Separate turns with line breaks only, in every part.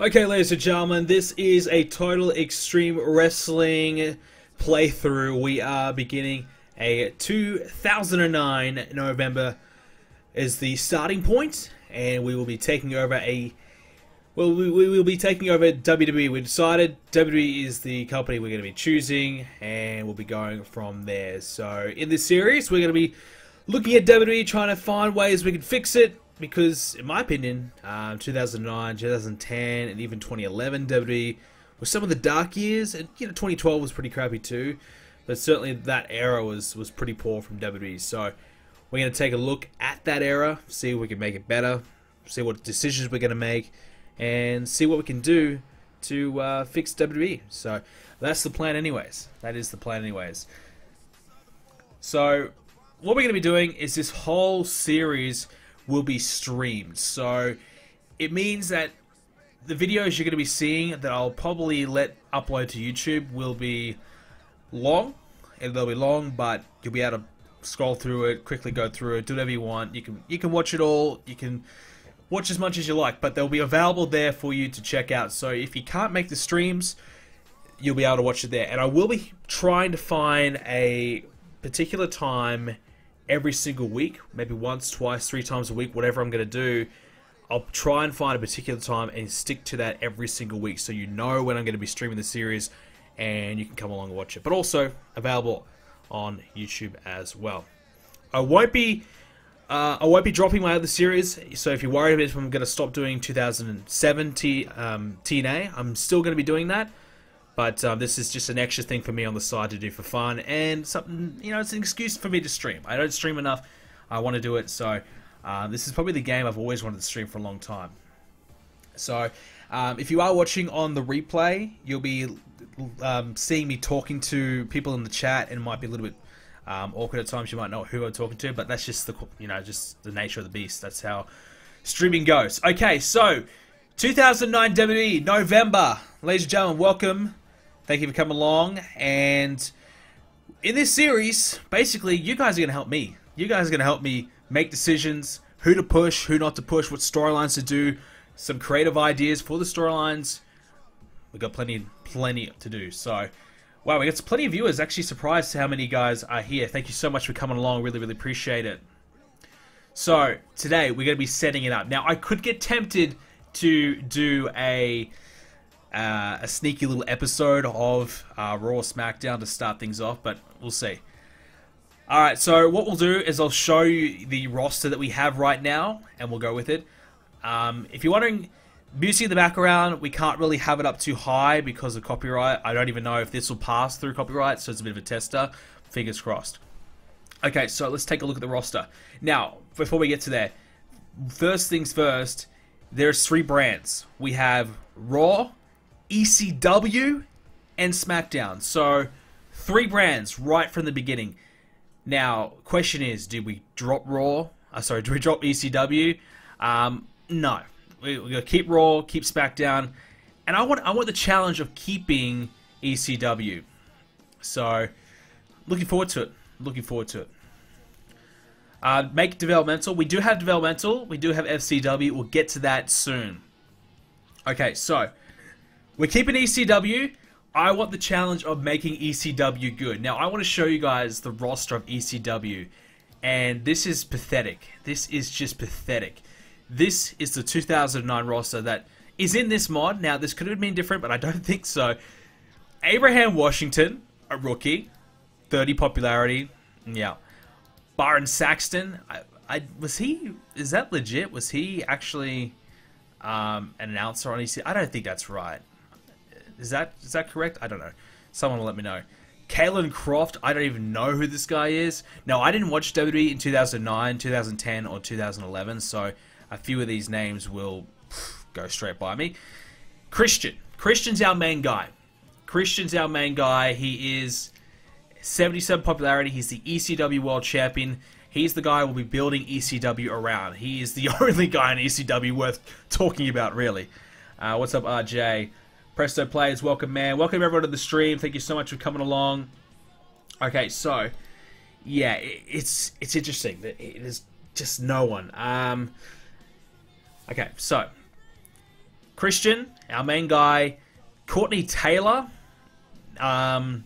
Okay, ladies and gentlemen, this is a total extreme wrestling playthrough. We are beginning a 2009 November is the starting point, and we will be taking over a. Well, we, we will be taking over WWE. We decided WWE is the company we're going to be choosing, and we'll be going from there. So, in this series, we're going to be looking at WWE, trying to find ways we can fix it, because in my opinion, um, 2009, 2010, and even 2011 WWE were some of the dark years, and you know 2012 was pretty crappy too, but certainly that era was was pretty poor from WWE. So we're going to take a look at that era, see if we can make it better, see what decisions we're going to make, and see what we can do to uh, fix WWE. So that's the plan, anyways. That is the plan, anyways. So what we're going to be doing is this whole series will be streamed. So it means that the videos you're going to be seeing that I'll probably let upload to YouTube will be long, and they'll be long, but you'll be able to scroll through it, quickly go through it, do whatever you want. You can you can watch it all. You can watch as much as you like, but they'll be available there for you to check out. So if you can't make the streams, you'll be able to watch it there. And I will be trying to find a particular time every single week, maybe once, twice, three times a week, whatever I'm going to do. I'll try and find a particular time and stick to that every single week so you know when I'm going to be streaming the series and you can come along and watch it. But also available on YouTube as well. I won't be uh, I won't be dropping my other series, so if you're worried if I'm going to stop doing 2007 T, um, TNA, I'm still going to be doing that. But um, this is just an extra thing for me on the side to do for fun and something, you know, it's an excuse for me to stream. I don't stream enough. I want to do it, so uh, this is probably the game I've always wanted to stream for a long time. So, um, if you are watching on the replay, you'll be um, seeing me talking to people in the chat, and it might be a little bit um, awkward at times. You might not know who I'm talking to, but that's just the you know just the nature of the beast. That's how streaming goes. Okay, so 2009 WWE November, ladies and gentlemen, welcome. Thank you for coming along. And in this series, basically, you guys are going to help me. You guys are going to help me make decisions, who to push, who not to push, what storylines to do, some creative ideas for the storylines. We've got plenty, plenty to do. So, wow, we got plenty of viewers. Actually, surprised how many guys are here. Thank you so much for coming along. Really, really appreciate it. So, today we're going to be setting it up. Now, I could get tempted to do a uh, a sneaky little episode of uh, Raw SmackDown to start things off, but we'll see. Alright, so what we'll do is I'll show you the roster that we have right now, and we'll go with it. Um, if you're wondering, music in the background, we can't really have it up too high because of copyright. I don't even know if this will pass through copyright, so it's a bit of a tester. Fingers crossed. Okay, so let's take a look at the roster. Now, before we get to there, first things first, there's three brands. We have Raw, ECW, and SmackDown. So, three brands right from the beginning. Now, question is, did we drop Raw? Uh, sorry, did we drop ECW? Um, no. We, we keep Raw, keep SmackDown, and I want I want the challenge of keeping ECW. So, looking forward to it. Looking forward to it. Uh, make developmental. We do have developmental. We do have FCW. We'll get to that soon. Okay, so we're keeping ECW. I want the challenge of making ECW good. Now, I want to show you guys the roster of ECW. And this is pathetic. This is just pathetic. This is the 2009 roster that is in this mod. Now, this could have been different, but I don't think so. Abraham Washington, a rookie. 30 popularity. Yeah. Byron Saxton. I, I Was he... Is that legit? Was he actually um, an announcer on ECW? I don't think that's right. Is that is that correct? I don't know. Someone will let me know. Caylen Croft, I don't even know who this guy is. No, I didn't watch WWE in 2009, 2010, or 2011, so a few of these names will pff, go straight by me. Christian. Christian's our main guy. Christian's our main guy. He is 77 popularity. He's the ECW World Champion. He's the guy we'll be building ECW around. He is the only guy in ECW worth talking about, really. Uh, what's up, RJ? Presto players, welcome man. Welcome everyone to the stream. Thank you so much for coming along. Okay, so yeah, it's it's interesting that it is just no one. Um, okay, so Christian, our main guy, Courtney Taylor. Um,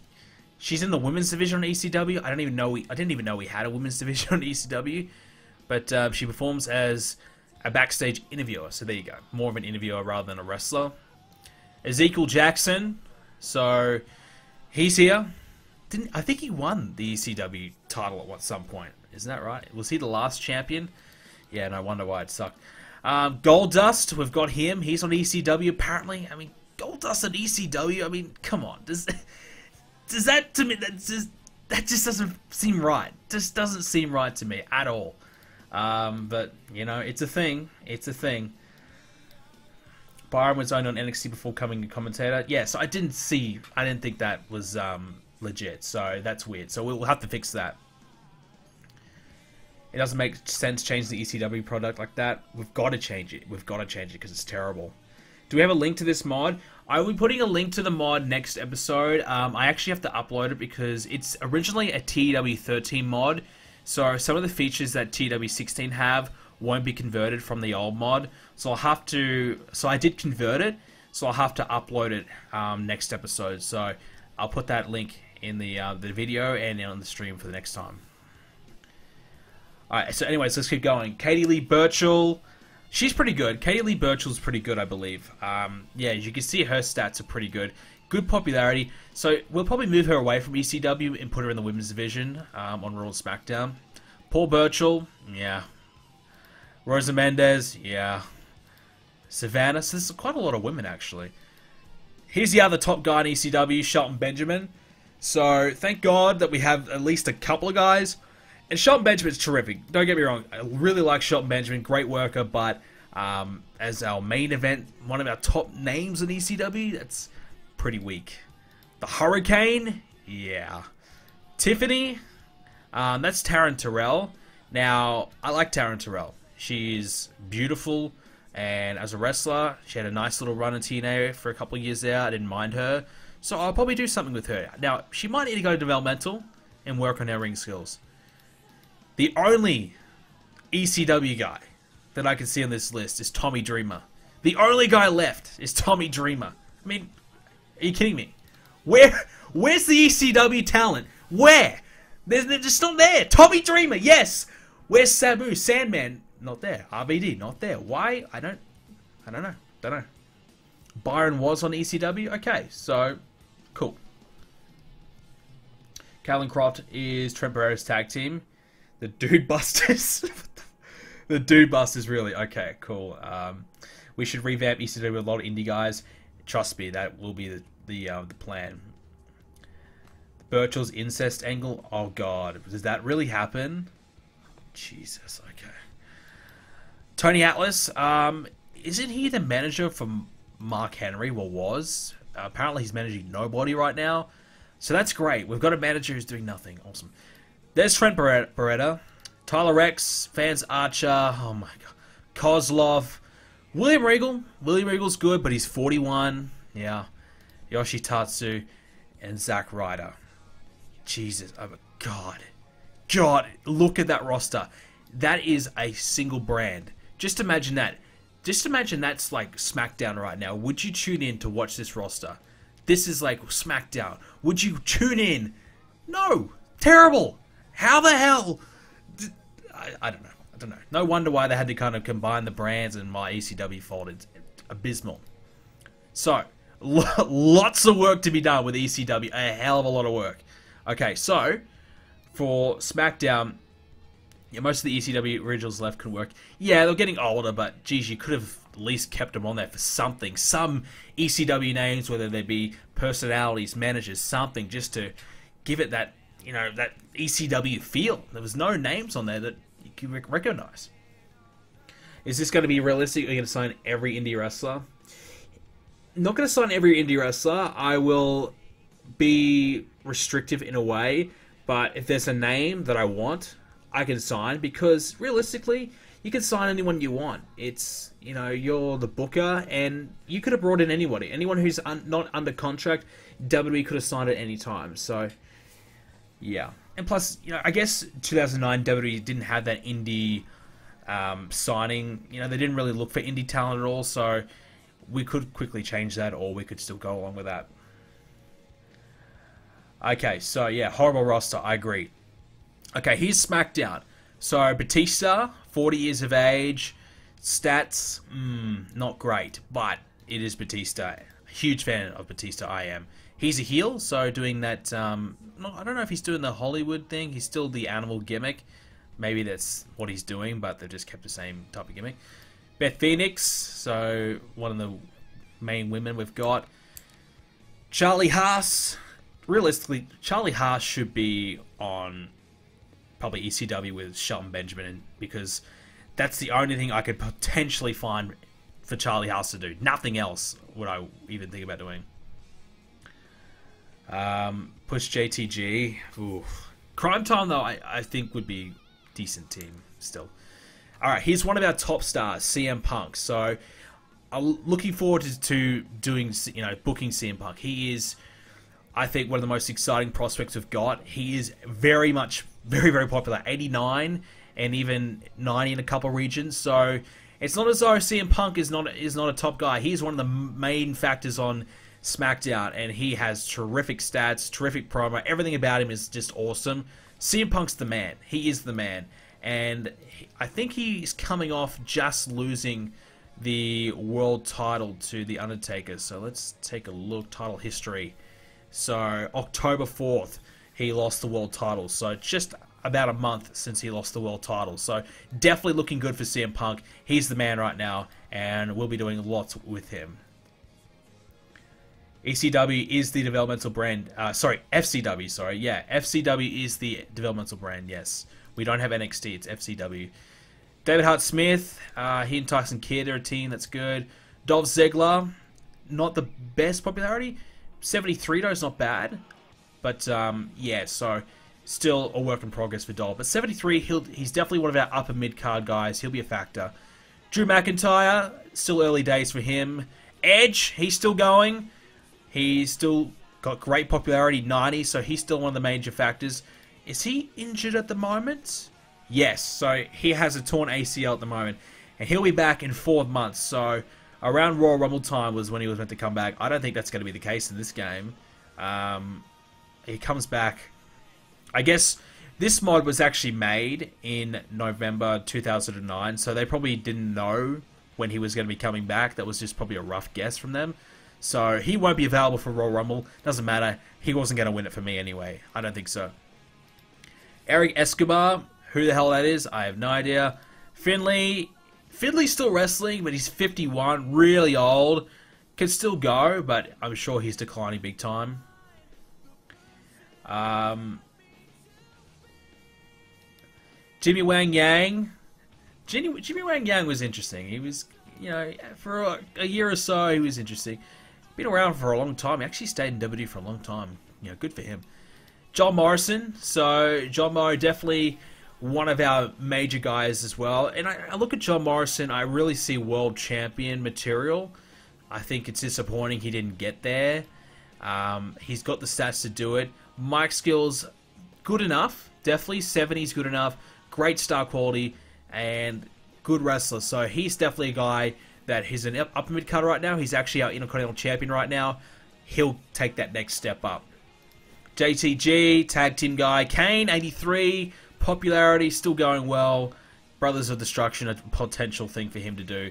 she's in the women's division on ECW. I don't even know we I didn't even know we had a women's division on ECW, but uh, she performs as a backstage interviewer. So there you go, more of an interviewer rather than a wrestler. Ezekiel Jackson, so he's here. Didn't I think he won the ECW title at some point? Isn't that right? Was he the last champion? Yeah, and no wonder why it sucked. Um, Goldust, we've got him. He's on ECW apparently. I mean, Goldust on ECW. I mean, come on. Does does that to me that just that just doesn't seem right. Just doesn't seem right to me at all. Um, but you know, it's a thing. It's a thing. Byron was only on NXT before coming a commentator. Yeah, so I didn't see. I didn't think that was um, legit. So that's weird. So we'll have to fix that. It doesn't make sense change the ECW product like that. We've got to change it. We've got to change it because it's terrible. Do we have a link to this mod? I will be putting a link to the mod next episode. Um, I actually have to upload it because it's originally a TW13 mod. So some of the features that TW16 have won't be converted from the old mod. So I'll have to. So I did convert it. So I'll have to upload it um, next episode. So I'll put that link in the uh, the video and on the stream for the next time. Alright, so anyways, let's keep going. Katie Lee Burchill, she's pretty good. Katie Lee Burchill's pretty good, I believe. Um, yeah, as you can see, her stats are pretty good. Good popularity. So we'll probably move her away from ECW and put her in the women's division um, on Raw and SmackDown. Paul Burchill, yeah. Rosa Mendez, yeah. Savannah, so there's quite a lot of women actually. Here's the other top guy in ECW, Shelton Benjamin. So thank God that we have at least a couple of guys and Shelton Benjamin's terrific. Don't get me wrong. I really like Shelton Benjamin. Great worker. But um, as our main event, one of our top names in ECW, that's pretty weak. The Hurricane? Yeah. Tiffany? Um, that's Taryn Terrell. Now, I like Taryn Terrell. She's beautiful. And as a wrestler, she had a nice little run in TNA for a couple of years there. I didn't mind her. So I'll probably do something with her. Now, she might need to go developmental and work on her ring skills. The only ECW guy that I can see on this list is Tommy Dreamer. The only guy left is Tommy Dreamer. I mean, are you kidding me? Where, where's the ECW talent? Where? They're, they're just not there. Tommy Dreamer, yes. Where's Sabu? Sandman, not there. RVD, not there. Why? I don't, I don't know. Don't know. Byron was on ECW. Okay, so cool. Caylen Croft is Trent Barretta's tag team. The Dude Busters. the Dude Busters, really. Okay, cool. Um, we should revamp ECW with a lot of indie guys. Trust me, that will be the the, uh, the plan. Burchill's incest angle. Oh God, does that really happen? Jesus. Okay. Tony Atlas. Um, isn't he the manager for Mark Henry? Well, was apparently he's managing nobody right now. So that's great. We've got a manager who's doing nothing. Awesome. There's Trent Beretta, Tyler Reks, Vance Archer, oh my god, Kozlov, William Regal. William Regal's good, but he's 41. Yeah. Yoshitatsu and Zack Ryder. Jesus, oh my god. God, look at that roster. That is a single brand. Just imagine that. Just imagine that's like SmackDown right now. Would you tune in to watch this roster? This is like SmackDown. Would you tune in? No. Terrible. How the hell? I, I don't know. I don't know. No wonder why they had to kind of combine the brands and my ECW folded. Abysmal. So, lots of work to be done with ECW. A hell of a lot of work. Okay, so for SmackDown, yeah, most of the ECW originals left can work. Yeah, they're getting older, but geez, you could have at least kept them on there for something. Some ECW names, whether they be personalities, managers, something, just to give it that you know, that ECW feel. There was no names on there that you can recognize. Is this going to be realistic? Are you going to sign every indie wrestler? Not going to sign every indie wrestler. I will be restrictive in a way, but if there's a name that I want, I can sign because realistically, you can sign anyone you want. It's you know you're the booker, and you could have brought in anybody, anyone who's un- not under contract. WWE could have signed at any time. So yeah, and plus, you know, I guess 2009 WWE didn't have that indie um, signing. You know, they didn't really look for indie talent at all. So we could quickly change that, or we could still go along with that. Okay, so yeah, horrible roster. I agree. Okay, here's SmackDown. So Batista, 40 years of age, stats, mm, not great, but it is Batista. A huge fan of Batista. I am. He's a heel, so doing that. Um, I don't know if he's doing the Hollywood thing. He's still the animal gimmick. Maybe that's what he's doing, but they've just kept the same type of gimmick. Beth Phoenix, so one of the main women we've got. Charlie Haas. Realistically, Charlie Haas should be on probably ECW with Shelton Benjamin because that's the only thing I could potentially find for Charlie Haas to do. Nothing else would I even think about doing. Um, push JTG. Ooh. Crime Time, though, I, I think would be decent team still. All right, here's one of our top stars, CM Punk. So, I'm looking forward to, to doing, you know, booking CM Punk. He is, I think, one of the most exciting prospects we've got. He is very much, very, very popular. 89 and even 90 in a couple regions. So, it's not as though CM Punk is not is not a top guy. He's one of the main factors on SmackDown, and he has terrific stats, terrific promo. Everything about him is just awesome. CM Punk's the man. He is the man. And I think he's coming off just losing the world title to The Undertaker. So let's take a look. Title history. So October 4th, he lost the world title. So just about a month since he lost the world title. So definitely looking good for CM Punk. He's the man right now, and we'll be doing lots with him. ECW is the developmental brand. Uh, sorry, FCW. Sorry, yeah, FCW is the developmental brand. Yes, we don't have NXT. It's FCW. David Hart Smith. Uh, he and Tyson Kidd are a team that's good. Dolph Ziggler, not the best popularity. 73 though is not bad, but um, yeah. So still a work in progress for Dolph. But 73, he'll, he's definitely one of our upper mid card guys. He'll be a factor. Drew McIntyre, still early days for him. Edge, he's still going. He's still got great popularity, 90, so he's still one of the major factors. Is he injured at the moment? Yes, so he has a torn ACL at the moment, and he'll be back in four months. So around Royal Rumble time was when he was meant to come back. I don't think that's going to be the case in this game. Um, he comes back. I guess this mod was actually made in November 2009, so they probably didn't know when he was going to be coming back. That was just probably a rough guess from them. So he won't be available for Royal Rumble. Doesn't matter. He wasn't going to win it for me anyway. I don't think so. Eric Escobar, who the hell that is, I have no idea. Finlay, Finlay's still wrestling, but he's 51, really old. Can still go, but I'm sure he's declining big time. Um, Jimmy Wang Yang. Jimmy, Jimmy Wang Yang was interesting. He was, you know, for a, a year or so, he was interesting been around for a long time. He actually stayed in WWE for a long time. You know, good for him. John Morrison. So John Morrison definitely one of our major guys as well. And I, I, look at John Morrison, I really see world champion material. I think it's disappointing he didn't get there. Um, he's got the stats to do it. Mic skills, good enough. Definitely 70s good enough. Great star quality and good wrestler. So he's definitely a guy that he's an upper mid cutter right now. He's actually our Intercontinental Champion right now. He'll take that next step up. JTG, tag team guy. Kane, 83. Popularity still going well. Brothers of Destruction, a potential thing for him to do.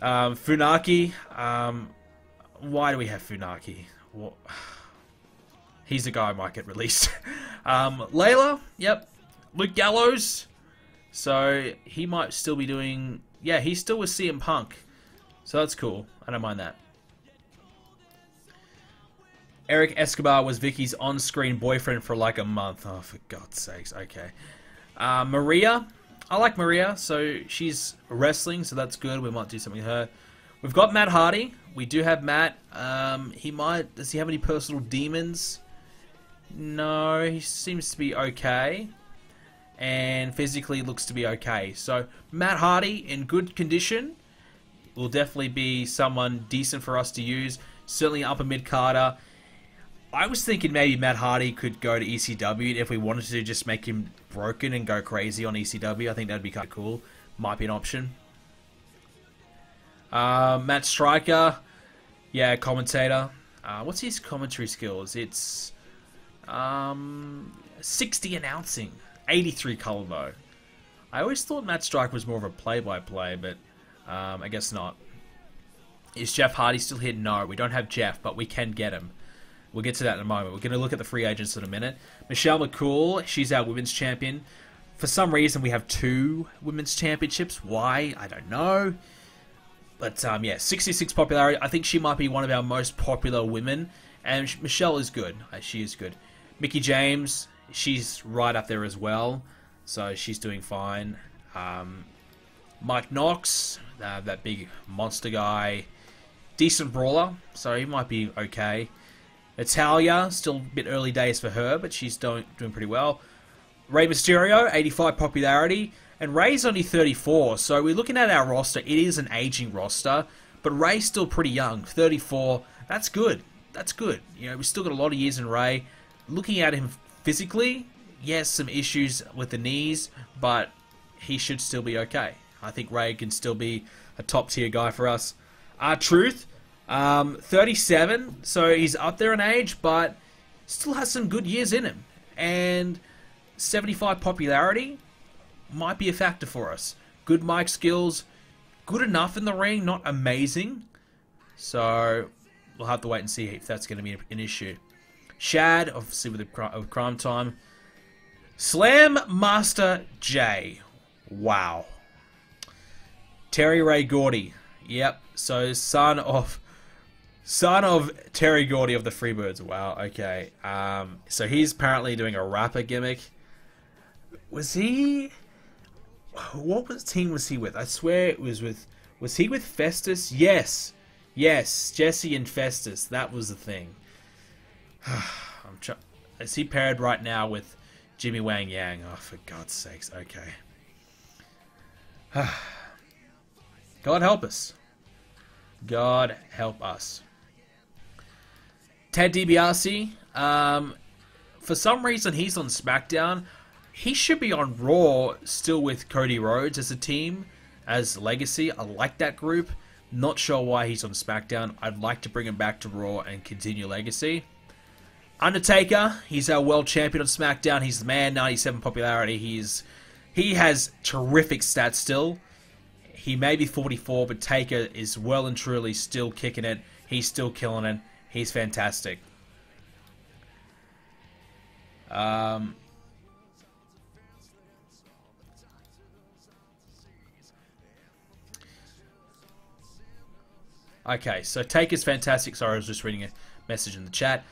Um, Funaki. Um, why do we have Funaki? What? He's the guy who might get released. um, Layla, yep. Luke Gallows. So he might still be doing yeah, he's still with CM Punk. So that's cool. I don't mind that. Eric Escobar was Vickie's on-screen boyfriend for like a month. Oh, for God's sakes. Okay. Uh, Maria. I like Maria. So she's wrestling, so that's good. We might do something with her. We've got Matt Hardy. We do have Matt. Um, he might... Does he have any personal demons? No, he seems to be okay and physically looks to be okay. So Matt Hardy in good condition will definitely be someone decent for us to use. Certainly upper mid carder. I was thinking maybe Matt Hardy could go to ECW if we wanted to just make him broken and go crazy on ECW. I think that'd be kind of cool. Might be an option. Uh, Matt Striker, yeah, commentator. Uh, what's his commentary skills? It's um, 60 announcing, 83 color though. I always thought Matt Strike was more of a play-by-play, but um, I guess not. Is Jeff Hardy still here? No, we don't have Jeff, but we can get him. We'll get to that in a moment. We're going to look at the free agents in a minute. Michelle McCool, she's our women's champion. For some reason, we have two women's championships. Why? I don't know. But um, yeah, 66 popularity. I think she might be one of our most popular women. And Michelle is good. Uh, she is good. Mickie James, she's right up there as well. So she's doing fine. Um, Mike Knox, uh, that big monster guy. Decent brawler, so he might be okay. Natalya, still a bit early days for her, but she's doing, doing pretty well. Rey Mysterio, 85 popularity. And Rey's only 34, so we're looking at our roster. It is an aging roster, but Rey's still pretty young, 34. That's good. That's good. You know, we've still got a lot of years in Rey. Looking at him physically, yes, some issues with the knees, but he should still be okay. I think Rey can still be a top tier guy for us. R-Truth, um, 37, so he's up there in age, but still has some good years in him. And 75 popularity might be a factor for us. Good mic skills, good enough in the ring, not amazing. So we'll have to wait and see if that's going to be an issue. Shad, obviously with the of Crime Time. Slam Master J. Wow. Terry Ray Gordy. Yep. So son of son of Terry Gordy of the Freebirds. Wow. Okay. Um. So he's apparently doing a rapper gimmick. Was he? What was team was he with? I swear it was with. Was he with Festus? Yes. Yes. Jesse and Festus. That was the thing. I'm trying. Is he paired right now with Jimmy Wang Yang? Oh, for God's sakes. Okay. God help us. God help us. Ted DiBiase, um, for some reason he's on SmackDown. He should be on Raw still with Cody Rhodes as a team, as Legacy. I like that group. Not sure why he's on SmackDown. I'd like to bring him back to Raw and continue Legacy. Undertaker, he's our world champion on SmackDown. He's the man, 97 popularity. He's he has terrific stats still. He may be 44, but Taker is well and truly still kicking it. He's still killing it. He's fantastic. Um, okay, so Taker's fantastic. Sorry, I was just reading a message in the chat.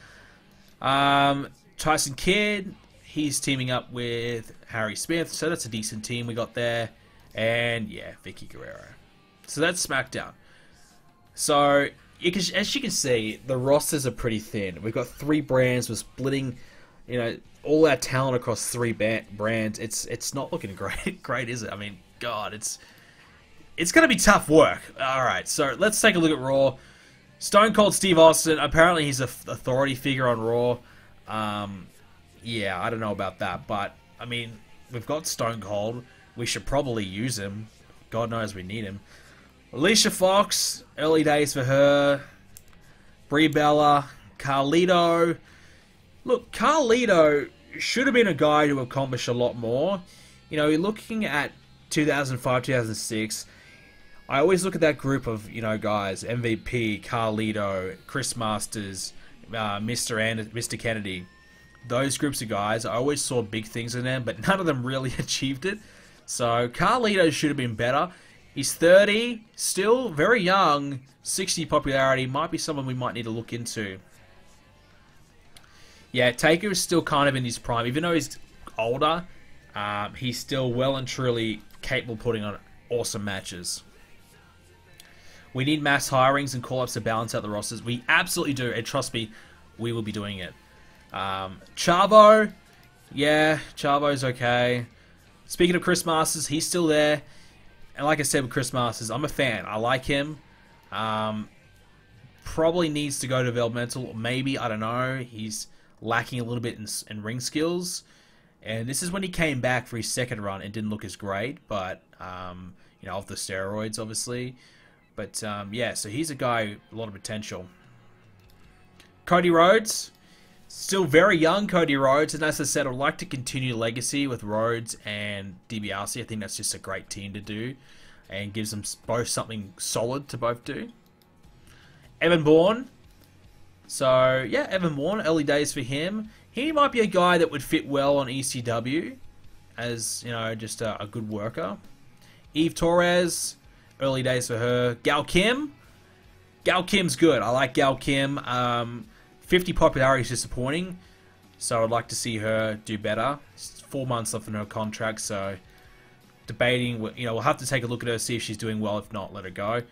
Um, Tyson Kidd, he's teaming up with Harry Smith, so that's a decent team we got there. And yeah, Vickie Guerrero. So that's SmackDown. So as you can see, the rosters are pretty thin. We've got three brands. We're splitting, you know, all our talent across three brands. It's it's not looking great, great, is it? I mean, God, it's it's going to be tough work. All right, so let's take a look at Raw. Stone Cold Steve Austin. Apparently, he's a authority figure on Raw. Um, yeah, I don't know about that, but I mean, we've got Stone Cold. We should probably use him. God knows we need him. Alicia Fox, early days for her. Brie Bella, Carlito. Look, Carlito should have been a guy to accomplish a lot more. You know, looking at 2005, 2006, I always look at that group of, you know, guys, MVP, Carlito, Chris Masters, uh, Mr. And Mr. Kennedy. Those groups of guys, I always saw big things in them, but none of them really achieved it. So Carlito should have been better. He's 30, still very young, 60 popularity, might be someone we might need to look into. Yeah, Taker is still kind of in his prime. Even though he's older, um, he's still well and truly capable of putting on awesome matches. We need mass hirings and call-ups to balance out the rosters. We absolutely do, and trust me, we will be doing it. Um, Chavo, yeah, Chavo's okay. Speaking of Chris Masters, he's still there. And like I said with Chris Masters, I'm a fan. I like him. Um, probably needs to go developmental. Maybe, I don't know. He's lacking a little bit in, in ring skills. And this is when he came back for his second run and didn't look as great. But, um, you know, off the steroids, obviously. But um, yeah, so he's a guy a lot of potential. Cody Rhodes, still very young. Cody Rhodes, and as I said, I'd like to continue legacy with Rhodes and DiBiase. I think that's just a great team to do, and gives them both something solid to both do. Evan Bourne. So yeah, Evan Bourne, early days for him. He might be a guy that would fit well on ECW, as you know, just a, a good worker. Eve Torres, early days for her. Gail Kim. Gail Kim's good. I like Gail Kim. Um, 50 popularity is disappointing, so I'd like to see her do better. It's four months left in her contract, so debating. You know, we'll have to take a look at her, see if she's doing well. If not, let her go.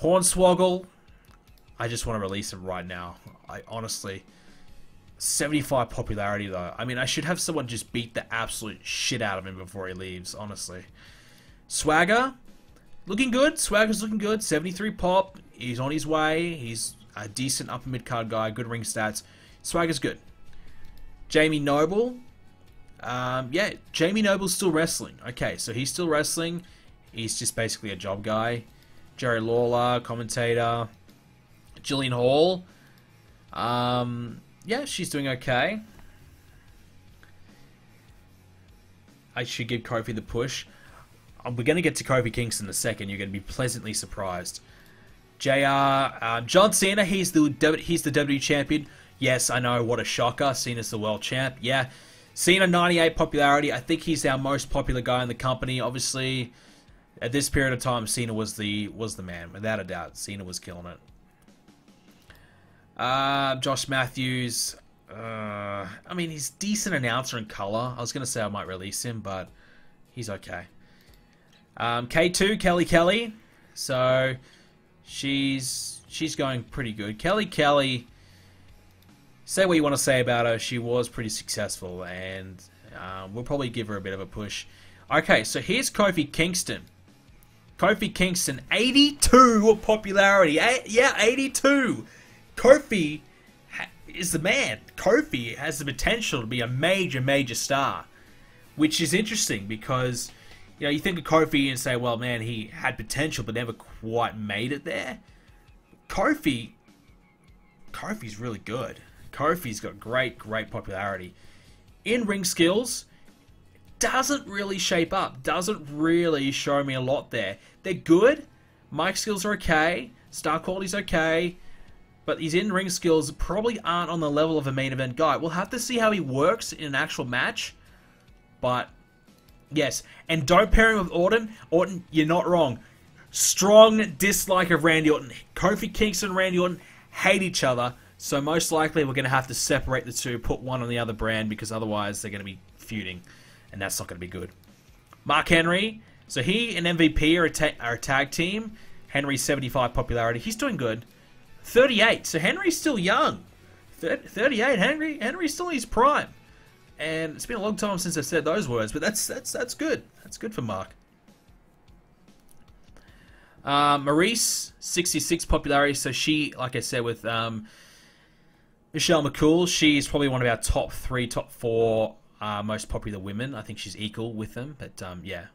Hornswoggle. I just want to release him right now. I honestly. 75 popularity though. I mean, I should have someone just beat the absolute shit out of him before he leaves, honestly. Swagger, looking good. Swagger's looking good. 73 pop. He's on his way. He's a decent upper mid card guy. Good ring stats. Swagger's good. Jamie Noble. Um, yeah, Jamie Noble's still wrestling. Okay, so he's still wrestling. He's just basically a job guy. Jerry Lawler, commentator. Jillian Hall. Um, yeah, she's doing okay. I should give Kofi the push. Uh, we're going to get to Kofi Kingston in a second. You're going to be pleasantly surprised. JR, um, John Cena, he's the he's the WWE champion. Yes, I know, what a shocker. Cena's the world champ. Yeah. Cena 98 popularity. I think he's our most popular guy in the company. Obviously, at this period of time, Cena was the was the man, without a doubt. Cena was killing it. Uh, Josh Matthews. Uh, I mean, he's decent announcer in color. I was gonna say I might release him, but he's okay. Um, K2 Kelly Kelly. So she's she's going pretty good. Kelly Kelly. Say what you want to say about her. She was pretty successful, and um, we'll probably give her a bit of a push. Okay, so here's Kofi Kingston. Kofi Kingston, 82 popularity. A yeah, 82. Kofi is the man. Kofi has the potential to be a major, major star, which is interesting because you know, you think of Kofi and say, well, man, he had potential but never quite made it there. Kofi, Kofi's really good. Kofi's got great, great popularity. In ring skills, doesn't really shape up. Doesn't really show me a lot there. They're good. Mic skills are okay. Star quality's okay. But his in-ring skills probably aren't on the level of a main event guy. We'll have to see how he works in an actual match. But Yes, and don't pair him with Orton. Orton, you're not wrong. Strong dislike of Randy Orton. Kofi Kingston and Randy Orton hate each other, so most likely we're going to have to separate the two, put one on the other brand, because otherwise they're going to be feuding, and that's not going to be good. Mark Henry, so he and MVP are a, ta- are a tag team. Henry's 75 popularity. He's doing good. 38, so Henry's still young. 38, Henry, Henry's still in his prime. And it's been a long time since I've said those words, but that's that's that's good. That's good for Mark. Uh, Maryse, 66 popularity. So she, like I said, with um, Michelle McCool, she's probably one of our top three, top four uh, most popular women. I think she's equal with them. But um, yeah.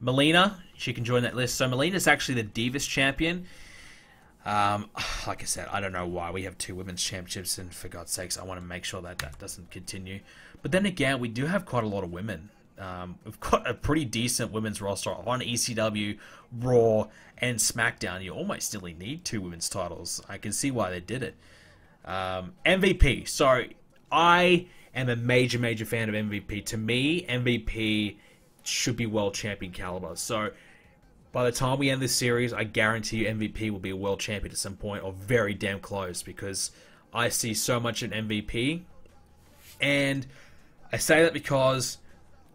Melina, she can join that list. So Melina's actually the Divas champion. Um, like I said, I don't know why we have two women's championships, and for God's sakes, I want to make sure that that doesn't continue. But then again, we do have quite a lot of women. Um, we've got a pretty decent women's roster on ECW, Raw, and SmackDown. You almost still need two women's titles. I can see why they did it. Um, MVP. So I am a major, major fan of MVP. To me, MVP should be world champion caliber. So by the time we end this series, I guarantee you MVP will be a world champion at some point or very damn close because I see so much in MVP. And I say that because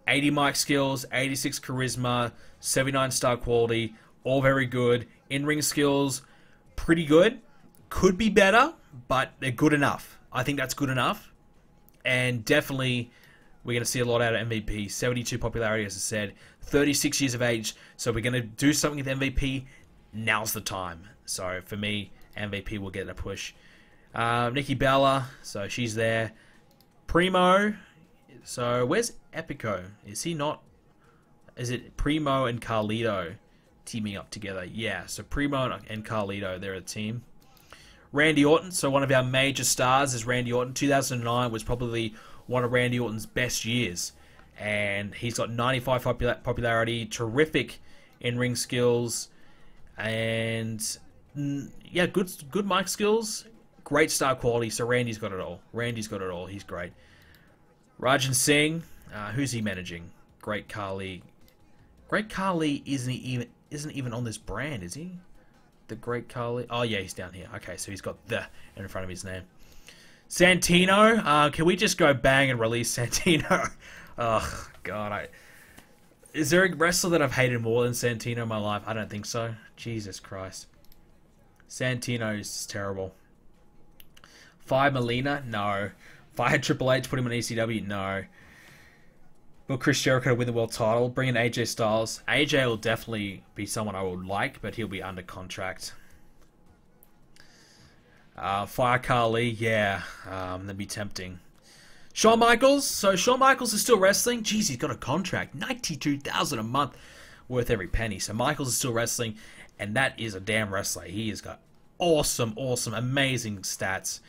80 mic skills, 86 charisma, 79 star quality, all very good. In ring skills, pretty good. Could be better, but they're good enough. I think that's good enough. And definitely we're going to see a lot out of MVP. 72 popularity, as I said. 36 years of age. So we're going to do something with MVP. Now's the time. So for me, MVP will get a push. Uh, Nikki Bella, so she's there. Primo, so where's Epico? Is he not? Is it Primo and Carlito? teaming up together. Yeah, so Primo and Carlito, they're a team. Randy Orton, so one of our major stars is Randy Orton. 2009 was probably one of Randy Orton's best years. And he's got 95 popular- popularity, terrific in ring skills, and mm, yeah, good good mic skills, great star quality. So Randy's got it all. Randy's got it all. He's great. Ranjin Singh, uh, who's he managing? Great Khali. Great Khali isn't even isn't even on this brand, is he? The Great Khali. Oh yeah, he's down here. Okay, so he's got the in front of his name. Santino, uh, can we just go bang and release Santino? oh God, I. Is there a wrestler that I've hated more than Santino in my life? I don't think so. Jesus Christ. Santino is terrible. Fire Melina? No. Fire Triple H, put him on ECW? No. Will Chris Jericho win the world title? Bring in AJ Styles. AJ will definitely be someone I would like, but he'll be under contract. Uh, Fire Khali, yeah, um, that'd be tempting. Shawn Michaels, so Shawn Michaels is still wrestling. Jeez, he's got a contract, ninety-two thousand a month, worth every penny. So Michaels is still wrestling, and that is a damn wrestler. He has got awesome, awesome, amazing stats.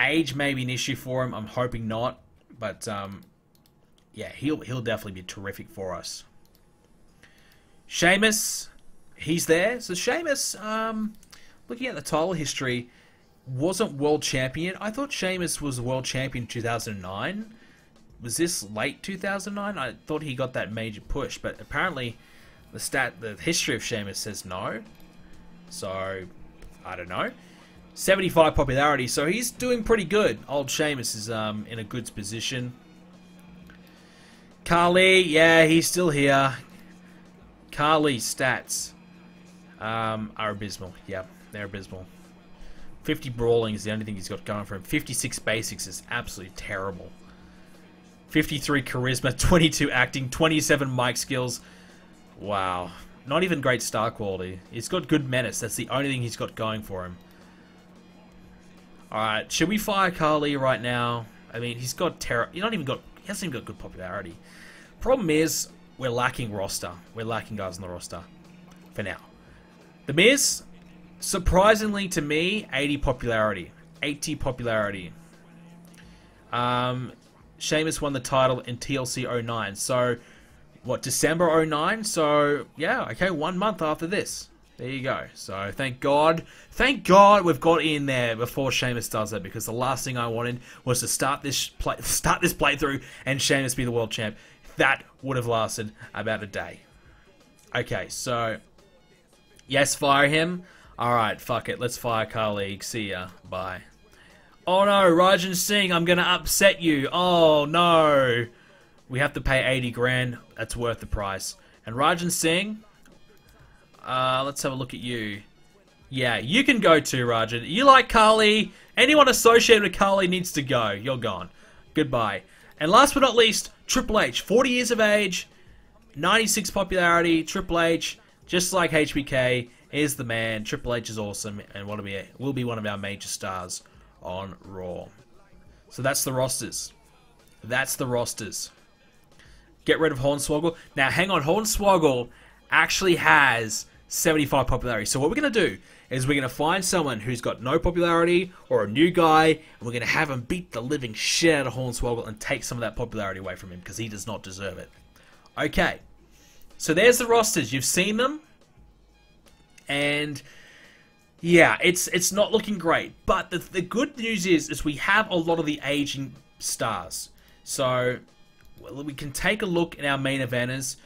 Age may be an issue for him. I'm hoping not, but um, yeah, he'll he'll definitely be terrific for us. Sheamus, he's there. So Sheamus, um, looking at the title history, wasn't world champion. I thought Sheamus was world champion 2009. Was this late 2009? I thought he got that major push, but apparently the stat, the history of Sheamus says no. So I don't know. 75 popularity, so he's doing pretty good. Old Sheamus is um, in a good position. Khali, yeah, he's still here. Khali stats um, are abysmal. Yeah, they're abysmal. 50 brawling is the only thing he's got going for him. 56 basics is absolutely terrible. 53 charisma, 22 acting, 27 mic skills. Wow. Not even great star quality. He's got good menace. That's the only thing he's got going for him. Alright, should we fire Khali right now? I mean, he's got terror. He's not even got. He hasn't even got good popularity. Problem is, we're lacking roster. We're lacking guys on the roster. For now. The Miz, surprisingly to me, 80 popularity. 80 popularity. Um, Sheamus won the title in TLC 09. So, what, December 09? So, yeah, okay, one month after this. There you go. So, thank God. Thank God we've got in there before Sheamus does that because the last thing I wanted was to start this play, start this playthrough and Sheamus be the world champ. That would have lasted about a day. Okay, so yes, fire him. All right, fuck it. Let's fire Khali. See ya. Bye. Oh no, Ranjin Singh, I'm gonna upset you. Oh no. We have to pay 80 grand. That's worth the price. And Ranjin Singh, uh, let's have a look at you. Yeah, you can go too, Ranjin. You like Khali. Anyone associated with Khali needs to go. You're gone. Goodbye. And last but not least, Triple H. 40 years of age, 96 popularity. Triple H, just like HBK, is the man. Triple H is awesome and will be, will be one of our major stars on Raw. So that's the rosters. That's the rosters. Get rid of Hornswoggle. Now, hang on. Hornswoggle actually has 75 popularity. So what we're going to do is we're going to find someone who's got no popularity or a new guy, and we're going to have him beat the living shit out of Hornswoggle and take some of that popularity away from him because he does not deserve it. Okay. So there's the rosters. You've seen them. And yeah, it's it's not looking great. But the, the good news is is we have a lot of the aging stars. So we can take a look at our main eventers.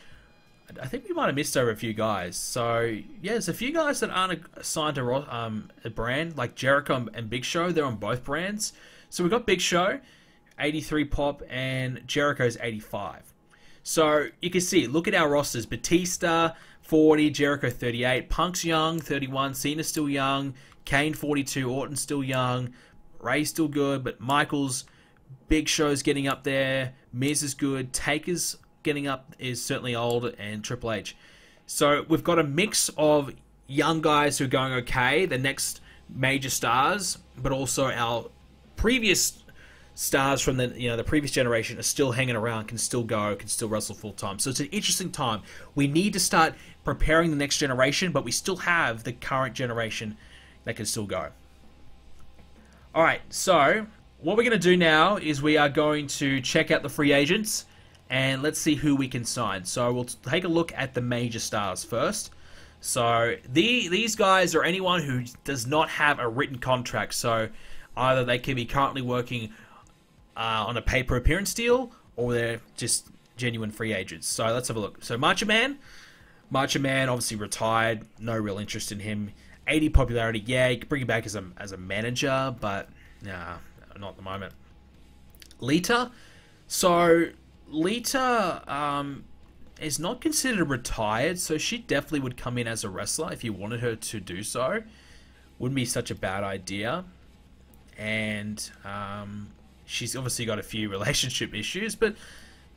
I think we might have missed over a few guys. So yeah, there's a few guys that aren't assigned to um, a brand like Jericho and Big Show. They're on both brands. So we've got Big Show, 83 pop, and Jericho's 85. So you can see, look at our rosters: Batista, 40, Jericho 38, Punk's young, 31, Cena's still young, Kane 42, Orton still young, Rey's still good, but Michaels, Big Show's getting up there, Miz is good, Taker's getting up is certainly old, and Triple H. So we've got a mix of young guys who are going okay, the next major stars, but also our previous stars from the you know the previous generation are still hanging around, can still go, can still wrestle full time. So it's an interesting time. We need to start preparing the next generation, but we still have the current generation that can still go. All right, so what we're going to do now is we are going to check out the free agents and let's see who we can sign. So we'll take a look at the major stars first. So the these guys are anyone who does not have a written contract. So either they can be currently working uh, on a paper appearance deal or they're just genuine free agents. So let's have a look. So Macho Man, Macho Man obviously retired, no real interest in him. 80 popularity, yeah, you can bring him back as a as a manager, but nah, not at the moment. Lita, so Lita um, is not considered retired, so she definitely would come in as a wrestler if you wanted her to do so. Wouldn't be such a bad idea. And um, she's obviously got a few relationship issues, but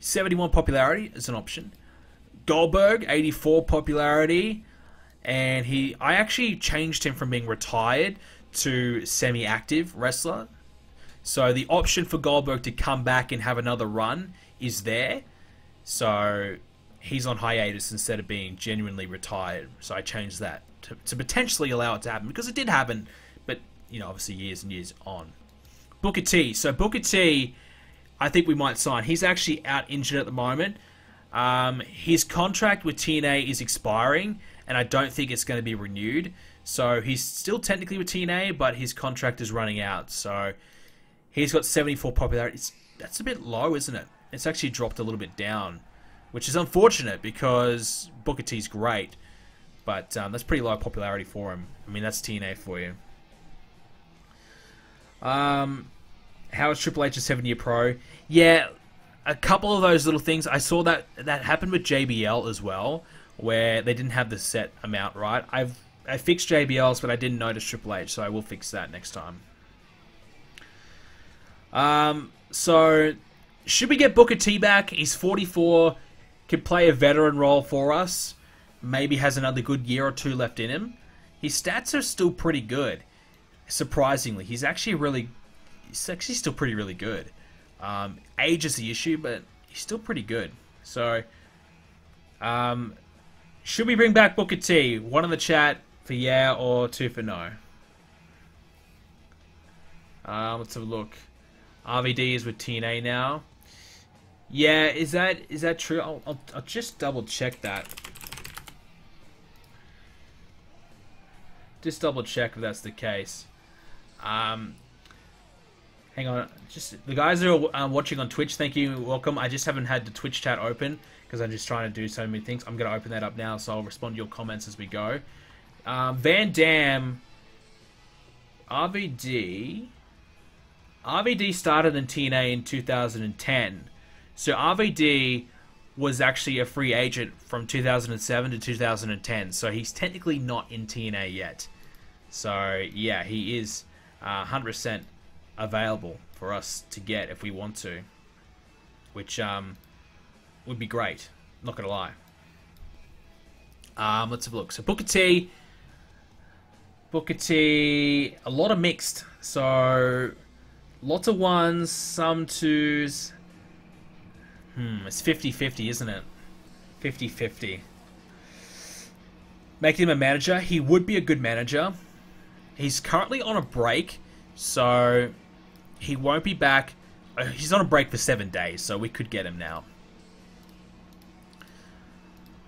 71 popularity is an option. Goldberg, 84 popularity, and he I actually changed him from being retired to semi-active wrestler. So the option for Goldberg to come back and have another run is there. So he's on hiatus instead of being genuinely retired. So I changed that to, to potentially allow it to happen because it did happen, but you know obviously years and years on. Booker T. So Booker T, I think we might sign. He's actually out injured at the moment. Um, his contract with TNA is expiring, and I don't think it's going to be renewed. So he's still technically with TNA, but his contract is running out. So he's got 74 popularity. It's, that's a bit low, isn't it? It's actually dropped a little bit down, which is unfortunate because Booker T's great, but um, that's pretty low popularity for him. I mean, that's TNA for you. Um, how is Triple H a seven-year pro? Yeah, a couple of those little things. I saw that that happened with JBL as well, where they didn't have the set amount right. I've I fixed JBLs, but I didn't notice Triple H, so I will fix that next time. Um, so should we get Booker T back? He's 44, could play a veteran role for us. Maybe has another good year or two left in him. His stats are still pretty good surprisingly, he's actually really, he's actually still pretty really good. Um, age is the issue, but he's still pretty good. So, um, should we bring back Booker T? One in the chat for yeah or two for no. Uh, let's have a look. RVD is with TNA now. Yeah, is that is that true? I'll, I'll, I'll just double check that. Just double check if that's the case. Um, hang on, just the guys that are uh, watching on Twitch, thank you, welcome. I just haven't had the Twitch chat open because I'm just trying to do so many things. I'm going to open that up now, so I'll respond to your comments as we go. Um, Van Dam, RVD, RVD started in TNA in 2010, so RVD was actually a free agent from 2007 to 2010, so he's technically not in TNA yet. So yeah, he is uh, 100% available for us to get if we want to, which um, would be great. Not gonna lie. Um, let's have a look. So Booker T, Booker T, a lot of mixed. So lots of ones, some twos. Hmm, it's 50-50, isn't it? 50-50. Making him a manager, he would be a good manager. He's currently on a break, so he won't be back. Uh, he's on a break for seven days, so we could get him now.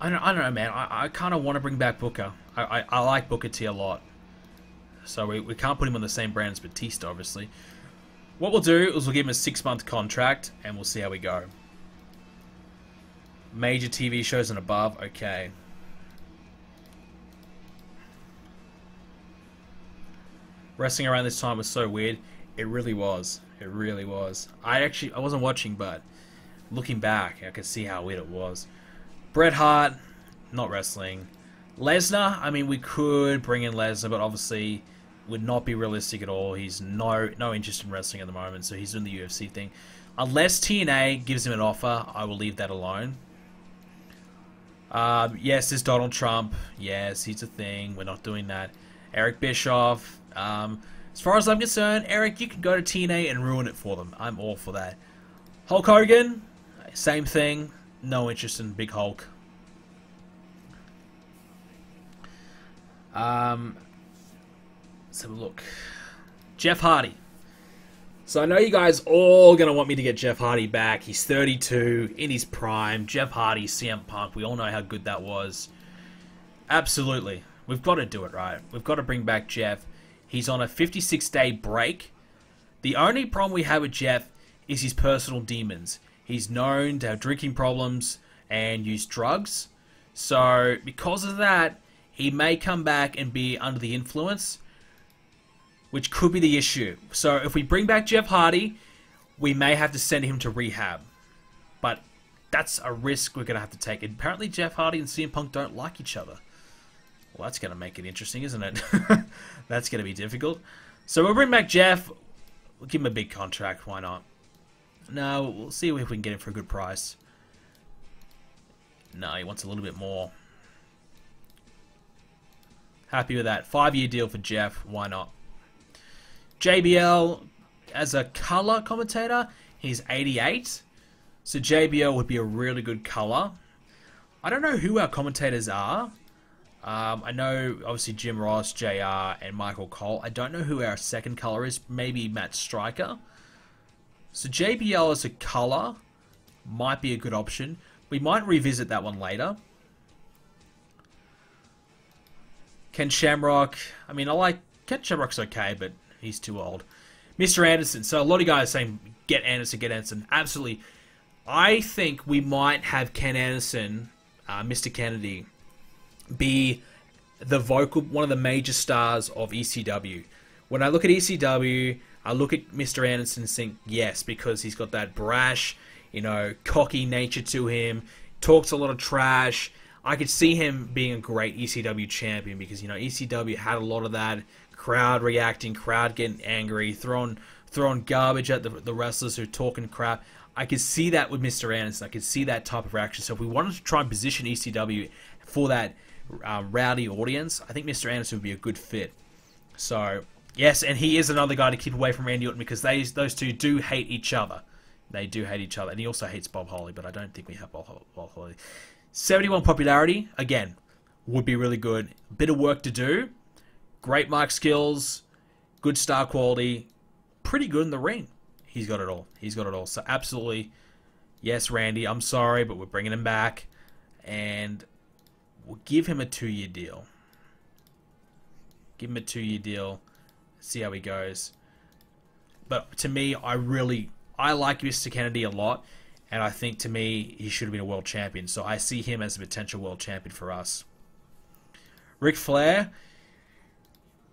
I don't, I don't know, man. I, I kind of want to bring back Booker. I, I, I, like Booker T a lot. So we, we can't put him on the same brand as Batista, obviously. What we'll do is we'll give him a six-month contract, and we'll see how we go. Major TV shows and above, okay. Wrestling around this time was so weird. It really was. It really was. I actually I wasn't watching, but looking back, I could see how weird it was. Bret Hart, not wrestling. Lesnar, I mean, we could bring in Lesnar, but obviously would not be realistic at all. He's no no interest in wrestling at the moment, so he's doing the UFC thing. Unless TNA gives him an offer, I will leave that alone. Um, yes, there's Donald Trump. Yes, he's a thing. We're not doing that. Eric Bischoff, um, As far as I'm concerned, Eric, you can go to TNA and ruin it for them. I'm all for that. Hulk Hogan, same thing. No interest in Big Hulk. Um, let's have a look. Jeff Hardy. So I know you guys all gonna want me to get Jeff Hardy back. He's 32 in his prime. Jeff Hardy, CM Punk. We all know how good that was. Absolutely, we've got to do it right. We've got to bring back Jeff. He's on a 56 day break. The only problem we have with Jeff is his personal demons. He's known to have drinking problems and use drugs. So because of that, he may come back and be under the influence which could be the issue. So if we bring back Jeff Hardy, we may have to send him to rehab. But that's a risk we're going to have to take. And apparently Jeff Hardy and CM Punk don't like each other. Well, that's going to make it interesting, isn't it? that's going to be difficult. So we'll bring back Jeff. We'll give him a big contract. Why not? No, we'll see if we can get him for a good price. No, he wants a little bit more. Happy with that. Five-year deal for Jeff. Why not? JBL, as a color commentator, he's 88. So JBL would be a really good color. I don't know who our commentators are. Um, I know, obviously, Jim Ross, JR, and Michael Cole. I don't know who our second color is. Maybe Matt Striker. So JBL as a color might be a good option. We might revisit that one later. Ken Shamrock. I mean, I like... Ken Shamrock's okay, but He's too old. Mr. Anderson. So a lot of guys saying, get Anderson, get Anderson. Absolutely. I think we might have Ken Anderson, uh, Mr. Kennedy, be the vocal, one of the major stars of ECW. When I look at ECW, I look at Mr. Anderson and think, yes, because he's got that brash, you know, cocky nature to him, talks a lot of trash. I could see him being a great ECW champion because, you know, ECW had a lot of that crowd reacting, crowd getting angry, throwing throwing garbage at the, the wrestlers who are talking crap. I could see that with Mr. Anderson. I could see that type of reaction. So if we wanted to try and position ECW for that uh, rowdy audience, I think Mr. Anderson would be a good fit. So yes, and he is another guy to keep away from Randy Orton because they those two do hate each other. They do hate each other, and he also hates Bob Holly. But I don't think we have Bob, Bob Holly. Seventy-one popularity again would be really good. Bit of work to do, Great mic skills, good star quality, pretty good in the ring. He's got it all. He's got it all. So absolutely, yes, Randy. I'm sorry, but we're bringing him back, and we'll give him a two-year deal. Give him a two-year deal. See how he goes. But to me, I really I like Mr. Kennedy a lot, and I think to me he should have been a world champion. So I see him as a potential world champion for us. Ric Flair,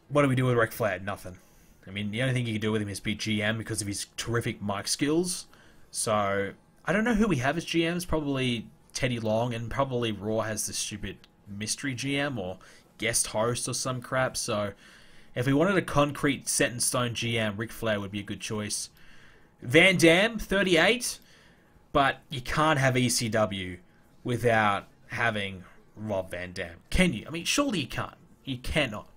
what do we do with Ric Flair? Nothing. I mean, the only thing you can do with him is be GM because of his terrific mic skills. So, I don't know who we have as GMs. Probably Teddy Long, and probably Raw has the stupid mystery GM or guest host or some crap. So, if we wanted a concrete set in stone GM, Ric Flair would be a good choice. Van Dam, 38, but you can't have ECW without having Rob Van Dam. Can you? I mean, surely you can't. You cannot.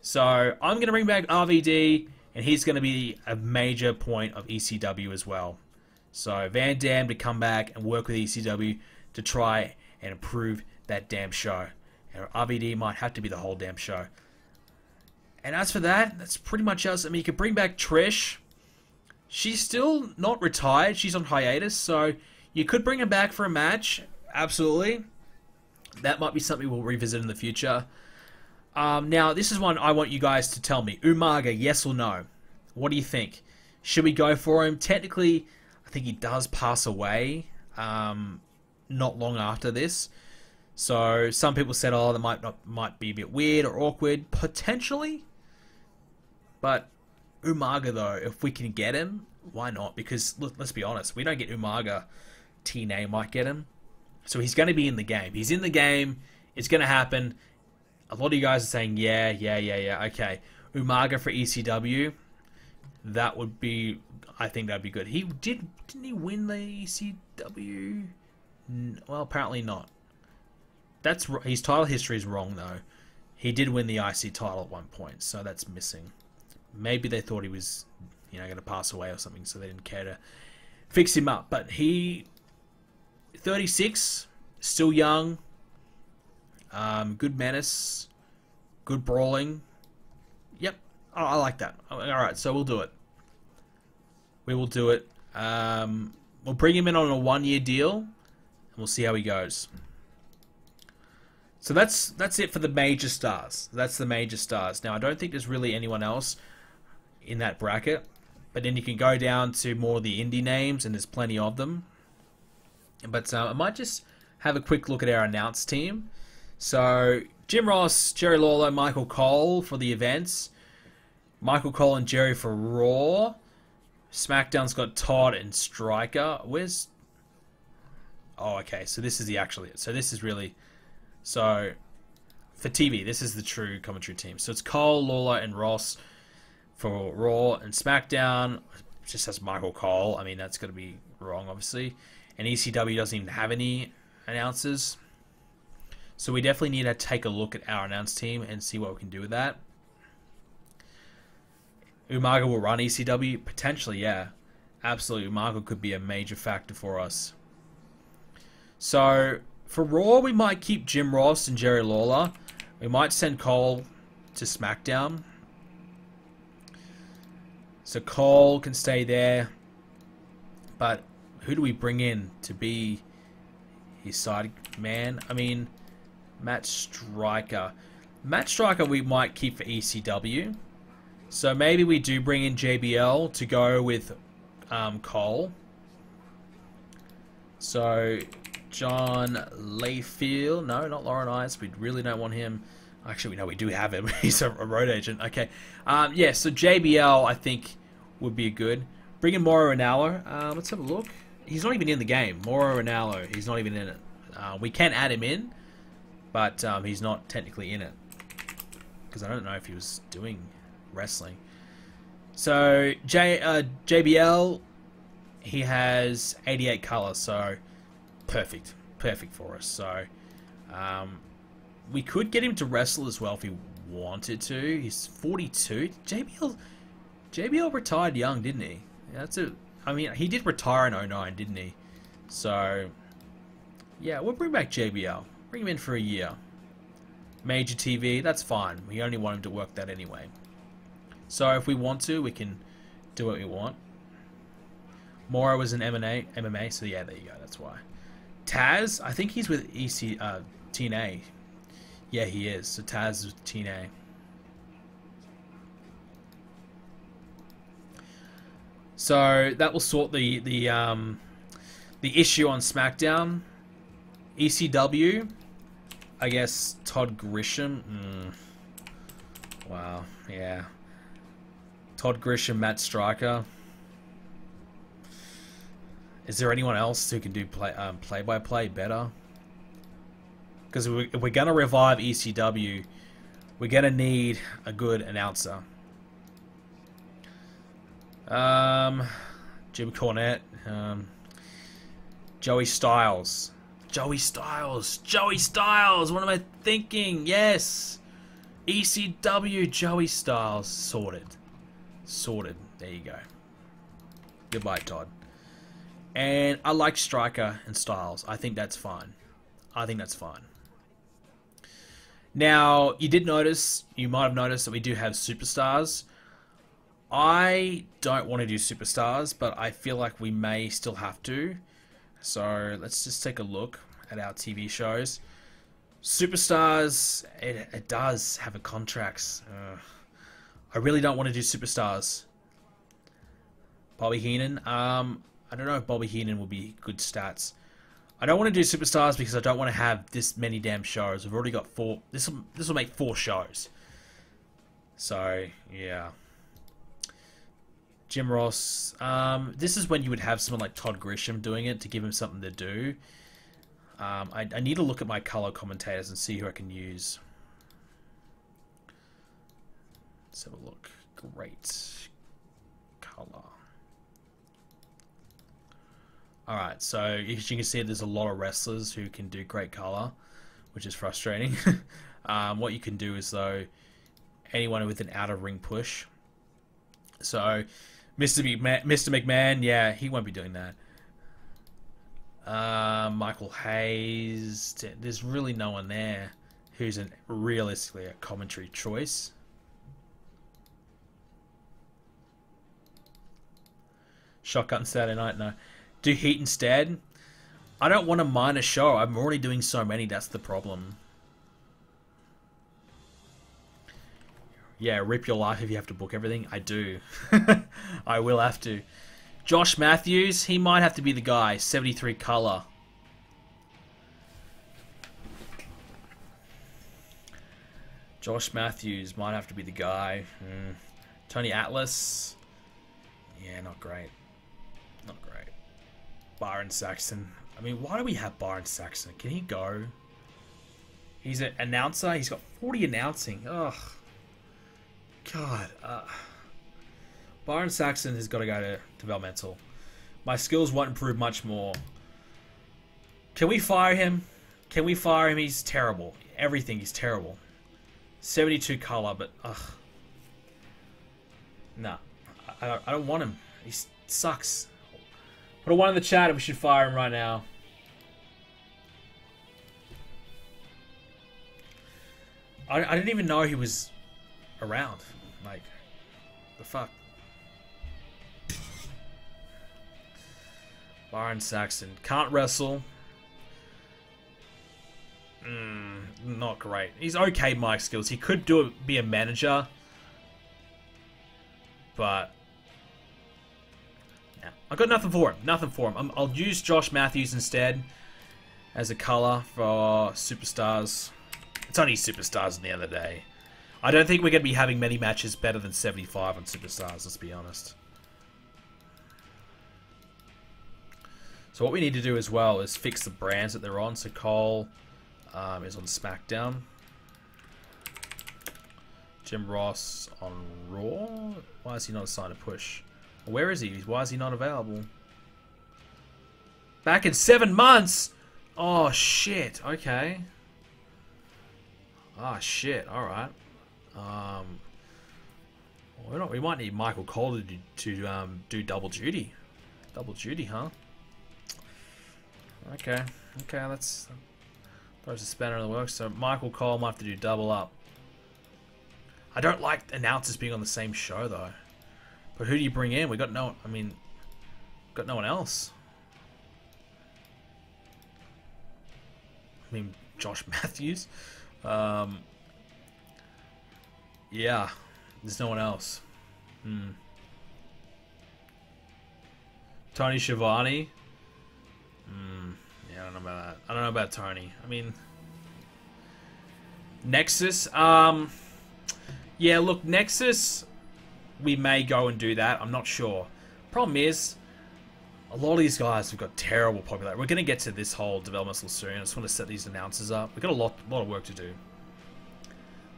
So I'm going to bring back RVD, and he's going to be a major point of ECW as well. So Van Dam to come back and work with ECW to try and improve that damn show. And RVD might have to be the whole damn show. And as for that, that's pretty much us. I mean, you could bring back Trish. She's still not retired. She's on hiatus, so you could bring her back for a match. Absolutely. That might be something we'll revisit in the future. Um, now, this is one I want you guys to tell me. Umaga, yes or no? What do you think? Should we go for him? Technically, I think he does pass away um, not long after this. So some people said, oh, that might not might be a bit weird or awkward, potentially. But Umaga, though, if we can get him, why not? Because look, let's be honest, we don't get Umaga, TNA might get him. So he's going to be in the game. He's in the game. It's going to happen a lot of you guys are saying, yeah, yeah, yeah, yeah, okay. Umaga for ECW, that would be, I think that'd be good. He did, didn't he win the ECW? Well, apparently not. That's his title history is wrong though. He did win the IC title at one point, so that's missing. maybe they thought he was, you know, going to pass away or something, so they didn't care to fix him up. But he, 36, still young, um, good menace, good brawling. Yep, I, I like that. All right, so we'll do it. We will do it. Um, we'll bring him in on a one-year deal, and we'll see how he goes. So that's that's it for the major stars. That's the major stars. Now I don't think there's really anyone else in that bracket, but then you can go down to more of the indie names, and there's plenty of them. But uh, I might just have a quick look at our announced team. So Jim Ross, Jerry Lawler, Michael Cole for the events. Michael Cole and Jerry for Raw. SmackDown's got Todd and Striker. Where's? Oh, okay. So this is the actually. So this is really so for TV, this is the true commentary team. So it's Cole, Lawler, and Ross for Raw and SmackDown. Just has Michael Cole. I mean, that's going to be wrong, obviously. And ECW doesn't even have any announcers. So we definitely need to take a look at our announce team and see what we can do with that. Umaga will run ECW? Potentially, yeah. Absolutely. Umaga could be a major factor for us. So for Raw, we might keep Jim Ross and Jerry Lawler. We might send Cole to SmackDown. So Cole can stay there. But who do we bring in to be his side man? I mean, Matt Striker. Matt Striker we might keep for ECW. So maybe we do bring in JBL to go with um, Cole. So John Layfield. No, not Laurinaitis. We really don't want him. Actually, we know we do have him. He's a, road agent. Okay. Um, yeah, so JBL, I think, would be a good. Bring in Mauro Ranallo. Um, let's have a look. He's not even in the game. Mauro Ranallo. He's not even in it. Uh, we can add him in, but um, he's not technically in it. Because I don't know if he was doing wrestling. So, J, uh, JBL, he has 88 colors, so perfect, perfect for us. So um, we could get him to wrestle as well if he wanted to. He's 42. JBL, JBL retired young, didn't he? That's a. I mean, he did retire in 09, didn't he? So yeah, we'll bring back JBL. Bring him in for a year. Major TV, that's fine. We only want him to work that anyway. So if we want to, we can do what we want. Mauro was an MMA, MMA, so yeah, there you go. That's why. Taz, I think he's with EC uh, TNA. Yeah, he is. So Taz is with TNA. So that will sort the the um, the issue on SmackDown. ECW, I guess Todd Grisham. Mm. Wow, yeah. Todd Grisham, Matt Striker. Is there anyone else who can do play um, play by play better? Because if we're gonna revive ECW, we're gonna need a good announcer. Um, Jim Cornette, um, Joey Styles, Joey Styles, Joey Styles. What am I thinking? Yes, ECW, Joey Styles, sorted, sorted. There you go. Goodbye, Todd. And I like Striker and Styles. I think that's fine. I think that's fine. Now, you did notice, you might have noticed that we do have superstars. I don't want to do superstars, but I feel like we may still have to. So let's just take a look at our TV shows. Superstars, it, it does have a contracts. Uh, I really don't want to do superstars. Bobby Heenan, um, I don't know if Bobby Heenan will be good stats. I don't want to do superstars because I don't want to have this many damn shows. We've already got four. This will this will make four shows. So yeah. Jim Ross. Um, this is when you would have someone like Todd Grisham doing it to give him something to do. Um, I, I need to look at my color commentators and see who I can use. Let's have a look. Great color. Alright, so as you can see, there's a lot of wrestlers who can do great color, which is frustrating. um, what you can do is, though, anyone with an outer ring push, So, Mr. McMahon, Mr. McMahon, yeah, he won't be doing that. Uh, Michael Hayes. There's really no one there who's an realistically a commentary choice. Shotgun Saturday night, no. Do Heat instead. I don't want to mine a show. I'm already doing so many. That's the problem. Yeah, rip your life if you have to book everything. I do. I will have to. Josh Matthews, he might have to be the guy. 73 color. Josh Matthews might have to be the guy. Mm. Tony Atlas. Yeah, not great. Byron Saxton. I mean, why do we have Byron Saxton? Can he go? He's an announcer. He's got 40 announcing. Ugh. God. Uh, Byron has got to go to developmental. My skills won't improve much more. Can we fire him? Can we fire him? He's terrible. Everything is terrible. 72 color, but ugh. Nah. I, I don't want him. He sucks. Put a one in the chat if we should fire him right now. I, I didn't even know he was around. Like, the fuck? Byron Saxton. Can't wrestle. Mm, not great. He's okay mic skills. He could do be a manager. But I got nothing for him. Nothing for him. i will use Josh Matthews instead as a color for superstars. It's only superstars in the the day. I don't think we're going to be having many matches better than 75 on superstars, let's be honest. So what we need to do as well is fix the brands that they're on. So Cole um, is on SmackDown. Jim Ross on Raw. Why is he not assigned a push? Where is he? Why is he not available? Back in seven months? Oh, shit. Okay. Ah, oh, shit. Alright. Um, we, we might need Michael Cole to, do, to um, do double duty. Double duty, huh? Okay. Okay, let's throw a spanner in the works. So Michael Cole might have to do double up. I don't like announcers being on the same show, though. But who do you bring in? We got no. I mean, got no one else. I mean, Josh Matthews. Um, yeah, there's no one else. Hmm. Tony Schiavone. Hmm. Yeah, I don't know about that. I don't know about Tony. I mean, Nexus. Um. Yeah, look, Nexus we may go and do that. I'm not sure. Problem is, a lot of these guys have got terrible popularity. We're going to get to this whole development soon. I just want to set these announcers up. We've got a lot, lot of work to do.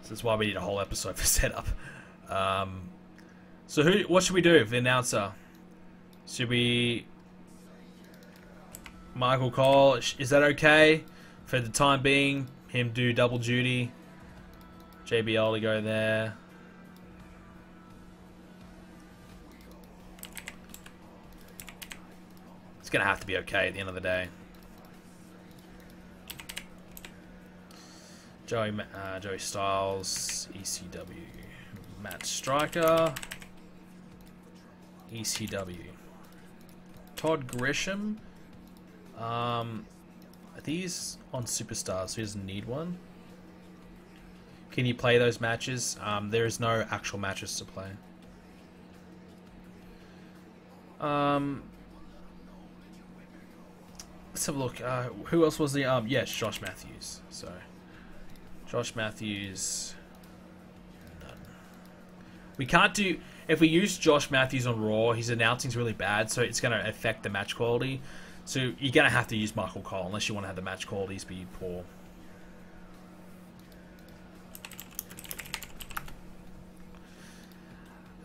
So that's why we need a whole episode for setup. Um, so who? What should we do for the announcer? Should we... Michael Cole, is that okay? For the time being, him do double duty. JBL to go there. It's going to have to be okay at the end of the day. Joey, uh, Joey Styles, ECW. Matt Striker, ECW. Todd Grisham. Um, are these on Superstars? Who doesn't need one? Can you play those matches? Um, there is no actual matches to play. Um, Let's have a look. Uh, who else was the um? Yes, Josh Matthews. So, Josh Matthews. None. We can't do if we use Josh Matthews on Raw. His announcing's really bad, so it's going to affect the match quality. So you're going to have to use Michael Cole unless you want to have the match qualities be poor.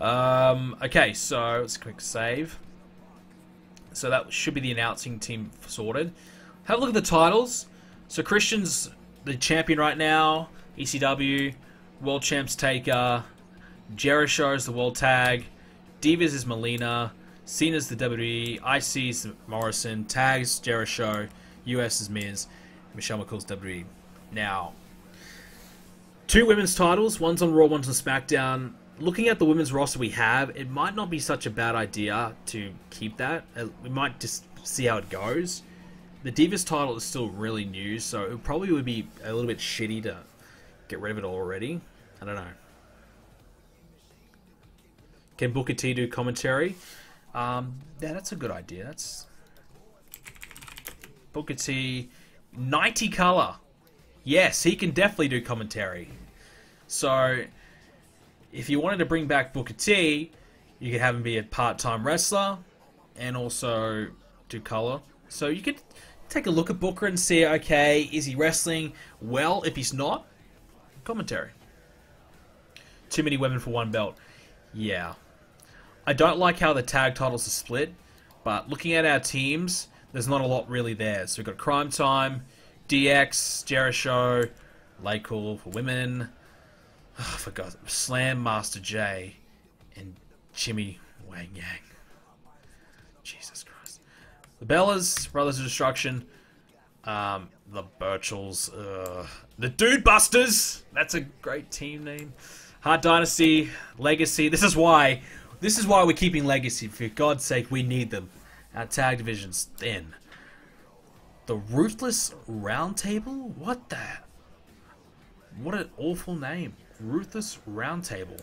Um, okay, so let's quick save. So that should be the announcing team sorted. Have a look at the titles. So Christian's the champion right now. ECW, World Champs Taker. Jericho is the World Tag. Divas is Melina. Cena's the WWE. IC's Morrison. Tags Jericho. US is Miz. Michelle McCool's WWE. Now, two women's titles. One's on Raw, one's on SmackDown. Looking at the women's roster we have, it might not be such a bad idea to keep that. Uh, we might just see how it goes. The Divas title is still really new, so it probably would be a little bit shitty to get rid of it already. I don't know. Can Booker T do commentary? Um, yeah, that's a good idea. That's Booker T, 90 color. Yes, he can definitely do commentary. So, if you wanted to bring back Booker T, you could have him be a part-time wrestler and also do color. So you could take a look at Booker and see, okay, is he wrestling well? If he's not, commentary. Too many women for one belt. Yeah. I don't like how the tag titles are split, but looking at our teams, there's not a lot really there. So we've got Crime Time, DX, Jericho, Lay Cool for women. Oh, I forgot. Slam Master J and Jimmy Wang Yang. Jesus Christ. The Bellas, Brothers of Destruction. Um, the Burchills. Uh, the Dude Busters. That's a great team name. Hart Dynasty, Legacy. This is why. This is why we're keeping Legacy. For God's sake, we need them. Our tag division's thin. The Ruthless Roundtable? What the? What an awful name. Ruthless Roundtable.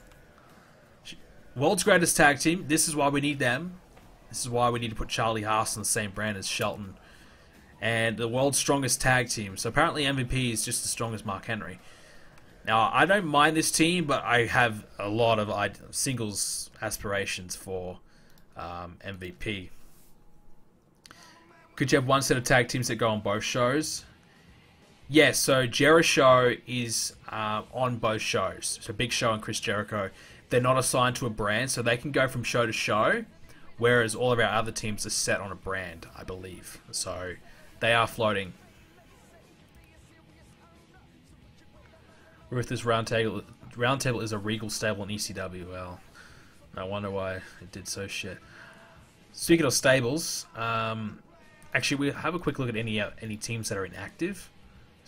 World's greatest tag team. This is why we need them. This is why we need to put Charlie Haas on the same brand as Shelton. And the world's strongest tag team. So apparently MVP is just as strong as Mark Henry. Now, I don't mind this team, but I have a lot of singles aspirations for um, MVP. Could you have one set of tag teams that go on both shows? Yeah, so Jericho is uh, on both shows. So Big Show and Chris Jericho. They're not assigned to a brand, so they can go from show to show, whereas all of our other teams are set on a brand, I believe. So they are floating. Ruthless Roundtable Roundtable is a Regal stable in ECW. Well, I wonder why it did so shit. Speaking of stables, um, actually we have a quick look at any uh, any teams that are inactive.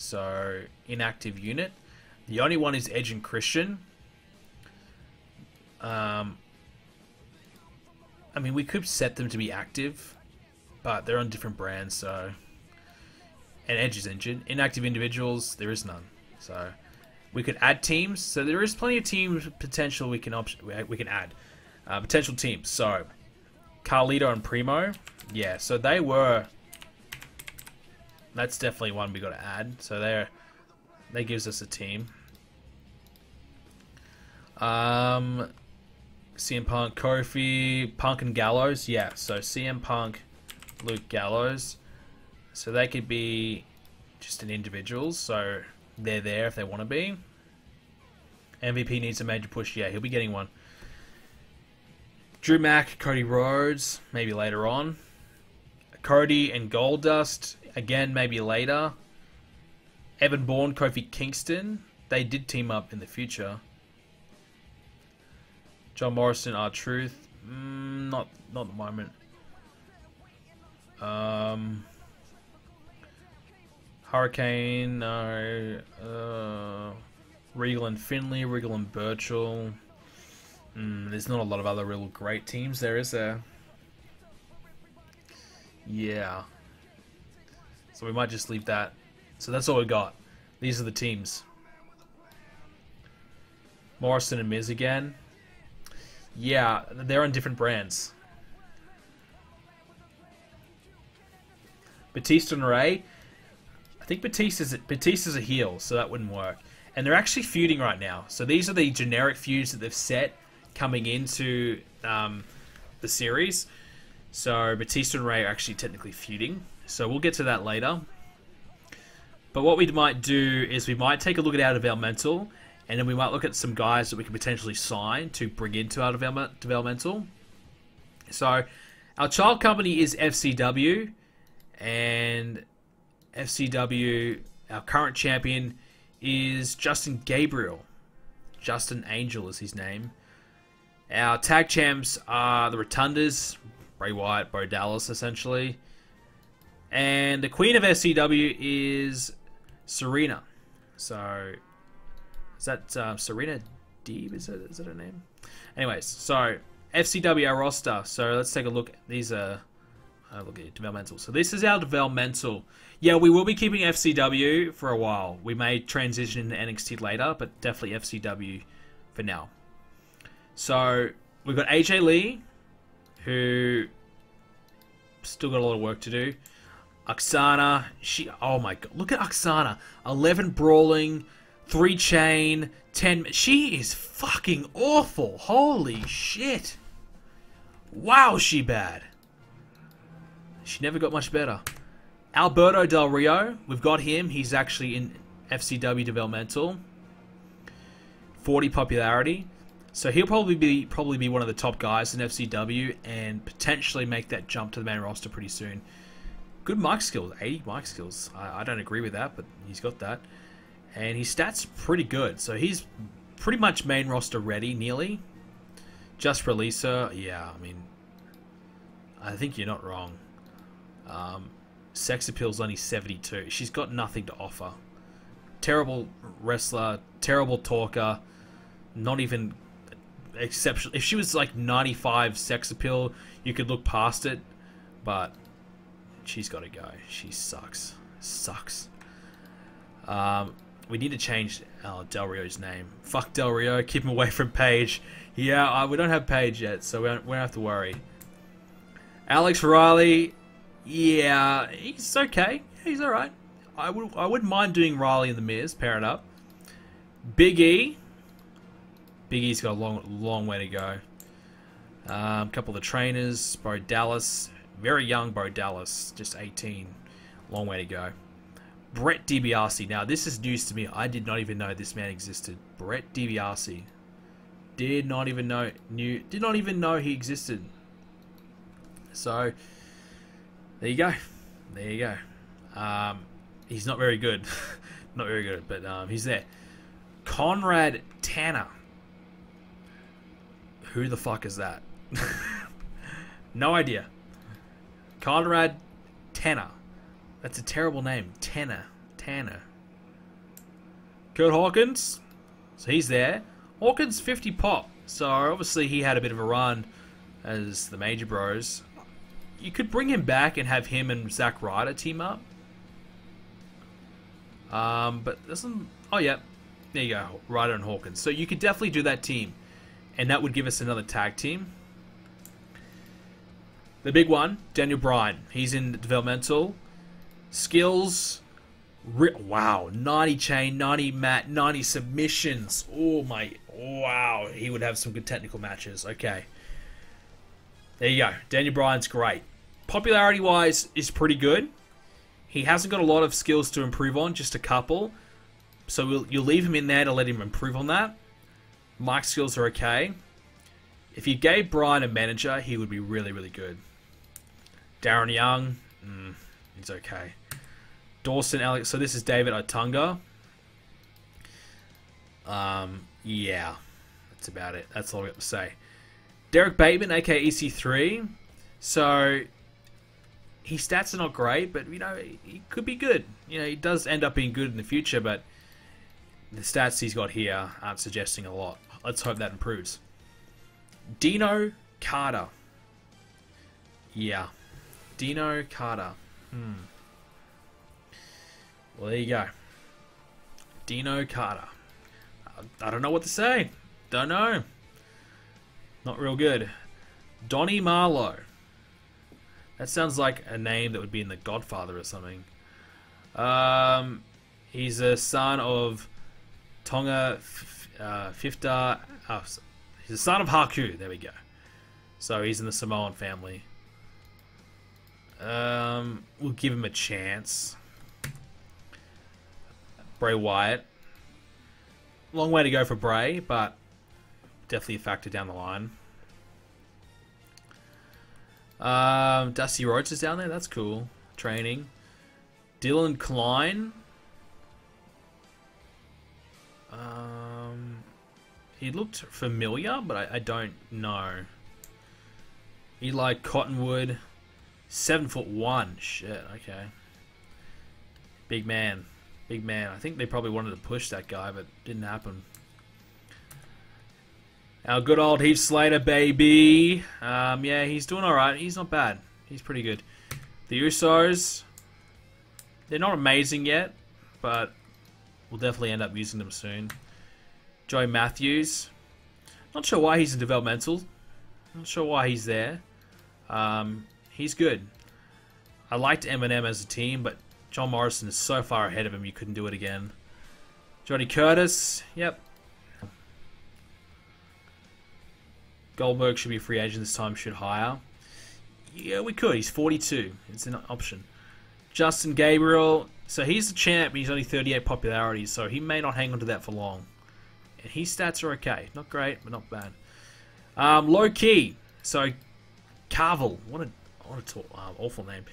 So inactive unit. The only one is Edge and Christian. Um, I mean, we could set them to be active, but they're on different brands, so. And Edge is injured. Inactive individuals, there is none. So, we could add teams. So there is plenty of team potential we can option we can add. Uh, potential teams. So, Carlito and Primo, yeah. So they were. That's definitely one we got to add. So they're that gives us a team. Um, CM Punk, Kofi, Punk, and Gallows. Yeah, so CM Punk, Luke Gallows. So they could be just an individuals. So they're there if they want to be. MVP needs a major push. Yeah, he'll be getting one. Drew Mack, Cody Rhodes, maybe later on. Cody and Goldust, again, maybe later. Evan Bourne, Kofi Kingston, they did team up in the future. John Morrison, R-Truth, mm, not not the moment. Um, Hurricane, no. Uh, Regal and Finlay, Regal and Burchill. Mm, there's not a lot of other real great teams there, is there? Yeah. So we might just leave that. So that's all we got. These are the teams. Morrison and Miz again. Yeah, they're on different brands. Batista and Rey. I think Batista's Batista's a heel, so that wouldn't work. And they're actually feuding right now. So these are the generic feuds that they've set coming into um, the series. So Batista and Rey are actually technically feuding. So we'll get to that later. But what we might do is we might take a look at our developmental and then we might look at some guys that we can potentially sign to bring into our developmental. So, our child company is FCW, and FCW, our current champion, is Justin Gabriel. Justin Angel is his name. Our tag champs are the Rotundas, Bray Wyatt, Bo Dallas, essentially. And the Queen of FCW is Serena. So, is that uh, Serena Deeb? Is that, is that her name? Anyways, so FCW roster. So let's take a look. These are uh, look at developmental. So this is our developmental. Yeah, we will be keeping FCW for a while. We may transition into NXT later, but definitely FCW for now. So we've got AJ Lee, who still got a lot of work to do. Aksana, she oh my god, look at Aksana. 11 brawling, 3 chain, 10 she is fucking awful. Holy shit. Wow, she bad. She never got much better. Alberto Del Rio, we've got him. He's actually in FCW developmental. 40 popularity. So he'll probably be probably be one of the top guys in FCW and potentially make that jump to the main roster pretty soon. Good mic skills, 80 mic skills. I, I don't agree with that, but he's got that. And his stats pretty good. So he's pretty much main roster ready, nearly. Just release her. Yeah, I mean, I think you're not wrong. Um, sex appeal's only 72. She's got nothing to offer. Terrible wrestler, terrible talker, not even exceptional. If she was like 95 sex appeal, you could look past it, but she's got to go. She sucks. Sucks. Um, we need to change uh, Del Rio's name. Fuck Del Rio. Keep him away from Paige. Yeah, uh, we don't have Paige yet, so we don't, we don't have to worry. Alex Riley. Yeah, he's okay. He's all right. I would I wouldn't mind doing Riley and the Miz, pair it up. Big E. Big E's got a long long way to go. A um, couple of the trainers, Bo Dallas, very young Bo Dallas, just 18. Long way to go. Brett DiBiase. Now, this is news to me. I did not even know this man existed. Brett DiBiase. Did not even know knew did not even know he existed. So there you go. There you go. Um, he's not very good. not very good, but um, he's there. Conrad Tanner. Who the fuck is that? no idea. Conrad Tanner. That's a terrible name. Tanner. Tanner. Kurt Hawkins. So he's there. Hawkins 50 pop. So obviously he had a bit of a run as the Major Bros. You could bring him back and have him and Zack Ryder team up. Um, but doesn't. Oh yeah, there you go, Ryder and Hawkins. So you could definitely do that team, and that would give us another tag team. The big one, Daniel Bryan. He's in developmental. Skills. Wow, 90 chain, 90 mat, 90 submissions. Oh my, wow. He would have some good technical matches. Okay. There you go. Daniel Bryan's great. Popularity wise, is pretty good. He hasn't got a lot of skills to improve on, just a couple. So we'll, you'll leave him in there to let him improve on that. Mike's skills are okay. If you gave Bryan a manager, he would be really, really good. Darren Young, mm, he's okay. Dawson Alex, so this is David Otunga. Um, yeah, that's about it. That's all I got to say. Derek Bateman, aka EC3. So his stats are not great, but you know he could be good. You know he does end up being good in the future, but the stats he's got here aren't suggesting a lot. Let's hope that improves. Dino Carter. Yeah, Dino Carter. Hmm. Well, there you go. Dino Carter. I, don't know what to say. Don't know. Not real good. Donnie Marlowe. That sounds like a name that would be in The Godfather or something. Um, he's a son of Tonga uh, Fifita. Oh, he's a son of Haku. There we go. So he's in the Samoan family. Um, we'll give him a chance. Bray Wyatt. Long way to go for Bray, but definitely a factor down the line. Um, Dusty Rhodes is down there. That's cool. Training. Dylan Klein. Um, He looked familiar, but I, I don't know. Eli Cottonwood, seven foot one. Shit. Okay. Big man. Big man. I think they probably wanted to push that guy, but didn't happen. Our good old Heath Slater, baby. Um, yeah, he's doing alright. He's not bad. He's pretty good. The Usos, they're not amazing yet, but we'll definitely end up using them soon. Joe Matthews. Not sure why he's in developmental. Not sure why he's there. Um, he's good. I liked MNM as a team, but John Morrison is so far ahead of him, you couldn't do it again. Johnny Curtis, yep. Goldberg should be a free agent this time, should hire. Yeah, we could. He's 42. It's an option. Justin Gabriel, so he's the champ, he's only 38 popularity, so he may not hang on to that for long. And his stats are okay. Not great, but not bad. Um, Low Ki, so Kaval, what a, what a uh, awful name.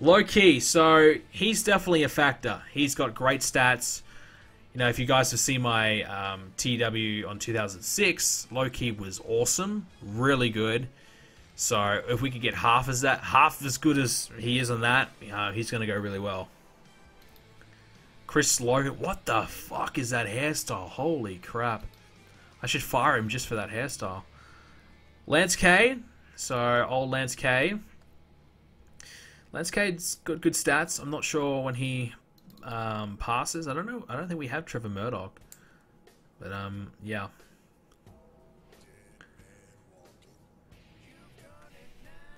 Low Ki, so he's definitely a factor. He's got great stats. You know, if you guys have seen my um, TW on 2006, Low Ki was awesome, really good. So if we could get half as that, half as good as he is on that, uh, he's going to go really well. Chris Logan, what the fuck is that hairstyle? Holy crap! I should fire him just for that hairstyle. Lance Cade, so old Lance Cade. Lance Cade's got good stats. I'm not sure when he um, passes. I don't know. I don't think we have Trevor Murdoch. But um, yeah.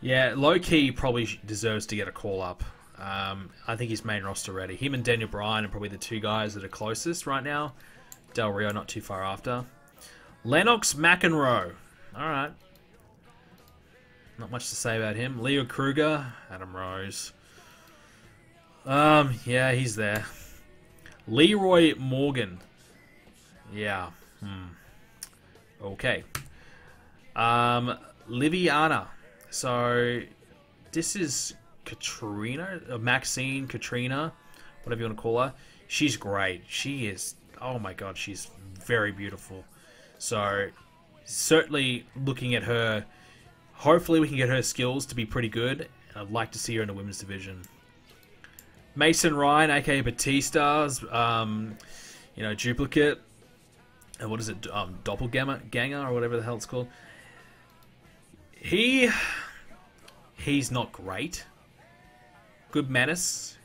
Yeah, Low Ki probably deserves to get a call up. Um, I think he's main roster ready. Him and Daniel Bryan are probably the two guys that are closest right now. Del Rio not too far after. Lennox McEnroe. All right. Not much to say about him. Leo Kruger, Adam Rose. Um, yeah, he's there. Leroy Morgan. Yeah. Hmm. Okay. Um, Liviana. So, this is Katrina, uh, Maxine, Katrina, whatever you want to call her. She's great. She is, oh my god, she's very beautiful. So, certainly looking at her, hopefully we can get her skills to be pretty good. I'd like to see her in the women's division. Mason Ryan, aka Batista's, um, you know, duplicate. And what is it? Um, doppelganger, ganger, or whatever the hell it's called. He, he's not great. Good menace,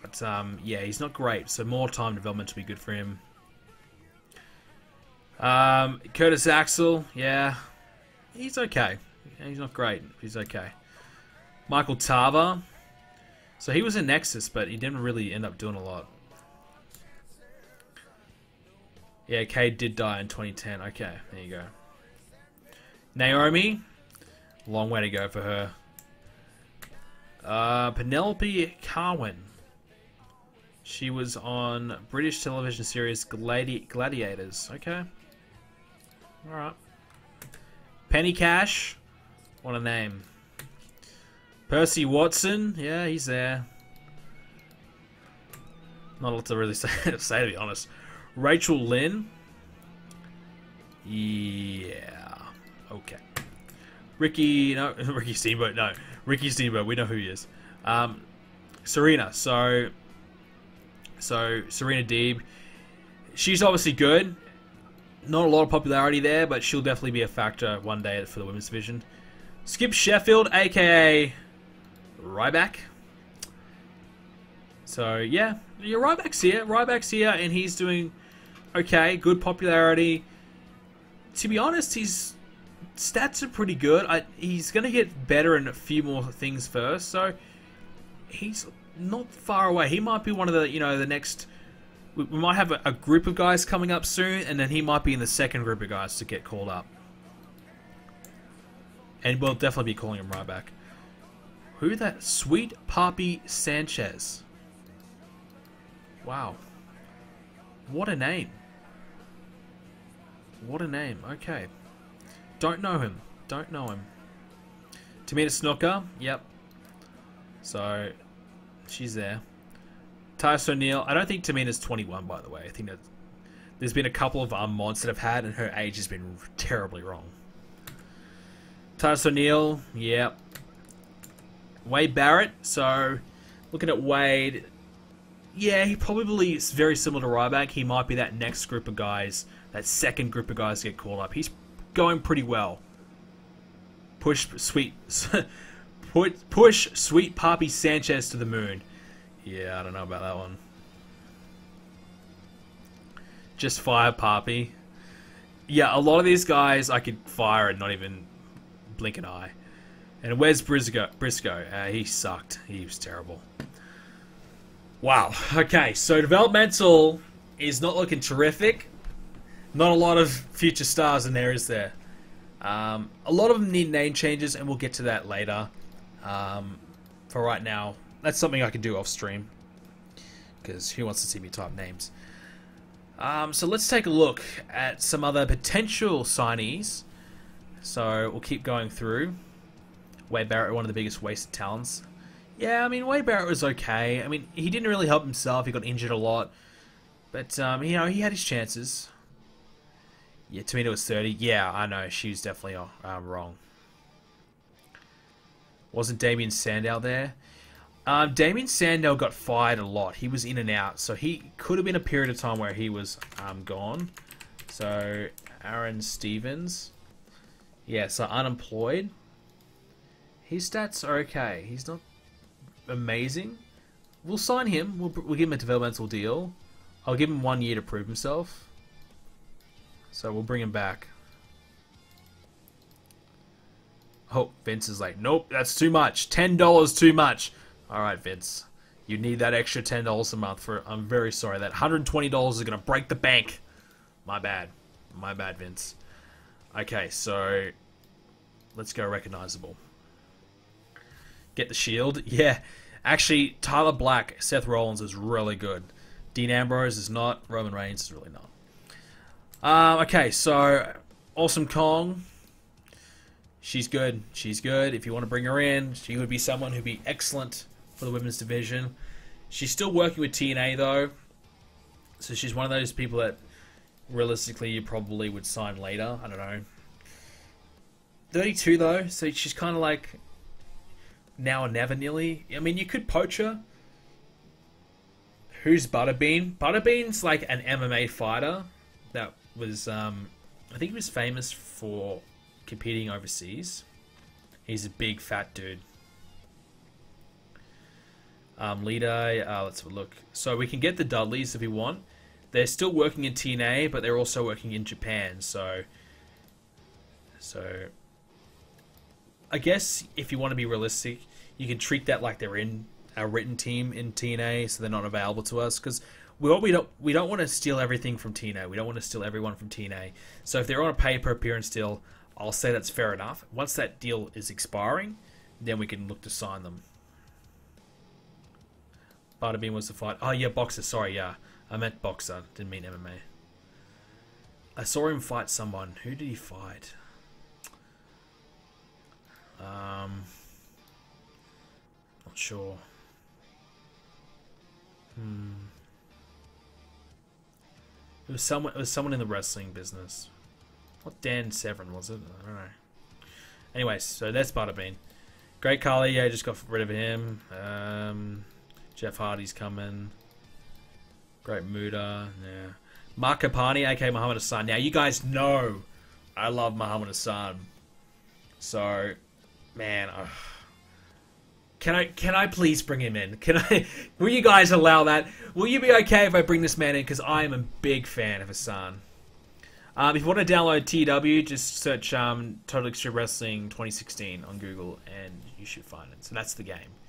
but um, yeah, he's not great. So more time development to be good for him. Um, Curtis Axel, yeah, he's okay. He's not great. He's okay. Michael Tarver. So he was in Nexus, but he didn't really end up doing a lot. Yeah, Cade did die in 2010. Okay, there you go. Naomi, long way to go for her. Uh, Penelope Carwin. She was on British television series Gladi Gladiators. Okay. Alright. Penny Cash. What a name. Percy Watson. Yeah, he's there. Not a lot to really say, say to be honest. Rachel Lynn. Yeah. Okay. Ricky, no, Ricky Steamboat, no. Ricky Steamboat, we know who he is. Um, Serena, so, so Serena Deeb, she's obviously good. Not a lot of popularity there, but she'll definitely be a factor one day for the women's division. Skip Sheffield, aka Ryback. So yeah, yeah, Ryback's here. Ryback's here, and he's doing okay. Good popularity. To be honest, his stats are pretty good. I, he's going to get better in a few more things first, so he's not far away. He might be one of the you know the next. We, might have a, a group of guys coming up soon, and then he might be in the second group of guys to get called up. And we'll definitely be calling him right back. Who that? Sweet Poppy Sanchez. Wow. What a name. What a name. Okay. Don't know him. Don't know him. Tamina Snuka. Yep. So, she's there. Tyus O'Neill. I don't think Tamina's 21, by the way. I think that There's been a couple of um, mods that I've had, and her age has been terribly wrong. Titus O'Neil, yeah. Wade Barrett, so looking at Wade, yeah, he probably is very similar to Ryback. He might be that next group of guys, that second group of guys to get called up. He's going pretty well. Push sweet, push sweet Poppy Sanchez to the moon. Yeah, I don't know about that one. Just fire Poppy. Yeah, a lot of these guys I could fire and not even blink an eye. And where's Briscoe? Briscoe, uh, he sucked. He was terrible. Wow. Okay, so developmental is not looking terrific. Not a lot of future stars in there, is there? Um, a lot of them need name changes, and we'll get to that later. Um, for right now, that's something I can do off stream. Because who wants to see me type names? Um, so let's take a look at some other potential signees. So we'll keep going through. Wade Barrett, one of the biggest wasted talents. Yeah, I mean, Wade Barrett was okay. I mean, he didn't really help himself. He got injured a lot. But, um, you know, he had his chances. Yeah, Tamina was 30. Yeah, I know. She was definitely uh, wrong. Wasn't Damien Sandow there? Um, Damien Sandow got fired a lot. He was in and out. So he could have been a period of time where he was um, gone. So, Aaron Stevens. Yeah, so unemployed. His stats are okay. He's not amazing. We'll sign him. We'll, we'll give him a developmental deal. I'll give him one year to prove himself. So we'll bring him back. Oh, Vince is like, nope, that's too much. $10 too much. All right, Vince. You need that extra $10 a month for I'm very sorry. That $120 is going to break the bank. My bad. My bad, Vince. Okay, so let's go recognizable. Get the shield. Yeah. Actually, Tyler Black, Seth Rollins is really good. Dean Ambrose is not. Roman Reigns is really not. Um, okay, so Awesome Kong. She's good. She's good. If you want to bring her in, she would be someone who'd be excellent for the women's division. She's still working with TNA though, so she's one of those people that realistically you probably would sign later. I don't know. 32 though, so she's kind of like now or never nearly. I mean, you could poach her. Who's Butterbean? Butterbean's like an MMA fighter that was, um, I think he was famous for competing overseas. He's a big fat dude. Um, uh, let's have a look. So we can get the Dudleys if we want. They're still working in TNA, but they're also working in Japan. So, so I guess if you want to be realistic, you can treat that like they're in a written team in TNA, so they're not available to us because we we don't we don't want to steal everything from TNA. We don't want to steal everyone from TNA. So if they're on a pay per appearance deal, I'll say that's fair enough. Once that deal is expiring, then we can look to sign them. Butterbean was the fight. Oh yeah, boxer. Sorry, yeah, I meant boxer. Didn't mean MMA. I saw him fight someone. Who did he fight? Um, not sure. Hmm. It was someone. It was someone in the wrestling business. What Dan Severn was it? I don't know. Anyways, so that's Butterbean. Great Khali, yeah, just got rid of him. Um, Jeff Hardy's coming. Great Muta, yeah. Mark Copani, aka Muhammad Hassan. Now, you guys know I love Muhammad Hassan. So, man, uh, can I can I please bring him in? Can I? Will you guys allow that? Will you be okay if I bring this man in? Because I am a big fan of Hassan. Um, if you want to download TW, just search um, Total Extreme Wrestling 2016 on Google, and you should find it. So that's the game.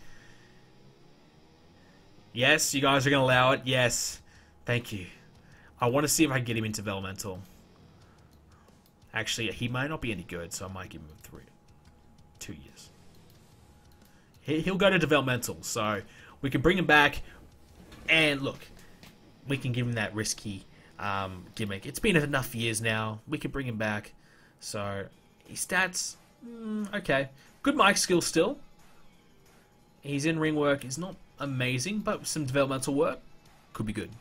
Yes, you guys are going to allow it. Yes, thank you. I want to see if I can get him into developmental. Actually, he might not be any good, so I might give him three, two years. He'll go to developmental, so we can bring him back. And look, we can give him that risky um, gimmick. It's been enough years now. We can bring him back. So his stats, mm, okay, good mic skill still. He's in ring work is not amazing, but some developmental work could be good.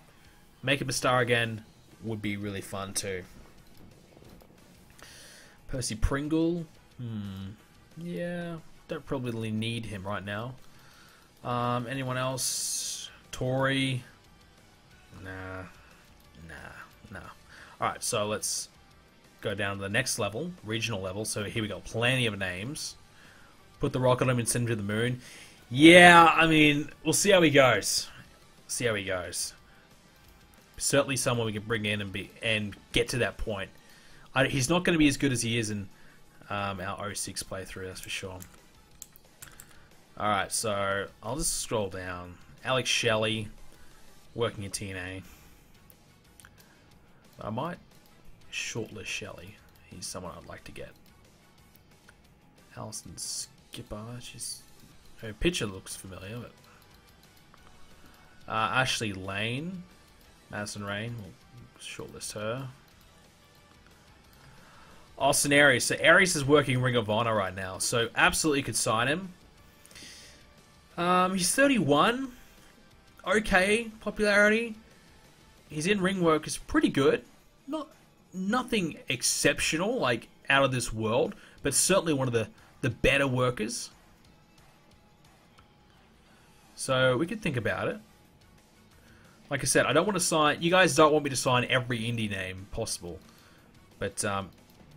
Make him a star again. would be really fun too. Percy Pringle. Hmm. Yeah, don't probably need him right now. Um, anyone else? Tori. Nah. Nah. Nah. Alright, so let's go down to the next level, regional level. So here we got plenty of names. Put the rocket on him and send him to the moon. Yeah, I mean, we'll see how he goes. See how he goes. Certainly someone we can bring in and be and get to that point. I, he's not going to be as good as he is in um, our 06 playthrough, that's for sure. Alright, so I'll just scroll down. Alex Shelley, working in TNA. I might shortlist Shelley. He's someone I'd like to get. Alison Skipper, she's her picture looks familiar, but uh, Ashley Lane, Madison Rain, we'll shortlist her. Austin Aries. So Aries is working Ring of Honor right now, so absolutely could sign him. Um, he's 31. Okay, popularity. He's in ring work is pretty good. Not nothing exceptional, like out of this world, but certainly one of the, the better workers. So we could think about it. Like I said, I don't want to sign. You guys don't want me to sign every indie name possible, but um,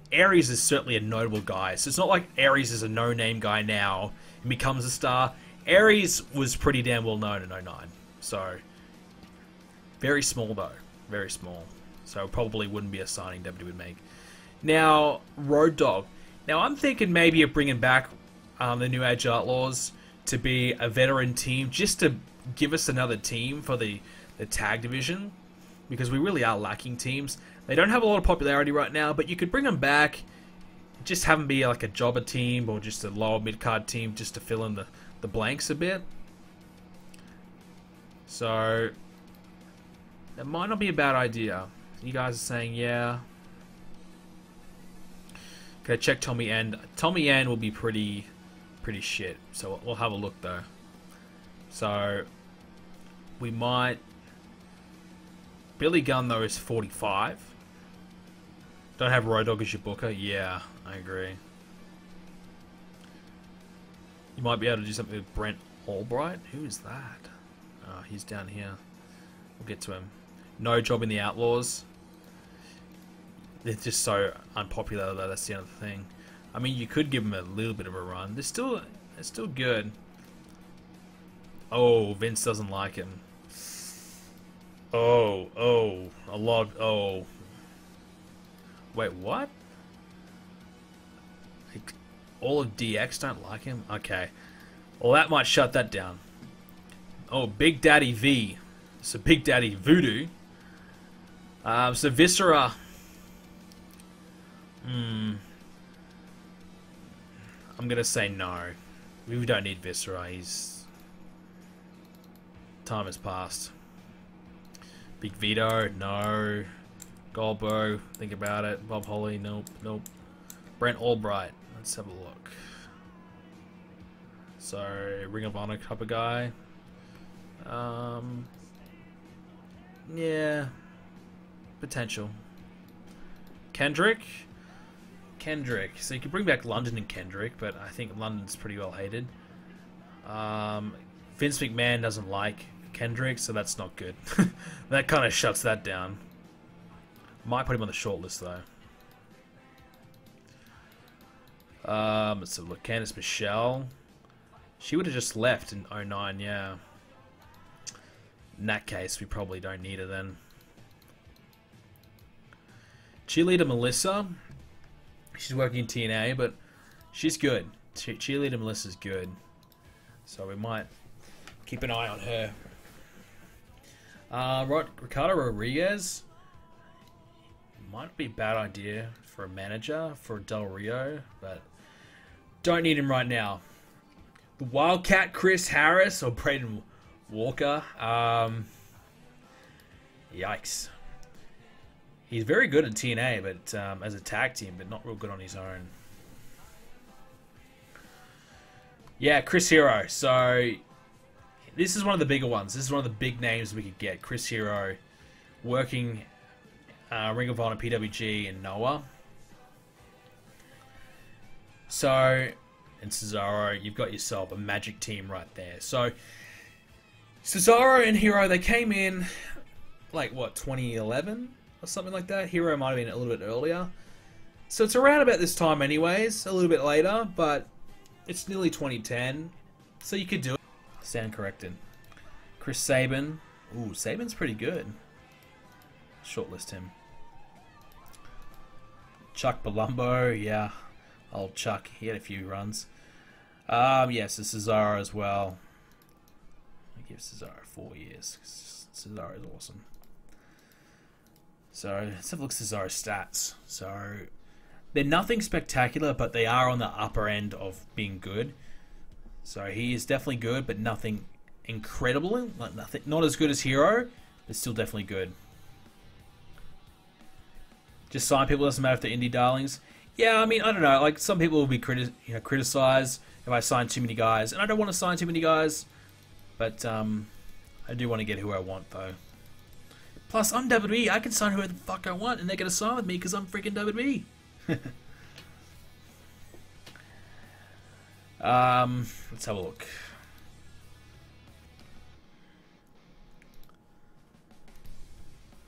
Aries is certainly a notable guy. So it's not like Aries is a no-name guy now and becomes a star. Aries was pretty damn well known in 09. So very small though, very small. So probably wouldn't be a signing WWE would make. Now Road Dog. Now I'm thinking maybe of bringing back um, the New Age Outlaws to be a veteran team, just to give us another team for the the tag division, because we really are lacking teams. They don't have a lot of popularity right now, but you could bring them back, just have them be like a jobber team or just a lower mid card team, just to fill in the the blanks a bit. So that might not be a bad idea. You guys are saying yeah. Okay, check Tommy End. Tommy End will be pretty pretty shit. So we'll have a look though. So we might. Billy Gunn though is 45. Don't have Road Dog as your booker. Yeah, I agree. You might be able to do something with Brent Albright. Who is that? Oh, he's down here. We'll get to him. No job in the Outlaws. They're just so unpopular though. That's the other thing. I mean, you could give them a little bit of a run. They're still, they're still good. Oh, Vince doesn't like him. Oh, oh, a lot. Oh, wait, what? All of DX don't like him. Okay, well that might shut that down. Oh, Big Daddy V. So Big Daddy Voodoo. Um, so Viscera. Hmm. I'm gonna say no. We don't need Viscera. He's time has passed. Big Vito, no. Goldberg, think about it. Bob Holly, nope, nope. Brent Albright, let's have a look. So, Ring of Honor type of guy. Um, yeah, potential. Kendrick, Kendrick. So you could bring back London and Kendrick, but I think London's pretty well hated. Um, Vince McMahon doesn't like Kendrick, so that's not good. that kind of shuts that down. Might put him on the short list though. Um, let's have a look. Candice Michelle. She would have just left in 09, yeah. In that case, we probably don't need her then. Cheerleader Melissa. She's working in TNA, but she's good. Cheerleader Melissa's good. So we might keep an eye on her. Uh, right, Ricardo Rodriguez. Might be a bad idea for a manager for Del Rio, but don't need him right now. The Wildcat Chris Harris or Braden Walker. Um, yikes. He's very good at TNA, but um, as a tag team, but not real good on his own. Yeah, Chris Hero. So this is one of the bigger ones. This is one of the big names we could get. Chris Hero working uh, Ring of Honor, PWG, and Noah. So, and Cesaro, you've got yourself a magic team right there. So, Cesaro and Hero, they came in like what 2011 or something like that. Hero might have been a little bit earlier. So it's around about this time, anyways. A little bit later, but it's nearly 2010, so you could do it. Stand corrected. Chris Sabin. Ooh, Sabin's pretty good. Shortlist him. Chuck Palumbo, yeah. Old Chuck, he had a few runs. Um, yes, it's Cesaro as well. I give Cesaro four years. Cesaro is awesome. So let's have a look at Cesaro's stats. So they're nothing spectacular, but they are on the upper end of being good. So he is definitely good, but nothing incredible. Like nothing, not as good as Hero, but still definitely good. Just sign people doesn't matter if they're indie darlings. Yeah, I mean, I don't know. Like some people will be criti- you know, criticized if I sign too many guys, and I don't want to sign too many guys, but um, I do want to get who I want though. Plus, I'm WWE. I can sign whoever the fuck I want, and they're gonna sign with me because I'm freaking WWE. um, let's have a look.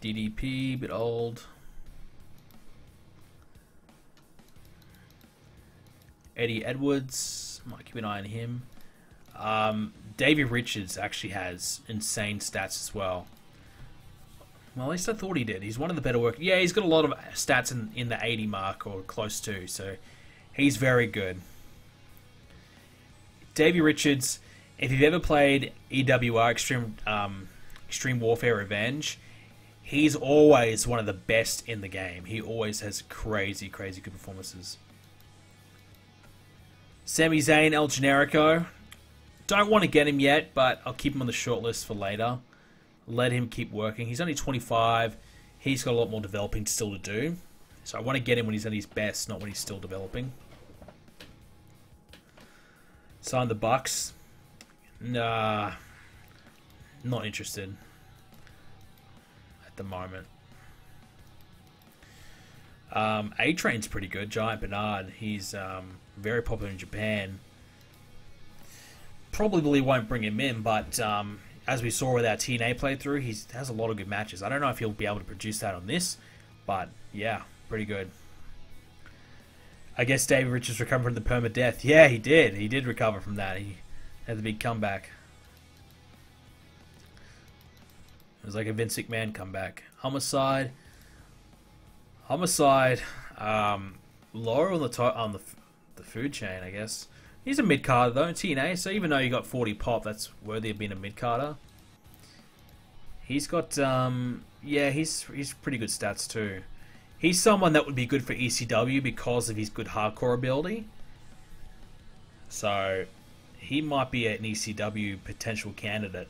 DDP, bit old. Eddie Edwards, might keep an eye on him. Um, Davey Richards actually has insane stats as well. Well, at least I thought he did. He's one of the better workers. Yeah, he's got a lot of stats in, in the 80 mark or close to, so he's very good. Davey Richards, if you've ever played EWR Extreme um, Extreme Warfare Revenge, he's always one of the best in the game. He always has crazy, crazy good performances. Sami Zayn, El Generico. Don't want to get him yet, but I'll keep him on the short list for later let him keep working. He's only 25. He's got a lot more developing still to do. So I want to get him when he's at his best, not when he's still developing. Sign the Bucks. Nah. Not interested. At the moment. Um, A-Train's pretty good. Giant Bernard. He's um, very popular in Japan. Probably won't bring him in, but um, as we saw with our TNA playthrough, he has a lot of good matches. I don't know if he'll be able to produce that on this, but yeah, pretty good. I guess David Richards recovered from the permadeath. Yeah, he did. He did recover from that. He had the big comeback. It was like a Vince McMahon comeback. Homicide. Homicide. Um, lower on the top on the the food chain, I guess. He's a mid carder though, TNA. So even though you got 40 pop, that's worthy of being a mid carder. He's got, um, yeah, he's he's pretty good stats too. He's someone that would be good for ECW because of his good hardcore ability. So he might be an ECW potential candidate.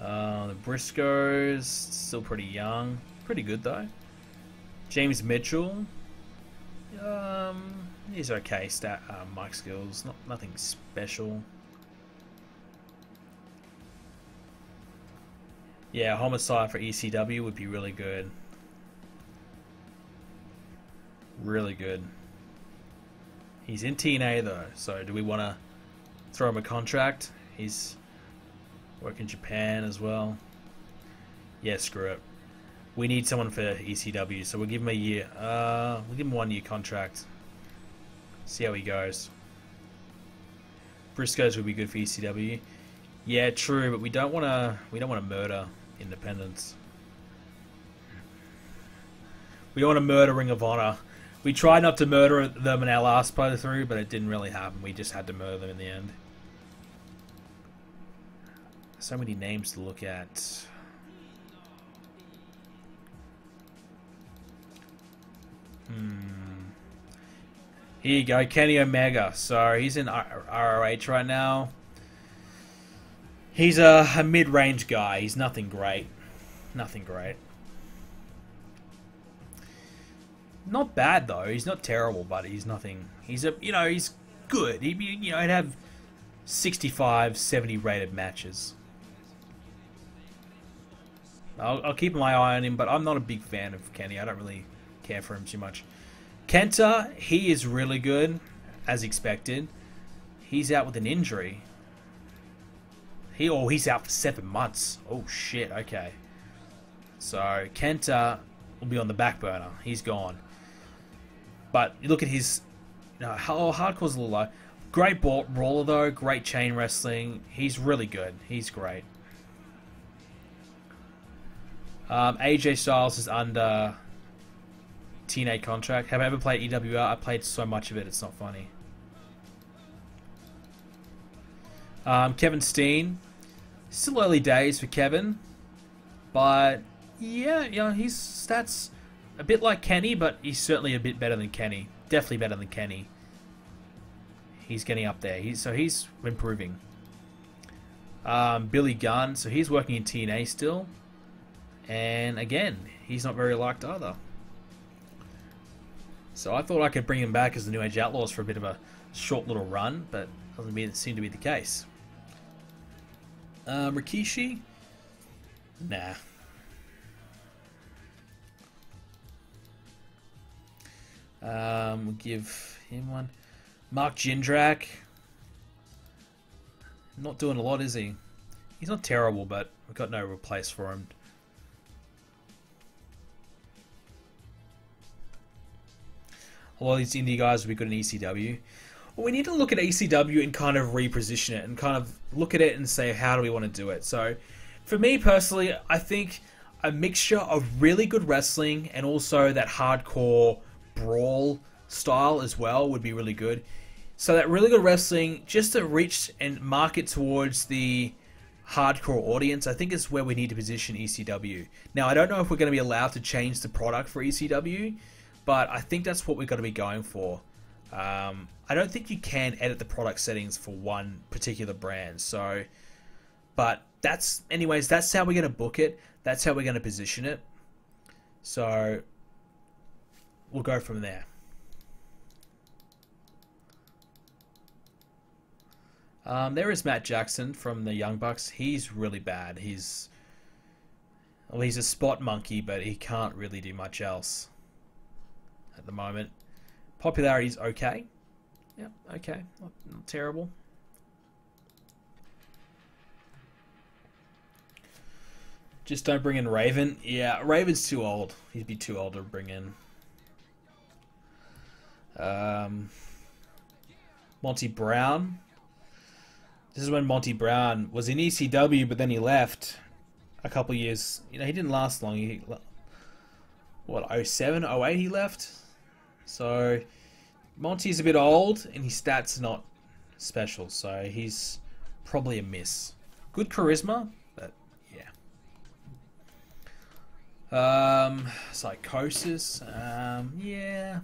Uh, the Briscoes still pretty young, pretty good though. James Mitchell. Um, he's okay. Stat, uh, mic skills, not nothing special. Yeah, homicide for ECW would be really good. Really good. He's in TNA though, so do we want to throw him a contract? He's working Japan as well. Yeah, screw it we need someone for ECW, so we'll give him a year. Uh, we'll give him one year contract. See how he goes. Briscoes would be good for ECW. Yeah, true, but we don't want to. We don't want to murder independence. We don't want to murder Ring of Honor. We tried not to murder them in our last playthrough, but it didn't really happen. We just had to murder them in the end. So many names to look at. Hmm. Here you go, Kenny Omega. So he's in ROH right now. He's a, a mid-range guy. He's nothing great. Nothing great. Not bad though. He's not terrible, but he's nothing. He's a you know he's good. He'd you know he'd have 65, 70 rated matches. I'll, I'll keep my eye on him, but I'm not a big fan of Kenny. I don't really care for him too much. Kenta, he is really good, as expected. He's out with an injury. He oh he's out for seven months. Oh shit. Okay. So Kenta will be on the back burner. He's gone. But you look at his. No, oh, hardcore's a little low. Great ball, brawler though. Great chain wrestling. He's really good. He's great. Um, AJ Styles is under TNA contract. Have I ever played EWR? I played so much of it, it's not funny. Um, Kevin Steen. Still early days for Kevin. But, yeah, you know, his stats a bit like Kenny, but he's certainly a bit better than Kenny. Definitely better than Kenny. He's getting up there. He's, so he's improving. Um, Billy Gunn. So he's working in TNA still. And again, he's not very liked either. So I thought I could bring him back as the New Age Outlaws for a bit of a short little run, but doesn't seem to be the case. Um, Rikishi? Nah. Um, we'll give him one. Mark Jindrak. Not doing a lot, is he? He's not terrible, but we've got no replace for him. A lot of these indie guys will be good in ECW. Well, we need to look at ECW and kind of reposition it and kind of look at it and say, how do we want to do it? So, for me personally, I think a mixture of really good wrestling and also that hardcore brawl style as well would be really good. So that really good wrestling, just to reach and market towards the hardcore audience, I think is where we need to position ECW. Now, I don't know if we're going to be allowed to change the product for ECW but I think that's what we've got to be going for. Um, I don't think you can edit the product settings for one particular brand. So, but that's, anyways, that's how we're going to book it. That's how we're going to position it. So, we'll go from there. Um, there is Matt Jackson from the Young Bucks. He's really bad. He's well, he's a spot monkey, but he can't really do much else at the moment. Popularity is okay. Yep, okay. Not, not terrible. Just don't bring in Raven. Yeah, Raven's too old. He'd be too old to bring in. Um, Monty Brown. This is when Monty Brown was in ECW, but then he left a couple years. You know, he didn't last long. He, what, 07, 08 he left? So Monty's a bit old and his stats not special, so he's probably a miss. Good charisma, but yeah. Um, Psicosis, um, yeah.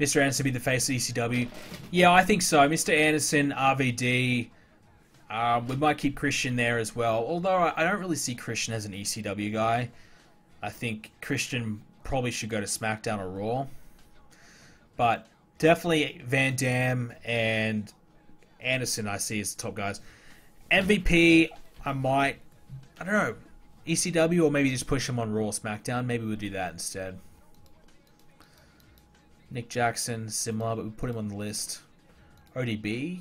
Mr. Anderson be the face of ECW. Yeah, I think so. Mr. Anderson, RVD. Um, we might keep Christian there as well. Although I don't really see Christian as an ECW guy. I think Christian probably should go to SmackDown or Raw. But definitely Van Dam and Anderson I see as the top guys. MVP, I might, I don't know, ECW or maybe just push him on Raw SmackDown. Maybe we'll do that instead. Nick Jackson, similar, but we put him on the list. ODB.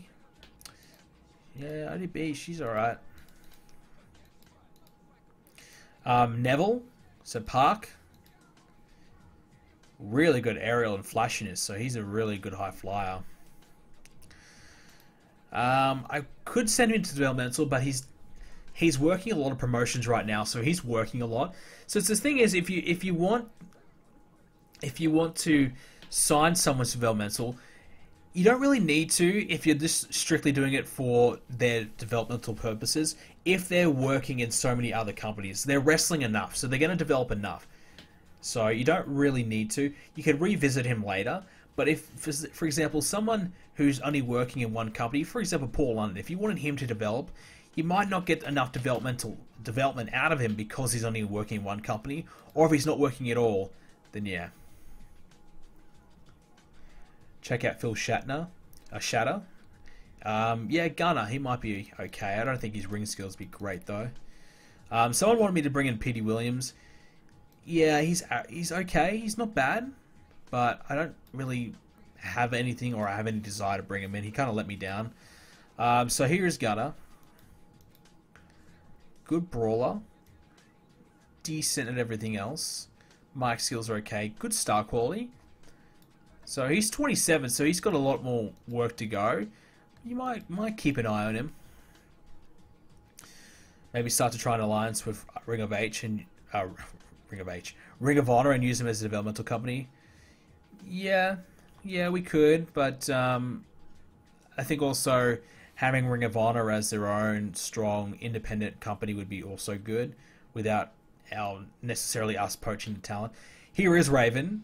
Yeah, ODB, she's alright. Um, Neville, so PAC really good aerial and flashiness, so he's a really good high flyer. Um, I could send him into developmental, but he's he's working a lot of promotions right now, so he's working a lot. So it's the thing is, if you if you want if you want to sign someone to developmental, you don't really need to if you're just strictly doing it for their developmental purposes. If they're working in so many other companies, they're wrestling enough, so they're going to develop enough. So you don't really need to. You could revisit him later. But if, for example, someone who's only working in one company, for example, Paul London, if you wanted him to develop, you might not get enough developmental development out of him because he's only working in one company, or if he's not working at all, then yeah. Check out Phil Shatner, uh, Shatter. Um, yeah, Gunner, he might be okay. I don't think his ring skills be great though. Um, someone wanted me to bring in Petey Williams. Yeah, he's uh, he's okay. He's not bad, but I don't really have anything or I have any desire to bring him in. He kind of let me down. Um, so here is Gunner. Good brawler. Decent at everything else. Mic skills are okay. Good star quality. So he's 27, so he's got a lot more work to go. You might might keep an eye on him. Maybe start to try an alliance with Ring of H and uh, Ring of H, Ring of Honor, and use them as a developmental company. Yeah, yeah, we could, but um, I think also having Ring of Honor as their own strong independent company would be also good, without our necessarily us poaching the talent. Here is Raven.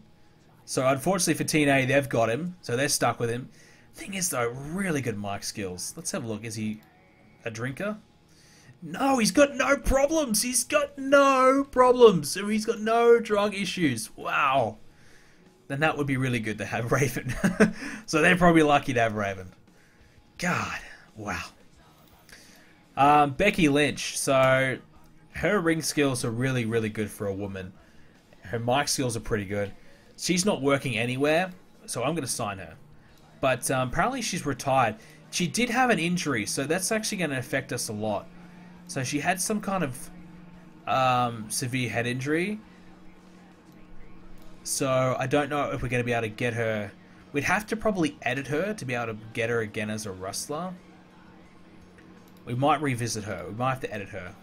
So unfortunately for TNA, they've got him, so they're stuck with him. Thing is, though, really good mic skills. Let's have a look. Is he a drinker? No, he's got no problems. He's got no problems. He's got no drug issues. Wow. Then that would be really good to have Raven. so they're probably lucky to have Raven. God. Wow. Um, Becky Lynch. So her ring skills are really, really good for a woman. Her mic skills are pretty good. She's not working anywhere, so I'm going to sign her. But um, apparently she's retired. She did have an injury, so that's actually going to affect us a lot. So she had some kind of um, severe head injury. So I don't know if we're going to be able to get her. We'd have to probably edit her to be able to get her again as a wrestler. We might revisit her. We might have to edit her.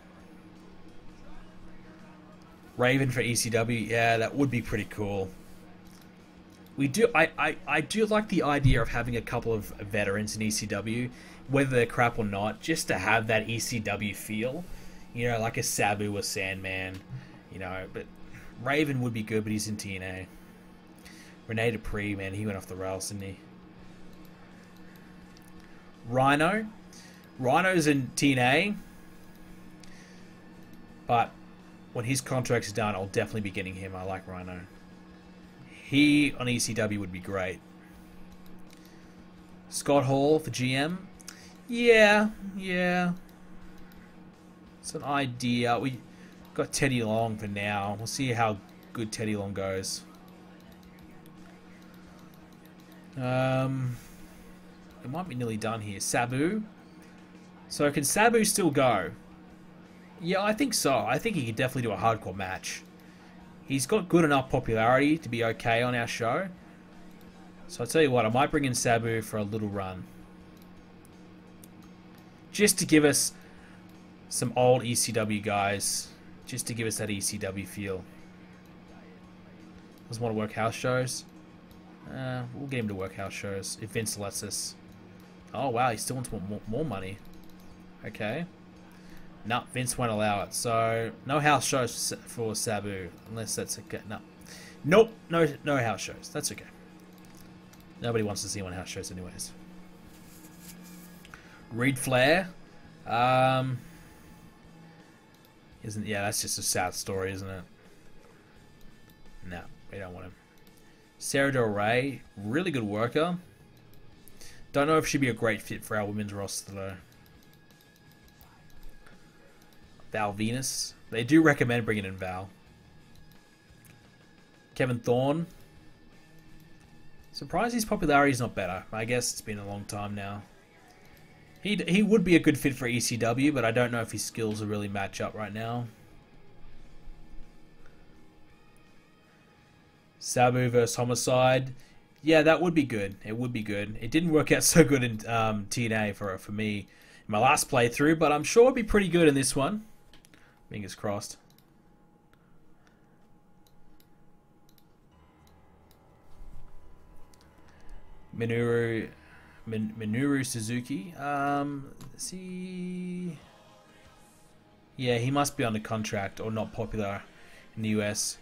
Raven for ECW, yeah, that would be pretty cool. We do, I, I, I do like the idea of having a couple of veterans in ECW, whether they're crap or not, just to have that ECW feel. You know, like a Sabu or Sandman, you know, but Raven would be good, but he's in TNA. Rene Dupree, man, he went off the rails, didn't he? Rhino. Rhino's in TNA, but when his contract's done, I'll definitely be getting him. I like Rhino. He on ECW would be great. Scott Hall for GM. Yeah, yeah. It's an idea. We got Teddy Long for now. We'll see how good Teddy Long goes. Um, it might be nearly done here. Sabu. So can Sabu still go? Yeah, I think so. I think he could definitely do a hardcore match. He's got good enough popularity to be okay on our show. So I'll tell you what, I might bring in Sabu for a little run. Just to give us some old ECW guys. Just to give us that ECW feel. Doesn't want to work house shows. Uh, we'll get him to work house shows if Vince lets us. Oh wow, he still wants more, more money. Okay. No, Vince won't allow it. So no house shows for Sabu unless that's okay. No, nope, no, no house shows. That's okay. Nobody wants to see one house shows, anyways. Reid Flair, um, isn't yeah? That's just a sad story, isn't it? No, we don't want him. Sarah Del Rey, really good worker. Don't know if she'd be a great fit for our women's roster though. Val Venis. They do recommend bringing in Val. Kevin Thorn. Surprised his popularity is not better. I guess it's been a long time now. He he would be a good fit for ECW, but I don't know if his skills will really match up right now. Sabu versus Homicide. Yeah, that would be good. It would be good. It didn't work out so good in um, TNA for for me in my last playthrough, but I'm sure it'd be pretty good in this one. Fingers crossed. Minoru Min, Minoru Suzuki. Um, see. Yeah, he must be under contract or not popular in the US.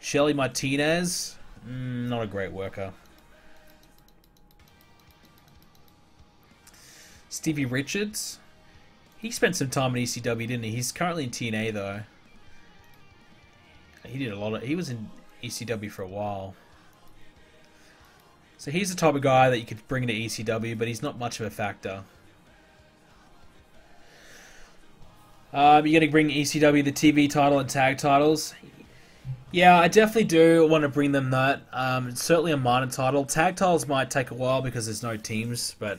Shelly Martinez, mm, not a great worker. Stevie Richards, he spent some time in ECW, didn't he? He's currently in TNA though. He did a lot of. He was in ECW for a while. So he's the type of guy that you could bring into ECW, but he's not much of a factor. Um, you're going to bring ECW the TV title and tag titles. Yeah, I definitely do want to bring them that. Um, it's certainly a minor title. Tag titles might take a while because there's no teams, but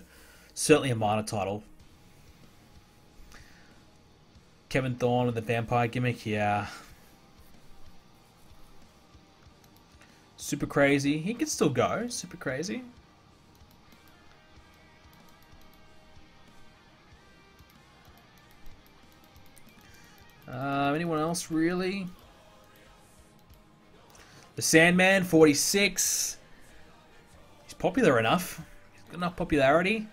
certainly a minor title. Kevin Thorn with the vampire gimmick, yeah. Super crazy. He can still go. Super crazy. Uh, anyone else really? The Sandman, 46. He's popular enough. He's got enough popularity.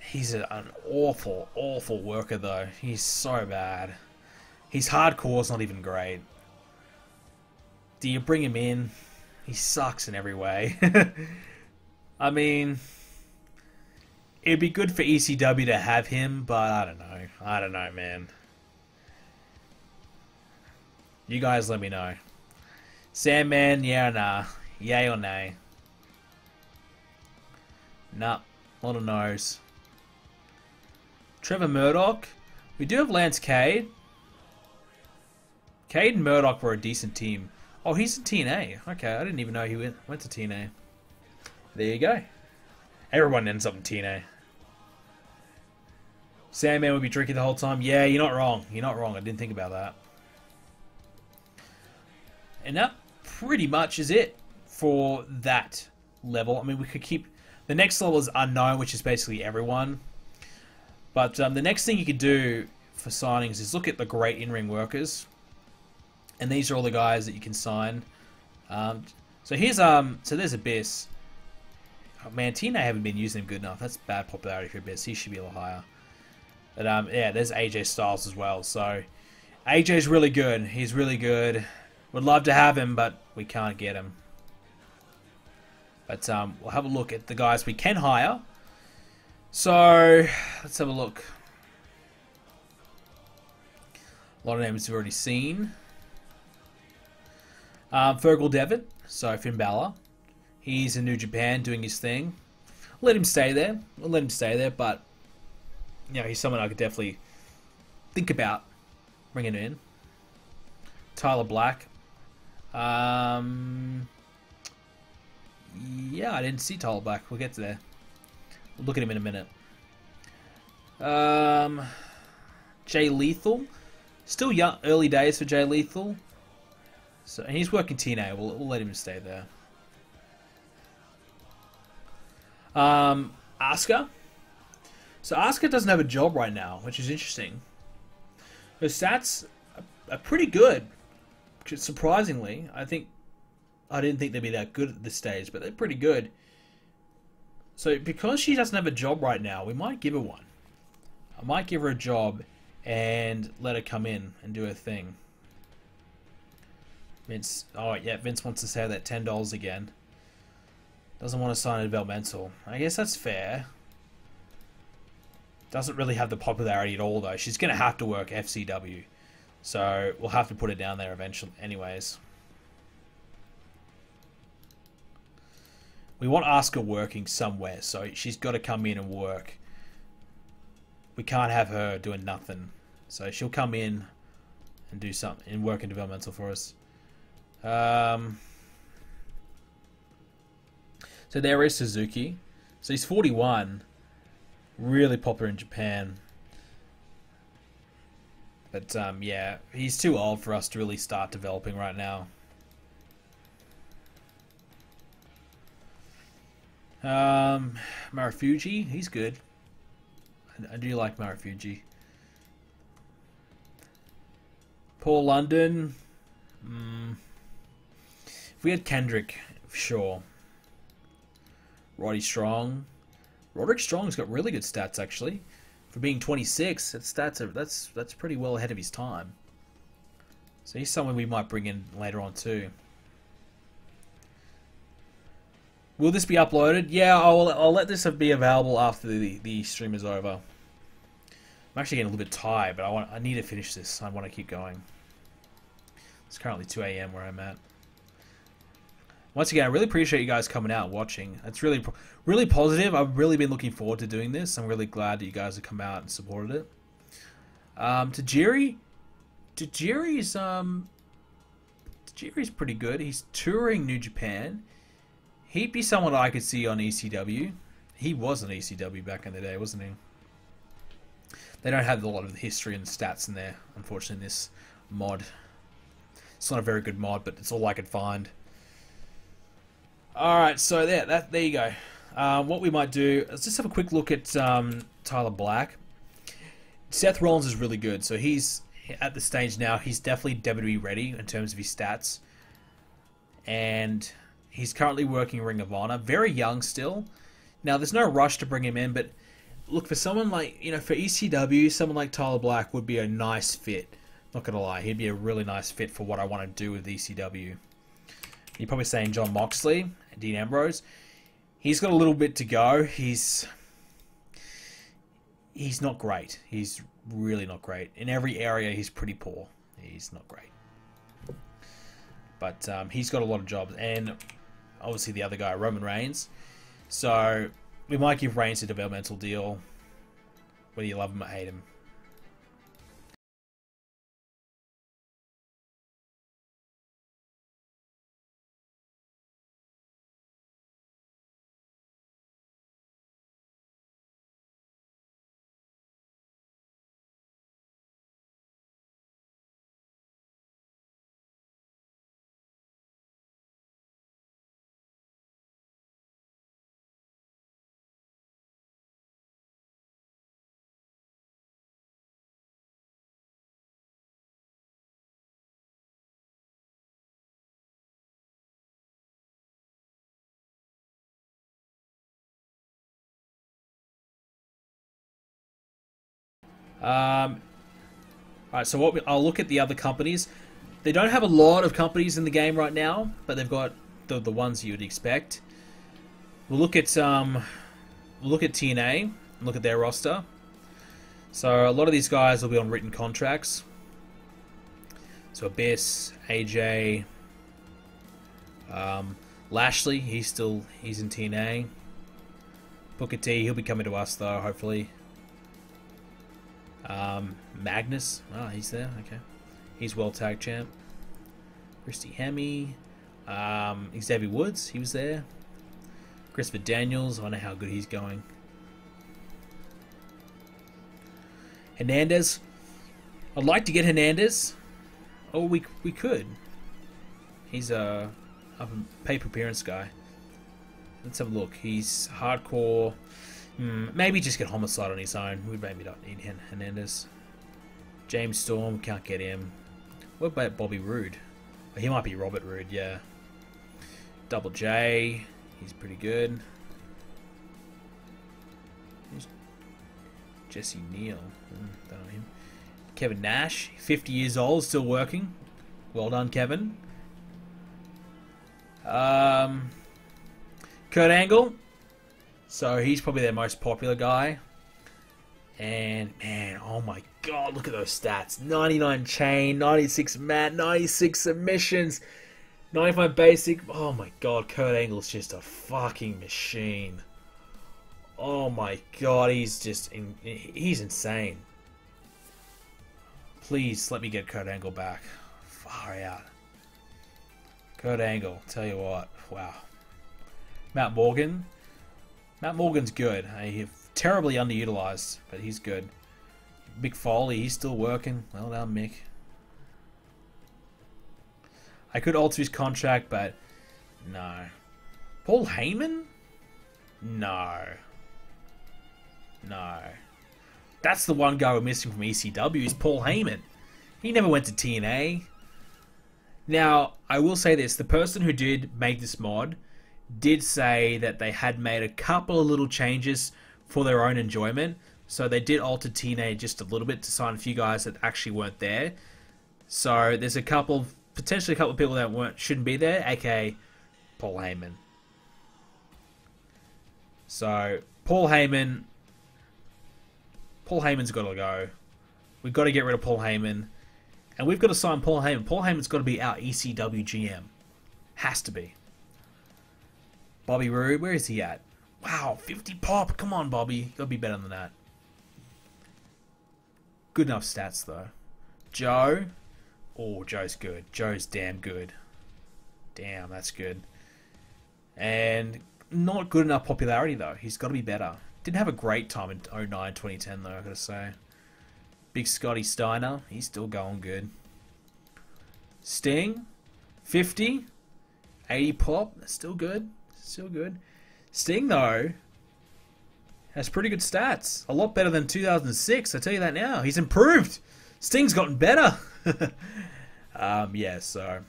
He's an awful, awful worker, though. He's so bad. His hardcore's not even great. Do you bring him in? He sucks in every way. I mean, it'd be good for ECW to have him, but I don't know. I don't know, man. You guys let me know. Sandman, yeah or nah? Yay or nay? Nah, lot of no's. Trevor Murdoch. We do have Lance Cade. Cade and Murdoch were a decent team. Oh, he's in TNA. Okay, I didn't even know he went, went to TNA. There you go. Everyone ends up in TNA. Sandman would be drinking the whole time. Yeah, you're not wrong. You're not wrong. I didn't think about that. And that pretty much is it for that level. I mean, we could keep... The next level is unknown, which is basically everyone. But um, the next thing you could do for signings is look at the great in-ring workers. And these are all the guys that you can sign. Um, so here's... um. So there's Abyss. Oh, man, TNA haven't been using him good enough. That's bad popularity for Abyss. He should be a little higher. But um, yeah, there's AJ Styles as well. So AJ's really good. He's really good. Would love to have him, but we can't get him. But um, we'll have a look at the guys we can hire. So, let's have a look. A lot of names we've already seen. Um, Fergal Devitt, so Finn Balor. He's in New Japan doing his thing. Let him stay there. We'll let him stay there, but you know, he's someone I could definitely think about bringing in. Tyler Black. Um, yeah, I didn't see Tyler Black. We'll get to there. We'll look at him in a minute. Um, Jay Lethal. Still young, early days for Jay Lethal. So he's working TNA. We'll, we'll let him stay there. Um, Asuka. So Asuka doesn't have a job right now, which is interesting. Her stats are pretty good surprisingly, I think I didn't think they'd be that good at this stage, but they're pretty good. So because she doesn't have a job right now, we might give her one. I might give her a job and let her come in and do her thing. Vince, oh yeah, Vince wants to save that ten dollars again. Doesn't want to sign a developmental. I guess that's fair. Doesn't really have the popularity at all though. She's gonna have to work FCW. So we'll have to put it down there eventually anyways. We want Asuka working somewhere, so she's got to come in and work. We can't have her doing nothing. So she'll come in and do something and work in developmental for us. Um, so there is Suzuki. So he's 41. Really popular in Japan. But um, yeah, he's too old for us to really start developing right now. Um, Marufuji, he's good. I, I do like Marufuji. Paul London. Mm, if we had Kendrick, sure. Roddy Strong. Roderick Strong's got really good stats, actually for being 26, that's that's a, that's that's pretty well ahead of his time. So he's someone we might bring in later on too. Will this be uploaded? Yeah, I'll, I'll let this be available after the, the stream is over. I'm actually getting a little bit tired, but I want I need to finish this. I want to keep going. It's currently 2 a.m. where I'm at. Once again, I really appreciate you guys coming out watching. It's really, really positive. I've really been looking forward to doing this. I'm really glad that you guys have come out and supported it. Um, Tajiri, Tajiri's um, Tajiri's pretty good. He's touring New Japan. He'd be someone I could see on ECW. He was on ECW back in the day, wasn't he? They don't have a lot of the history and stats in there, unfortunately, in this mod. It's not a very good mod, but it's all I could find. Alright, so there, that, there you go. Uh, what we might do, let's just have a quick look at um, Tyler Black. Seth Rollins is really good, so he's at the stage now, he's definitely WWE ready in terms of his stats. And he's currently working Ring of Honor. Very young still. Now, there's no rush to bring him in, but look, for someone like, you know, for ECW, someone like Tyler Black would be a nice fit. Not gonna lie, he'd be a really nice fit for what I want to do with ECW. You're probably saying John Moxley, Dean Ambrose. He's got a little bit to go. He's he's not great. He's really not great. In every area, he's pretty poor. He's not great. But um, he's got a lot of jobs, and obviously the other guy, Roman Reigns. So we might give Reigns a developmental deal, whether you love him or hate him. Um, all right, so what we, I'll look at the other companies. They don't have a lot of companies in the game right now, but they've got the the ones you'd expect. We'll look at um, we'll look at TNA. Look at their roster. So a lot of these guys will be on written contracts. So Abyss, AJ, um, Lashley, he's still he's in TNA. Booker T, he'll be coming to us though, hopefully. Um, Magnus. Oh, he's there. Okay. He's World Tag Champ. Christy Hemme. Um, Xavier Woods. He was there. Christopher Daniels. I know how good he's going. Hernandez. I'd like to get Hernandez. Oh, we we could. He's a, a paper appearance guy. Let's have a look. He's hardcore. Mm, maybe just get Homicide on his own. We maybe don't need Hernandez. James Storm, can't get him. What about Bobby Roode? He might be Robert Roode, yeah. Double J, he's pretty good. Jesse Neal, mm, don't know him. Kevin Nash, 50 years old, still working. Well done, Kevin. Um, Kurt Angle, so he's probably their most popular guy. And man, oh my god, look at those stats 99 chain, 96 mat, 96 submissions, 95 basic. Oh my god, Kurt Angle's just a fucking machine. Oh my god, he's just in, he's insane. Please let me get Kurt Angle back. Far out. Kurt Angle, tell you what, wow. Matt Morgan, Matt Morgan's good. He's terribly underutilized, but he's good. Mick Foley, he's still working. Well done, Mick. I could alter his contract, but no. Paul Heyman? No. No. That's the one guy we're missing from ECW is Paul Heyman. He never went to TNA. Now, I will say this. The person who did make this mod did say that they had made a couple of little changes for their own enjoyment. So they did alter TNA just a little bit to sign a few guys that actually weren't there. So there's a couple, potentially a couple of people that weren't shouldn't be there, aka Paul Heyman. So Paul Heyman, Paul Heyman's got to go. We've got to get rid of Paul Heyman, and we've got to sign Paul Heyman. Paul Heyman's got to be our ECW GM. Has to be. Bobby Roode, where is he at? Wow, 50 pop. Come on, Bobby. Gotta be better than that. Good enough stats, though. Joe. Oh, Joe's good. Joe's damn good. Damn, that's good. And not good enough popularity, though. He's got to be better. Didn't have a great time in 09, 2010, though, i got to say. Big Scotty Steiner. He's still going good. Sting. 50. 80 pop. Still good. Still good. Sting, though, has pretty good stats. A lot better than 2006, I tell you that now. He's improved. Sting's gotten better. um, yeah, so.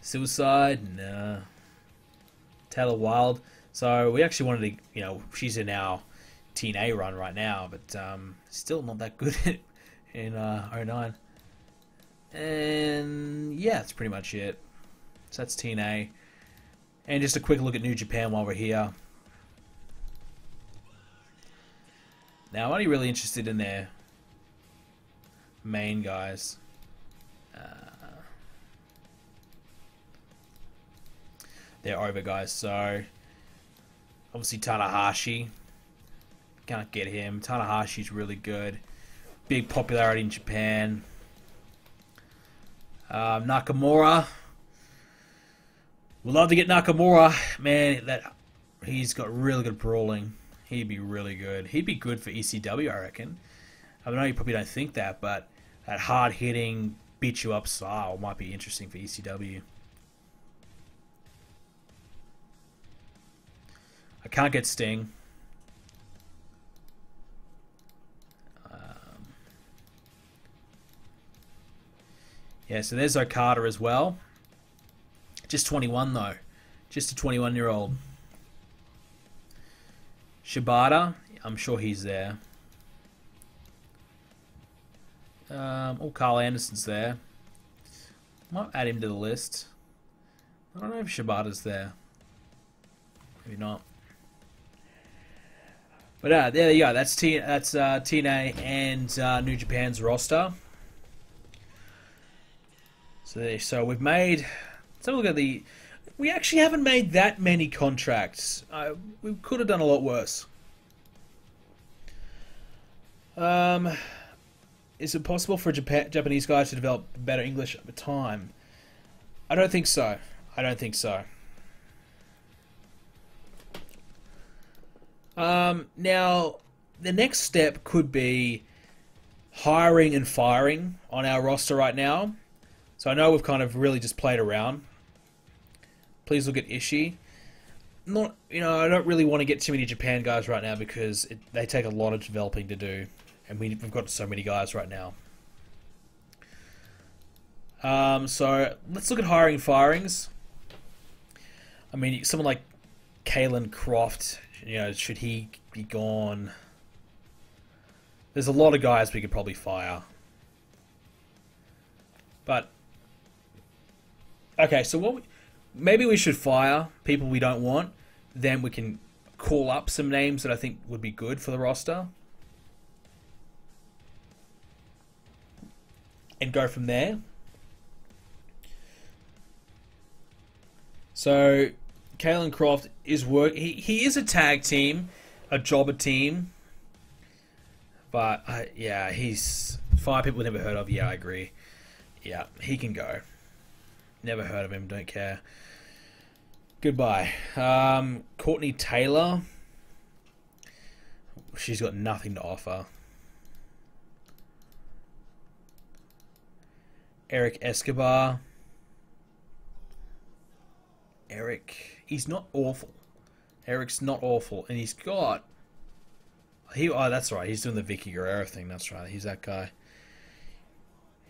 Suicide, nah. Taylor Wilde. So we actually wanted to, you know, she's in our TNA run right now, but um, still not that good in uh, 09. And yeah, that's pretty much it. So that's TNA. And just a quick look at New Japan while we're here. Now, I'm only really interested in their main guys. Uh, they're over guys, so obviously Tanahashi. Can't get him. Tanahashi's really good. Big popularity in Japan. Um, Nakamura. We'd love to get Nakamura. Man, that he's got really good brawling. He'd be really good. He'd be good for ECW, I reckon. I know you probably don't think that, but that hard hitting, beat you up style might be interesting for ECW. I can't get Sting. Um, yeah, so there's Okada as well. Just 21 though. Just a 21 year old. Shibata, I'm sure he's there. Um, oh, Karl Anderson's there. Might add him to the list. I don't know if Shibata's there. Maybe not. But uh, there you go. That's T. That's uh, TNA and uh, New Japan's roster. So, there. so we've made A look at the. We actually haven't made that many contracts. Uh, we could have done a lot worse. Um, is it possible for a Japan, Japanese guy to develop better English over time? I don't think so. I don't think so. Um, now, the next step could be hiring and firing on our roster right now. So I know we've kind of really just played around. Please look at Ishii. Not, you know, I don't really want to get too many Japan guys right now because it, they take a lot of developing to do, and we, have got so many guys right now. Um, so let's look at hiring firings. I mean, someone like Caylen Croft, you know, should he be gone? There's a lot of guys we could probably fire. But okay, so what we, maybe we should fire people we don't want. Then we can call up some names that I think would be good for the roster. And go from there. So, Caylen Croft is work. He, he is a tag team, a jobber team. But, uh, yeah, he's five people never heard of. Yeah, I agree. Yeah, he can go. Never heard of him, don't care. Goodbye. Um, Courtney Taylor. She's got nothing to offer. Eric Escobar. Eric, he's not awful. Eric's not awful, and he's got. He oh that's right. He's doing the Vickie Guerrero thing. That's right. He's that guy.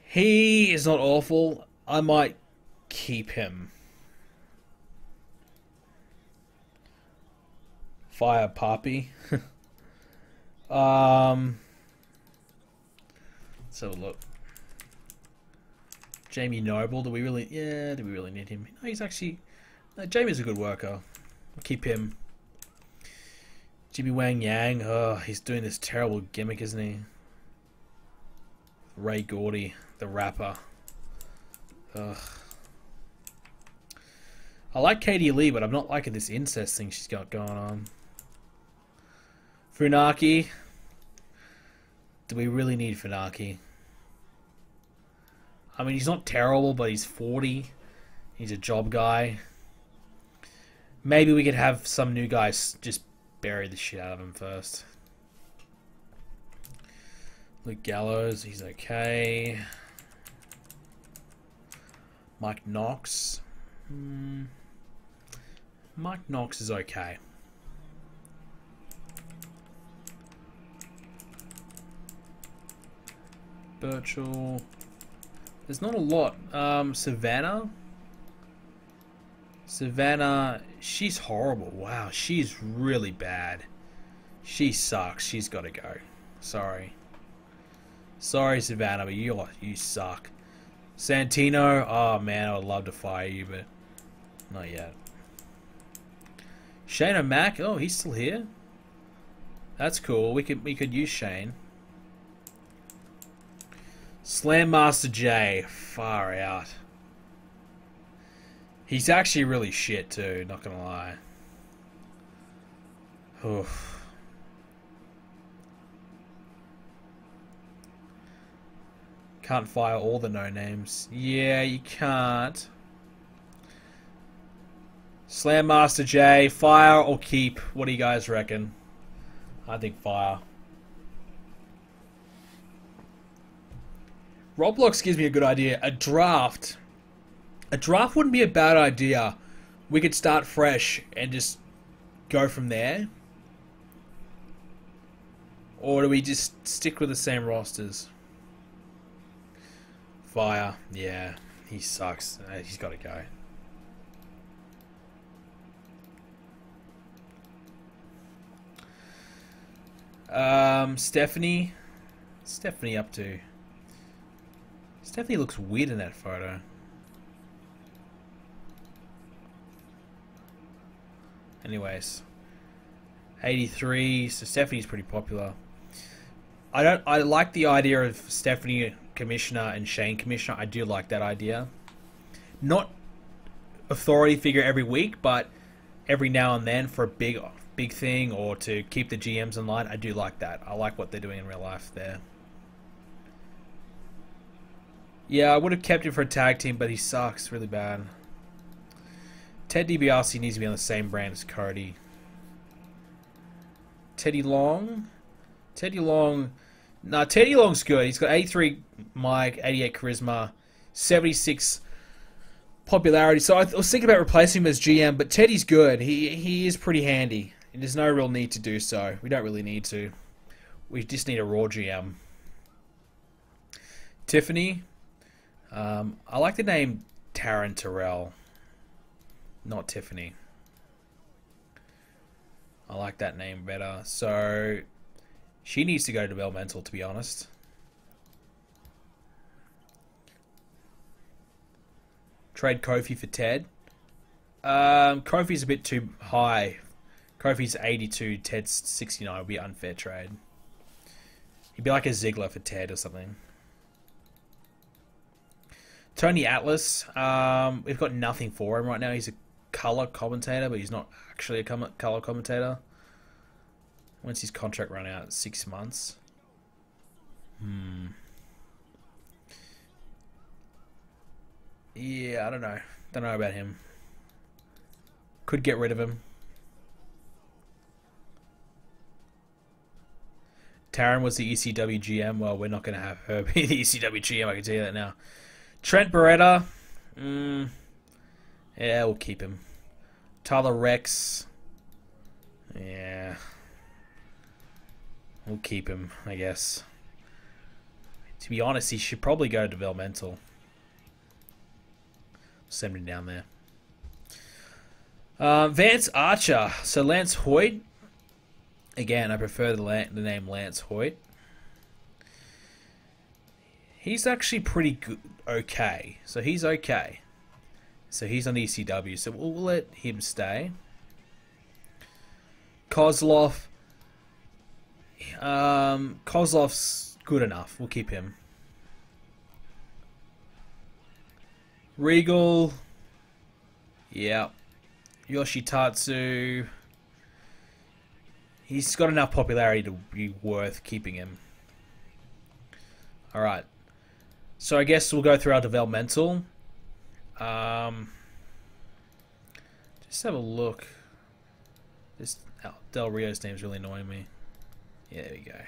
He is not awful. I might keep him. Fire Poppy. um, so look. Jamie Noble, do we really? Yeah, do we really need him? No, he's actually. No, Jamie's a good worker. I'll keep him. Jimmy Wang Yang. Oh, he's doing this terrible gimmick, isn't he? Ray Gordy, the rapper. Ugh. I like Katie Lea, but I'm not liking this incest thing she's got going on. Funaki. Do we really need Funaki? I mean, he's not terrible, but he's 40. He's a job guy. Maybe we could have some new guys just bury the shit out of him first. Luke Gallows, he's okay. Mike Knox. Hmm. Mike Knox is okay. Burchill. There's not a lot. Um, Savannah. Savannah, she's horrible. Wow, she's really bad. She sucks. She's got to go. Sorry. Sorry, Savannah, but you you suck. Santino, oh man, I would love to fire you, but not yet. Shane O'Mac, oh, he's still here. That's cool. We could we could use Shane. Slam Master J, far out. He's actually really shit too, not gonna lie. Oof. Can't fire all the no-names. Yeah, you can't. Slam Master J, fire or keep? What do you guys reckon? I think fire. Roblox gives me a good idea. A draft. A draft wouldn't be a bad idea. We could start fresh and just go from there. Or do we just stick with the same rosters? Fire. Yeah. He sucks. Uh, he's got to go. Um, Stephanie. Stephanie up to? Stephanie looks weird in that photo. Anyways. 83, so Stephanie's pretty popular. I don't I like the idea of Stephanie commissioner and Shane commissioner. I do like that idea. Not authority figure every week, but every now and then for a big big thing or to keep the GMs in line. I do like that. I like what they're doing in real life there. Yeah, I would have kept him for a tag team, but he sucks really bad. Ted DiBiase needs to be on the same brand as Cody. Teddy Long? Teddy Long... Nah, Teddy Long's good. He's got 83 mic, 88 charisma, 76 popularity. So I was thinking about replacing him as GM, but Teddy's good. He he is pretty handy. There's no real need to do so. We don't really need to. We just need a raw GM. Tiffany. Um, I like the name Taryn Terrell, not Tiffany. I like that name better. So she needs to go to developmental, to be honest. Trade Kofi for Ted. Um, Kofi's a bit too high Kofi's 82, Ted's 69 would be unfair trade. He'd be like a Ziggler for Ted or something. Tony Atlas, um, we've got nothing for him right now. He's a color commentator, but he's not actually a color commentator. When's his contract run out? Six months. Hmm. Yeah, I don't know. Don't know about him. Could get rid of him. Taryn was the ECW GM. Well, we're not going to have her be the ECW GM. I can tell you that now. Trent Beretta. Mm, yeah, we'll keep him. Tyler Reks. Yeah. We'll keep him, I guess. To be honest, he should probably go developmental. Send him down there. Uh, Vance Archer. So Lance Hoyt Again, I prefer the, the name Lance Hoyt. He's actually pretty good, okay. So he's okay. So he's on ECW, so we'll, let him stay. Kozlov. Um, Kozlov's good enough. We'll keep him. Regal. Yeah, Yoshitatsu. He's got enough popularity to be worth keeping him. Alright. So I guess we'll go through our developmental. Um, just have a look. This oh, Del Rio's name's really annoying me. Yeah, there we go.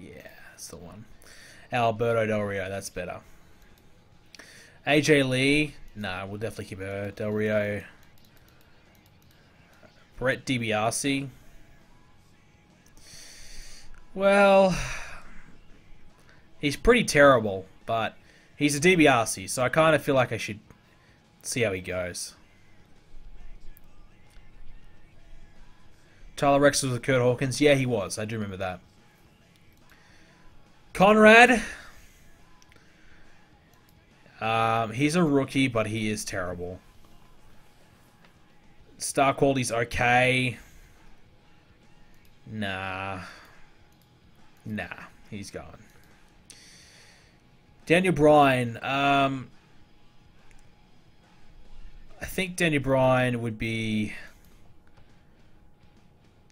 Yeah, that's the one. Alberto Del Rio, that's better. AJ Lee, nah, we'll definitely keep her. Del Rio. Brett DiBiase. Well, he's pretty terrible, but he's a DBRC, so I kind of feel like I should see how he goes. Tyler Reks was with Kurt Hawkins. Yeah, he was. I do remember that. Conrad. Um, he's a rookie, but he is terrible. Star quality's okay. Nah. Nah, he's gone. Daniel Bryan. Um, I think Daniel Bryan would be.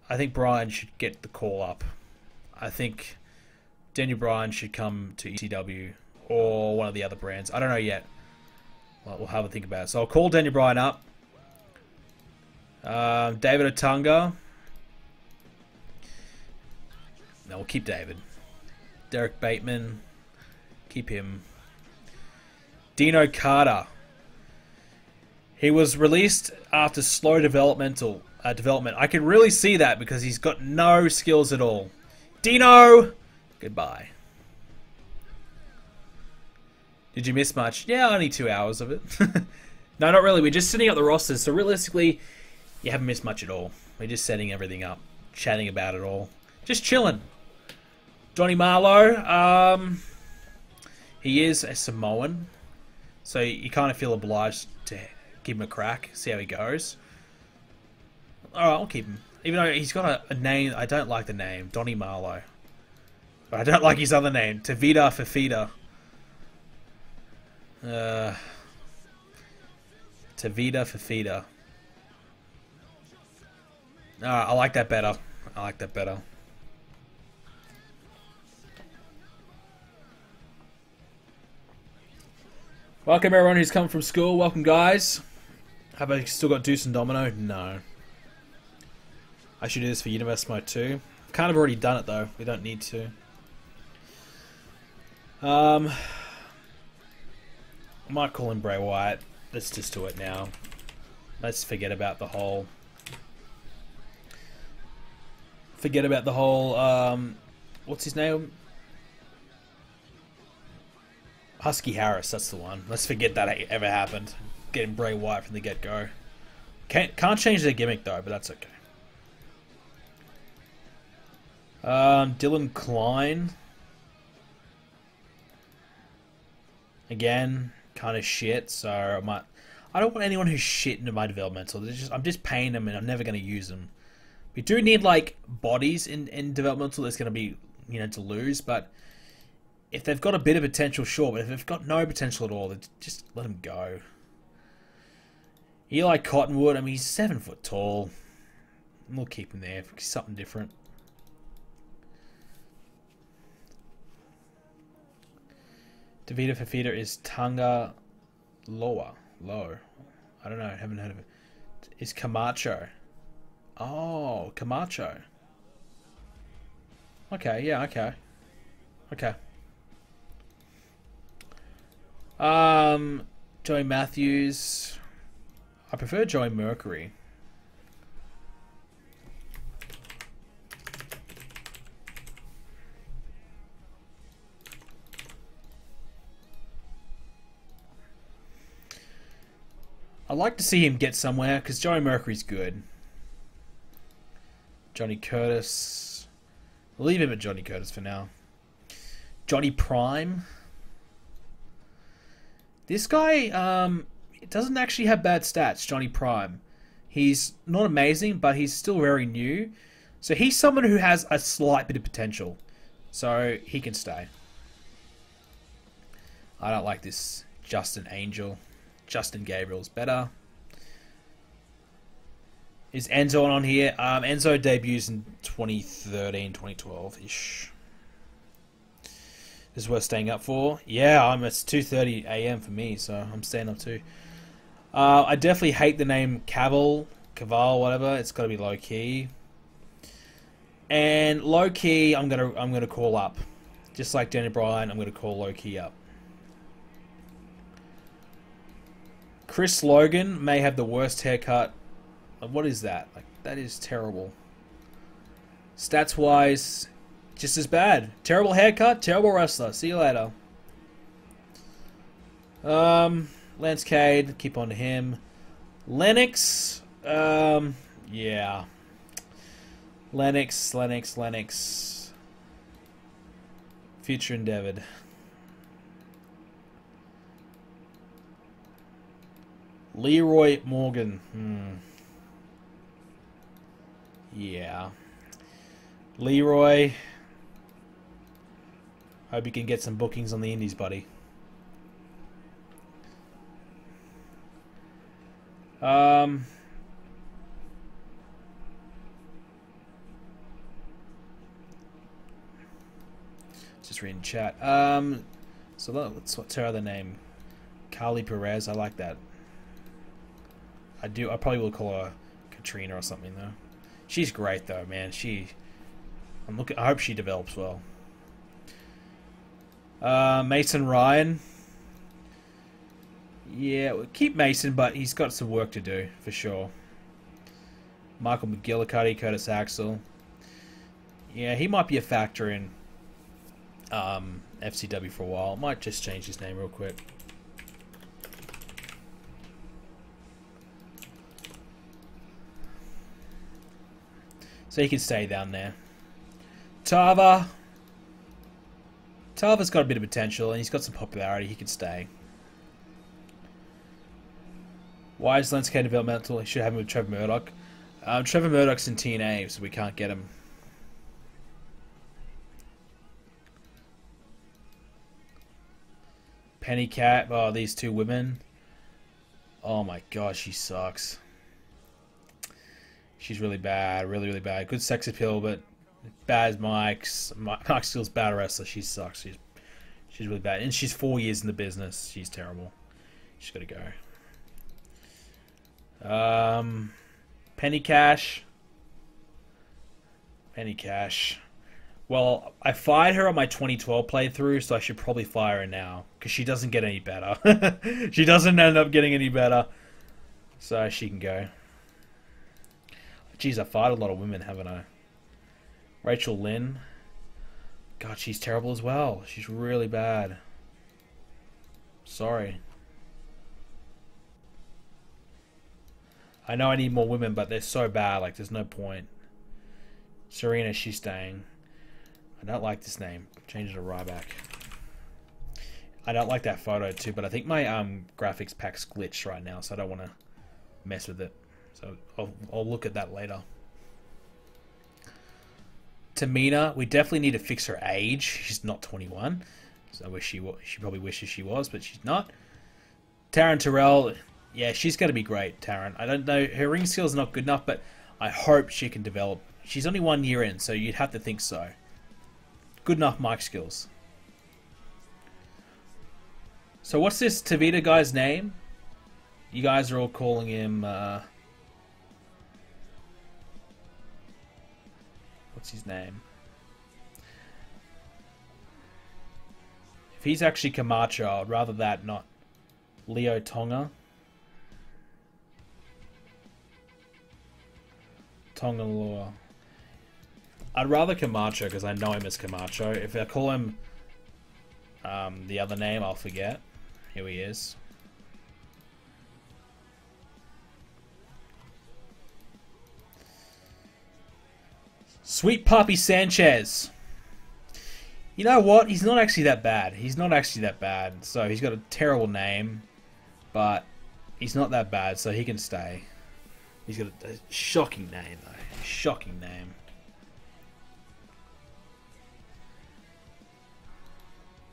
I think Bryan should get the call up. I think Daniel Bryan should come to ECW or one of the other brands. I don't know yet. Well, we'll have a think about it. So I'll call Daniel Bryan up. Um, David Otunga. No, we'll keep David. Derek Bateman. Keep him. Dino Carter. He was released after slow developmental uh, development. I can really see that because he's got no skills at all. Dino, goodbye. Did you miss much? Yeah, only two hours of it. no, not really. We're just setting up the rosters, so realistically, you haven't missed much at all. We're just setting everything up, chatting about it all, just chilling. Johnny Marlowe, um, he is a Samoan, so you kind of feel obliged to give him a crack, see how he goes. Alright, I'll keep him. Even though he's got a, a, name, I don't like the name, Donny Marlowe. But I don't like his other name, Tavita Fifita. Uh, Tavita Fifita. Alright, I like that better. I like that better. Welcome everyone who's come from school. Welcome guys. Have I still got Deuce and Domino? No. I should do this for Universe Mode 2. I've kind of already done it though. We don't need to. Um, I might call him Bray Wyatt. Let's just do it now. Let's forget about the whole... Forget about the whole, um, what's his name? Husky Harris, that's the one. Let's forget that ever happened. Getting Bray Wyatt from the get-go. Can't, can't change their gimmick though, but that's okay. Um, Dylan Klein. Again, kind of shit, so I might... I don't want anyone who's shit into my developmental. Just, I'm just paying them and I'm never going to use them. We do need, like, bodies in, in developmental that's going to be, you know, to lose, but if they've got a bit of potential, sure, but if they've got no potential at all, just let them go. Eli Cottonwood, I mean, he's seven foot tall. We'll keep him there for something different. Tavita Fifita is Tanga Loa. Low. I don't know, haven't heard of it. Is Camacho. Oh, Camacho. Okay, yeah, okay. Okay. Um, Joey Matthews. I prefer Joey Mercury. I'd like to see him get somewhere because Joey Mercury's good. Johnny Curtis. Leave him at Johnny Curtis for now. Johnny Prime. This guy um, doesn't actually have bad stats, Johnny Prime. He's not amazing, but he's still very new. So he's someone who has a slight bit of potential. So he can stay. I don't like this Justin Angel. Justin Gabriel's better. Is Enzo on here? Um, Enzo debuts in 2013, 2012-ish. Is worth staying up for. Yeah, I'm, it's 2.30 a.m. for me, so I'm staying up too. Uh, I definitely hate the name Cavill, Kaval, whatever. It's got to be Low Ki. And Low Ki, I'm gonna I'm gonna call up, just like Danny Bryan. I'm gonna call Low Ki up. Chris Logan may have the worst haircut. What is that? Like that is terrible. Stats wise, just as bad. Terrible haircut, terrible wrestler. See you later. Um, Lance Cade, keep on to him. Lennox, um, yeah. Lennox, Lennox, Lennox. Future endeavored. Leroy Morgan. Hmm. Yeah. Leroy. I hope you can get some bookings on the indies, buddy. Um, just reading chat. Um, so let's what's her other name? Carly Perez. I like that. I do. I probably will call her Katrina or something though. She's great though, man. She. I'm looking. I hope she develops well. Uh, Mason Ryan. Yeah, we'll keep Mason, but he's got some work to do for sure. Michael McGillicuddy, Curtis Axel. Yeah, he might be a factor in um, FCW for a while. Might just change his name real quick. So he can stay down there. Tava. Tava's got a bit of potential and he's got some popularity. He could stay. Why is Cade developmental? He should have him with Trevor Murdoch. Um, Trevor Murdoch's in TNA, so we can't get him. Penny Cat. Oh, these two women. Oh my god, she sucks. She's really bad, really, really bad. Good sex appeal, but bad as Mike's. Mike Steele's bad wrestler. She sucks. She's she's really bad, and she's four years in the business. She's terrible. She's got to go. Um, Penny Cash. Penny Cash. Well, I fired her on my 2012 playthrough, so I should probably fire her now because she doesn't get any better. she doesn't end up getting any better, so she can go. Jeez, I fired a lot of women, haven't I? Rachel Lynn. God, she's terrible as well. She's really bad. Sorry. I know I need more women, but they're so bad. Like, there's no point. Serena, she's staying. I don't like this name. Change it to Ryback. I don't like that photo too, but I think my um, graphics pack's glitched right now, so I don't want to mess with it. So I'll, I'll look at that later. Tamina, we definitely need to fix her age. She's not 21. So I wish she was. She probably wishes she was, but she's not. Taryn Terrell, yeah, she's going to be great, Taryn. I don't know. Her ring skill is not good enough, but I hope she can develop. She's only one year in, so you'd have to think so. Good enough mic skills. So what's this Tavita guy's name? You guys are all calling him... Uh, what's his name? If he's actually Camacho, I'd rather that, not Leo Tonga. Tonga Law. I'd rather Camacho because I know him as Camacho. If I call him um, the other name, I'll forget. Here he is. Sweet Papi Sanchez. You know what? He's not actually that bad. He's not actually that bad. So he's got a terrible name, but he's not that bad, so he can stay. He's got a, a shocking name, though. Shocking name.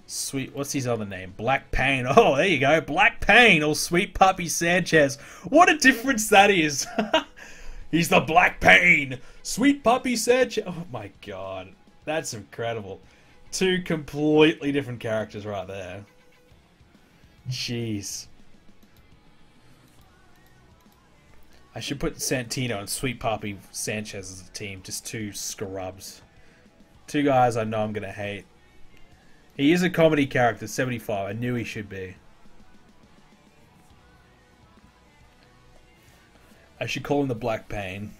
Sweet, what's his other name? Black Pain. Oh, there you go. Black Pain or Sweet Puppy Sanchez. What a difference that is. He's the Black Pain. Sweet Puppy Sanchez. Oh my god, that's incredible. Two completely different characters right there. Jeez. I should put Santino and Sweet Puppy Sanchez as a team. Just two scrubs. Two guys I know I'm going to hate. He is a comedy character, 75. I knew he should be. I should call him the Black Pain.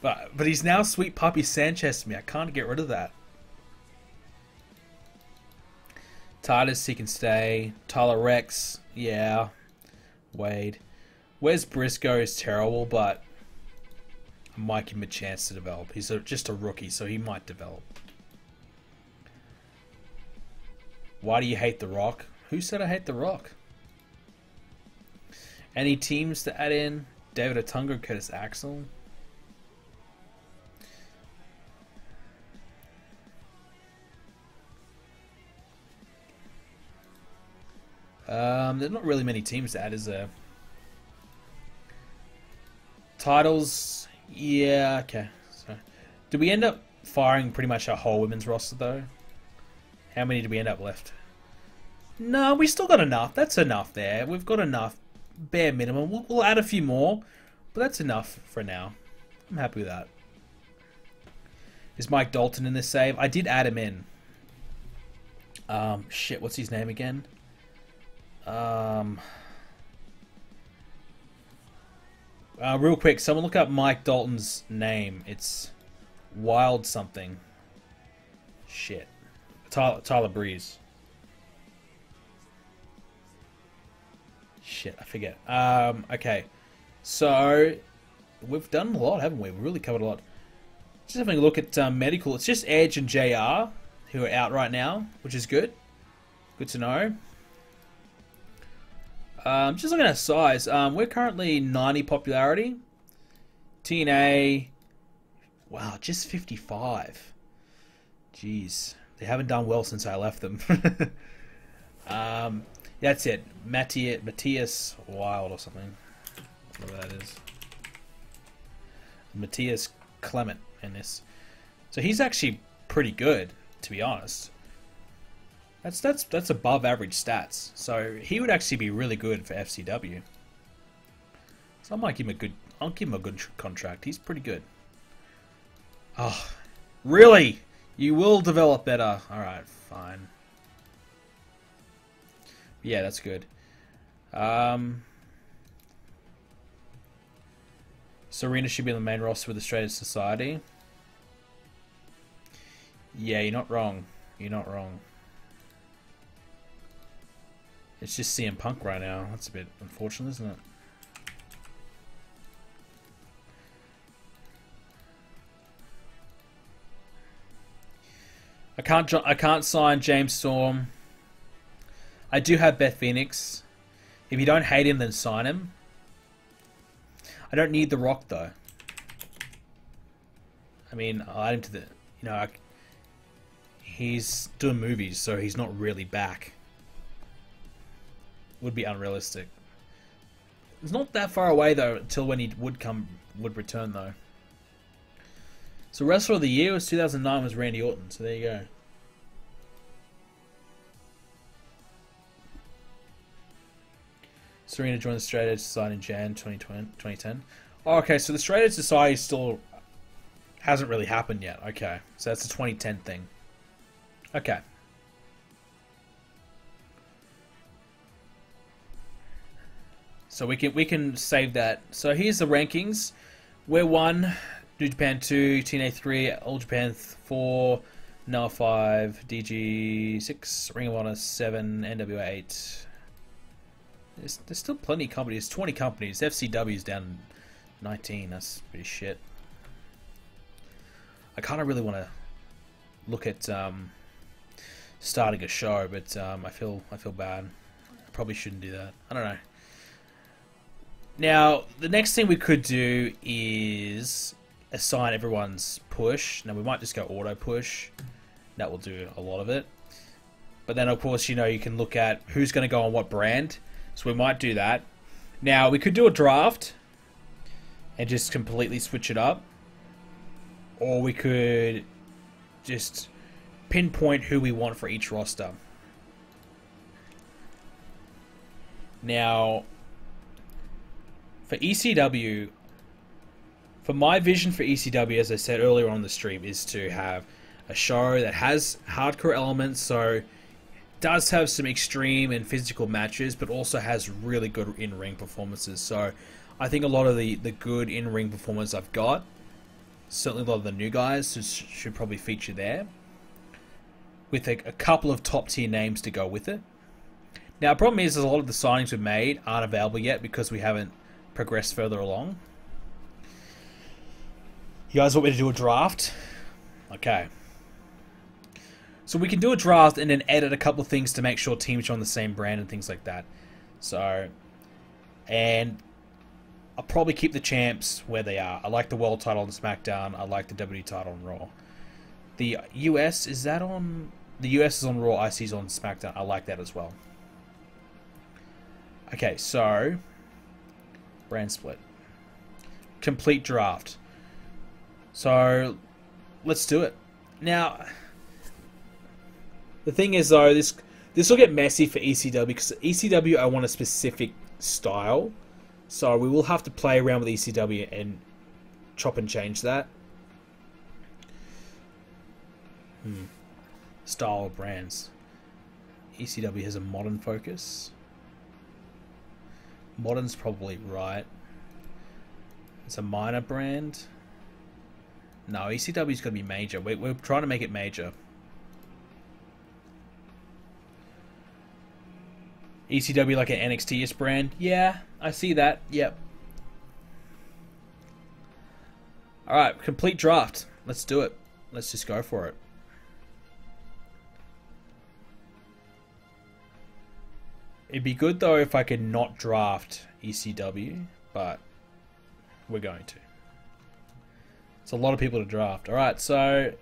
But but he's now Sweet Puppy Sanchez to me. I can't get rid of that. Titus, he can stay. Tyler Reks, yeah. Wade. Wes Brisco is terrible, but I might give him a chance to develop. He's a, just a rookie, so he might develop. Why do you hate The Rock? Who said I hate The Rock? Any teams to add in? David Otunga, Curtis Axel. Um, there's not really many teams to add, is there? Titles, yeah, okay. So, did we end up firing pretty much our whole women's roster though? How many did we end up left? No, we still got enough. That's enough there. We've got enough. Bare minimum. We'll, we'll add a few more, but that's enough for now. I'm happy with that. Is Mike Dalton in this save? I did add him in. Um, shit, what's his name again? Um, uh, real quick, someone look up Mike Dalton's name. It's Wild something. Shit. Tyler, Tyler Breeze. Shit, I forget. Um, okay. So, we've done a lot, haven't we? We've really covered a lot. Just having a look at um, medical. It's just Edge and JR who are out right now, which is good. Good to know. Um, just looking at size, um, we're currently 90 popularity. TNA, wow, just 55. Jeez, they haven't done well since I left them. um, that's it. Matthias, Matthias Wild or something. Whatever that is. Matthias Clement in this. So he's actually pretty good, to be honest. That's that's that's above average stats. So he would actually be really good for FCW. So I might give him a good. I'll give him a good contract. He's pretty good. Oh, really? You will develop better. All right, fine. Yeah, that's good. Um, Serena should be on the main roster with Straight Society. Yeah, you're not wrong. You're not wrong. It's just CM Punk right now. That's a bit unfortunate, isn't it? I can't I can't sign James Storm. I do have Beth Phoenix. If you don't hate him, then sign him. I don't need The Rock though. I mean, I'll add him to the. You know, I, he's doing movies, so he's not really back would be unrealistic. It's not that far away though until when he would come would return though. So wrestler of the year was 2009 was Randy Orton. So there you go. Serena joined the Straight Edge Society in Jan 2010. Oh, okay, so the Straight Edge Society still hasn't really happened yet. Okay, so that's a 2010 thing. Okay. So we can we can save that. So here's the rankings. We're one, New Japan two, TNA three, All Japan four, Noah five, DG six, Ring of Honor seven, NWA eight. There's, there's still plenty of companies. Twenty companies. FCW is down nineteen. That's pretty shit. I kind of really want to look at um, starting a show, but um, I feel I feel bad. I probably shouldn't do that. I don't know. Now, the next thing we could do is assign everyone's push. Now, we might just go auto push. That will do a lot of it. But then, of course, you know, you can look at who's going to go on what brand. So we might do that. Now, we could do a draft. and just completely switch it up, or we could just pinpoint who we want for each roster. Now, for ECW, for my vision for ECW, as I said earlier on the stream, is to have a show that has hardcore elements, so does have some extreme and physical matches, but also has really good in-ring performances. So I think a lot of the, the good in-ring performers I've got, certainly a lot of the new guys should probably feature there, with a, a couple of top-tier names to go with it. Now, the problem is, is a lot of the signings we've made aren't available yet because we haven't progressed further along. You guys want me to do a draft? Okay. So we can do a draft and then edit a couple of things to make sure teams are on the same brand and things like that. So, and I'll probably keep the champs where they are. I like the world title on SmackDown. I like the WWE title on Raw. The US, is that on... The US is on Raw, IC is on SmackDown. I like that as well. Okay, so... Brand split. Complete draft. So, let's do it. Now, the thing is though, this this will get messy for ECW because ECW I want a specific style. So we will have to play around with ECW and chop and change that. Hmm. Style brands. ECW has a modern focus. Modern's probably right. It's a minor brand. No, ECW's going to be major. We're, we're trying to make it major. ECW like an NXT-ish brand? Yeah, I see that. Yep. Alright, complete draft. Let's do it. Let's just go for it. It'd be good though if I could not draft ECW, but we're going to. It's a lot of people to draft. Alright, so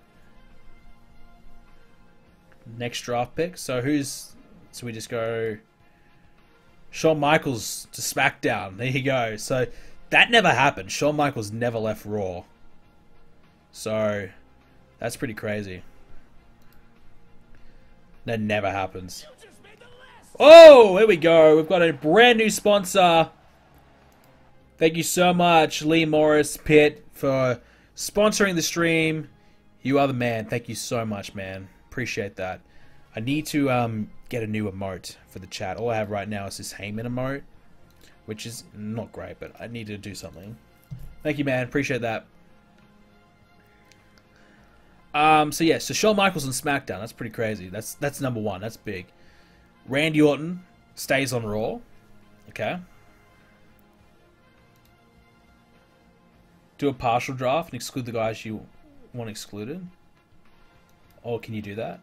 next draft pick. So who's so we just go Shawn Michaels to SmackDown. There you go. So that never happened. Shawn Michaels never left Raw. So that's pretty crazy. That never happens. Oh, here we go. We've got a brand new sponsor. Thank you so much, Lee Morris Pitt, for sponsoring the stream. You are the man. Thank you so much, man. Appreciate that. I need to um, get a new emote for the chat. All I have right now is this Heyman emote, which is not great, but I need to do something. Thank you, man. Appreciate that. Um, so yeah, so Shawn Michaels on SmackDown. That's pretty crazy. That's that's number one. That's big. Randy Orton stays on Raw. Okay. Do a partial draft and exclude the guys you want excluded. Or can you do that?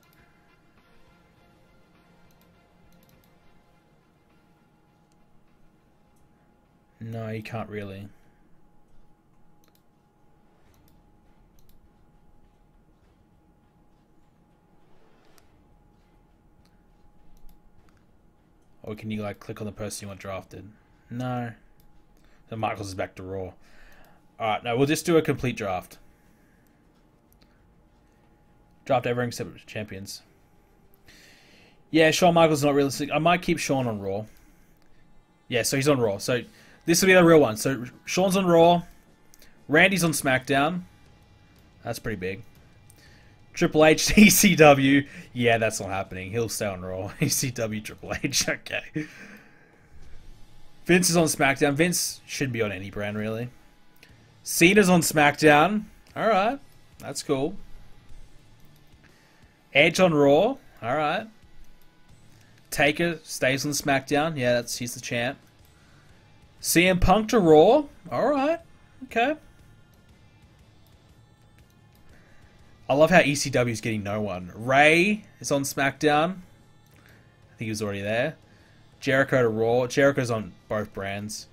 No, you can't really. Or can you like click on the person you want drafted? No. So Michaels is back to Raw. Alright, no, we'll just do a complete draft. Draft everyone except champions. Yeah, Shawn Michaels is not realistic. I might keep Shawn on Raw. Yeah, so he's on Raw. So this will be the real one. So Shawn's on Raw. Randy's on SmackDown. That's pretty big. Triple H ECW. Yeah, that's not happening. He'll stay on Raw. ECW Triple H. Okay. Vince is on SmackDown. Vince should be on any brand, really. Cena's on SmackDown. Alright. That's cool. Edge on Raw. Alright. Taker stays on SmackDown. Yeah, that's he's the champ. CM Punk to Raw. All right. Okay. I love how ECW is getting no one. Rey is on SmackDown. I think he was already there. Jericho to Raw. Jericho's on both brands.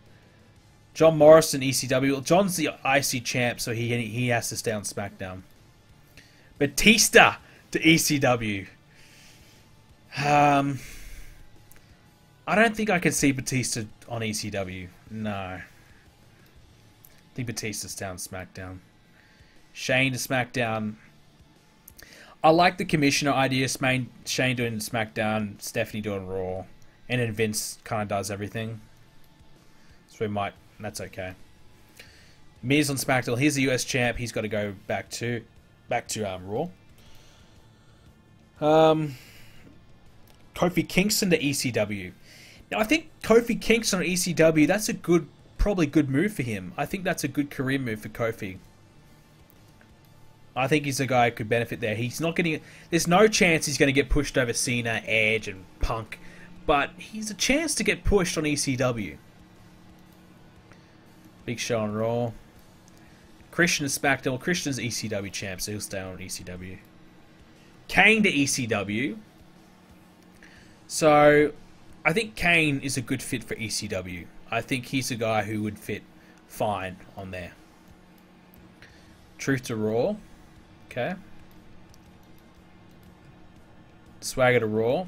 John Morrison ECW. John's the IC champ, so he he has to stay on SmackDown. Batista to ECW. Um, I don't think I can see Batista on ECW. No. I think Batista's down SmackDown. Shane to SmackDown. I like the commissioner idea. Shane, Shane doing SmackDown, Stephanie doing Raw, and then Vince kind of does everything. So we might. That's okay. Miz on SmackDown. He's the US champ. He's got to go back to back to um, Raw. Um, Kofi Kingston to ECW. Now I think Kofi Kingston on ECW. That's a good, probably good move for him. I think that's a good career move for Kofi. I think he's a guy who could benefit there. He's not getting. There's no chance he's going to get pushed over Cena, Edge, and Punk, but he's a chance to get pushed on ECW. Big Show on Raw. Christian is back, SmackDown. Christian's ECW champ, so he'll stay on ECW. Kane to ECW. So, I think Kane is a good fit for ECW. I think he's a guy who would fit fine on there. Truth to Raw. Okay. Swagger to Raw.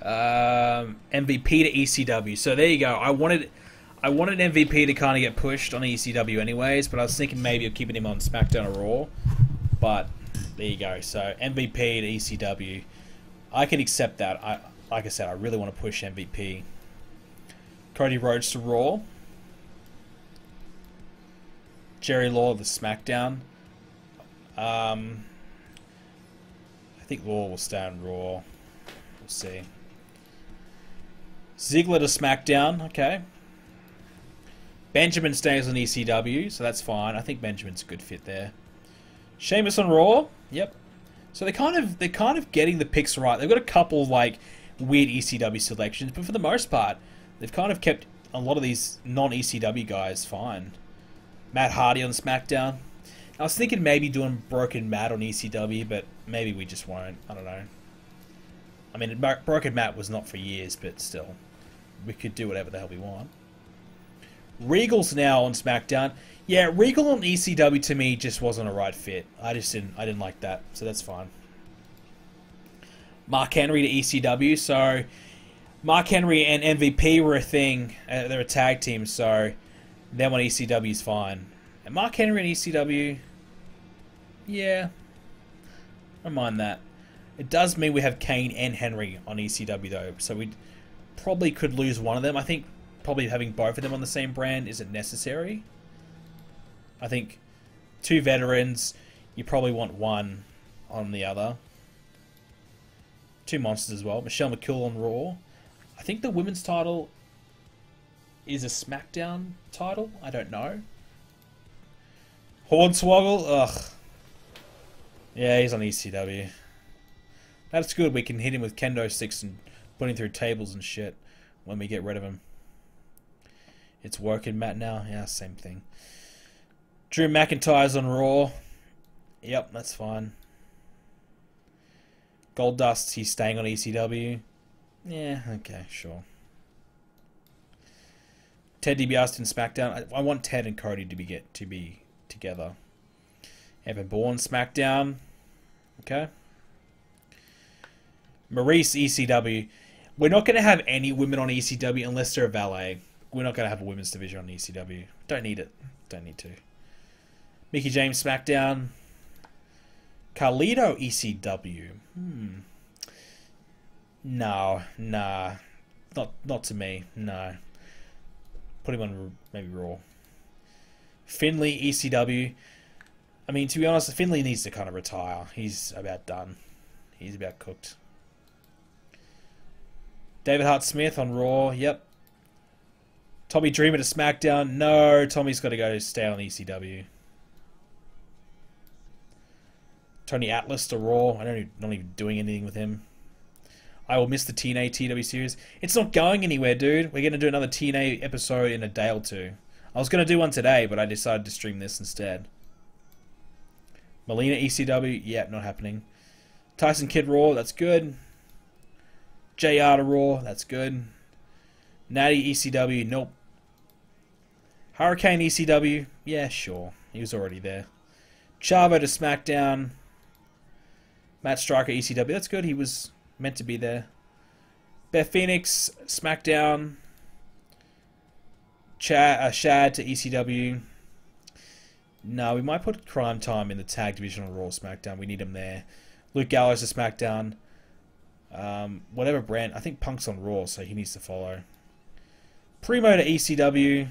Um, MVP to ECW. So there you go. I wanted, I wanted MVP to kind of get pushed on ECW anyways, but I was thinking maybe of keeping him on SmackDown or Raw. But there you go. So MVP to ECW. I can accept that. I like I said, I really want to push MVP. Cody Rhodes to Raw. Jerry Law the SmackDown. Um, I think Lawler will stay on Raw. We'll see. Ziggler to SmackDown. Okay. Benjamin stays on ECW, so that's fine. I think Benjamin's a good fit there. Sheamus on Raw. Yep. So they kind of they're kind of getting the picks right. They've got a couple like weird ECW selections, but for the most part, they've kind of kept a lot of these non ECW guys fine. Matt Hardy on SmackDown. I was thinking maybe doing Broken Matt on ECW, but maybe we just won't. I don't know. I mean, Broken Matt was not for years, but still, we could do whatever the hell we want. Regal's now on SmackDown. Yeah, Regal on ECW to me just wasn't a right fit. I just didn't. I didn't like that, so that's fine. Mark Henry to ECW. So Mark Henry and MVP were a thing. Uh, they're a tag team, so them on ECW is fine. And Mark Henry and ECW, yeah, I don't mind that. It does mean we have Kane and Henry on ECW though, so we probably could lose one of them. I think probably having both of them on the same brand isn't necessary. I think two veterans, you probably want one on the other. Two monsters as well. Michelle McCool on Raw. I think the women's title is a SmackDown title. I don't know. Hornswoggle, ugh. Yeah, he's on ECW. That's good. We can hit him with kendo sticks and put him through tables and shit when we get rid of him. It's working, Matt, now? Yeah, same thing. Drew McIntyre's on Raw. Yep, that's fine. Goldust, he's staying on ECW. Yeah, okay, sure. Ted DiBiase in SmackDown. I, I, want Ted and Cody to be get to be together. Evan Bourne SmackDown. Okay. Maryse ECW. We're not going to have any women on ECW unless they're a valet. We're not going to have a women's division on ECW. Don't need it. Don't need to. Mickie James SmackDown. Carlito ECW. Hmm. No, nah, not not to me. No. Put him on maybe Raw. Finlay ECW. I mean, to be honest, Finlay needs to kind of retire. He's about done. He's about cooked. David Hart Smith on Raw. Yep. Tommy Dreamer to SmackDown. No, Tommy's got to go stay on ECW. Tony Atlas to Raw. I don't not even doing anything with him. I will miss the TNA TW series. It's not going anywhere, dude. We're going to do another TNA episode in a day or two. I was going to do one today, but I decided to stream this instead. Melina ECW, yeah, not happening. Tyson Kidd Raw, that's good. JR to Raw, that's good. Natty ECW, nope. Hurricane ECW, yeah, sure. He was already there. Chavo to SmackDown. Matt Striker ECW, that's good. He was meant to be there. Beth Phoenix, SmackDown. Chad, uh, Shad to ECW. No, we might put Cryme Tyme in the tag division on Raw SmackDown. We need him there. Luke Gallows to SmackDown. Um, whatever brand. I think Punk's on Raw, so he needs to follow. Primo to ECW.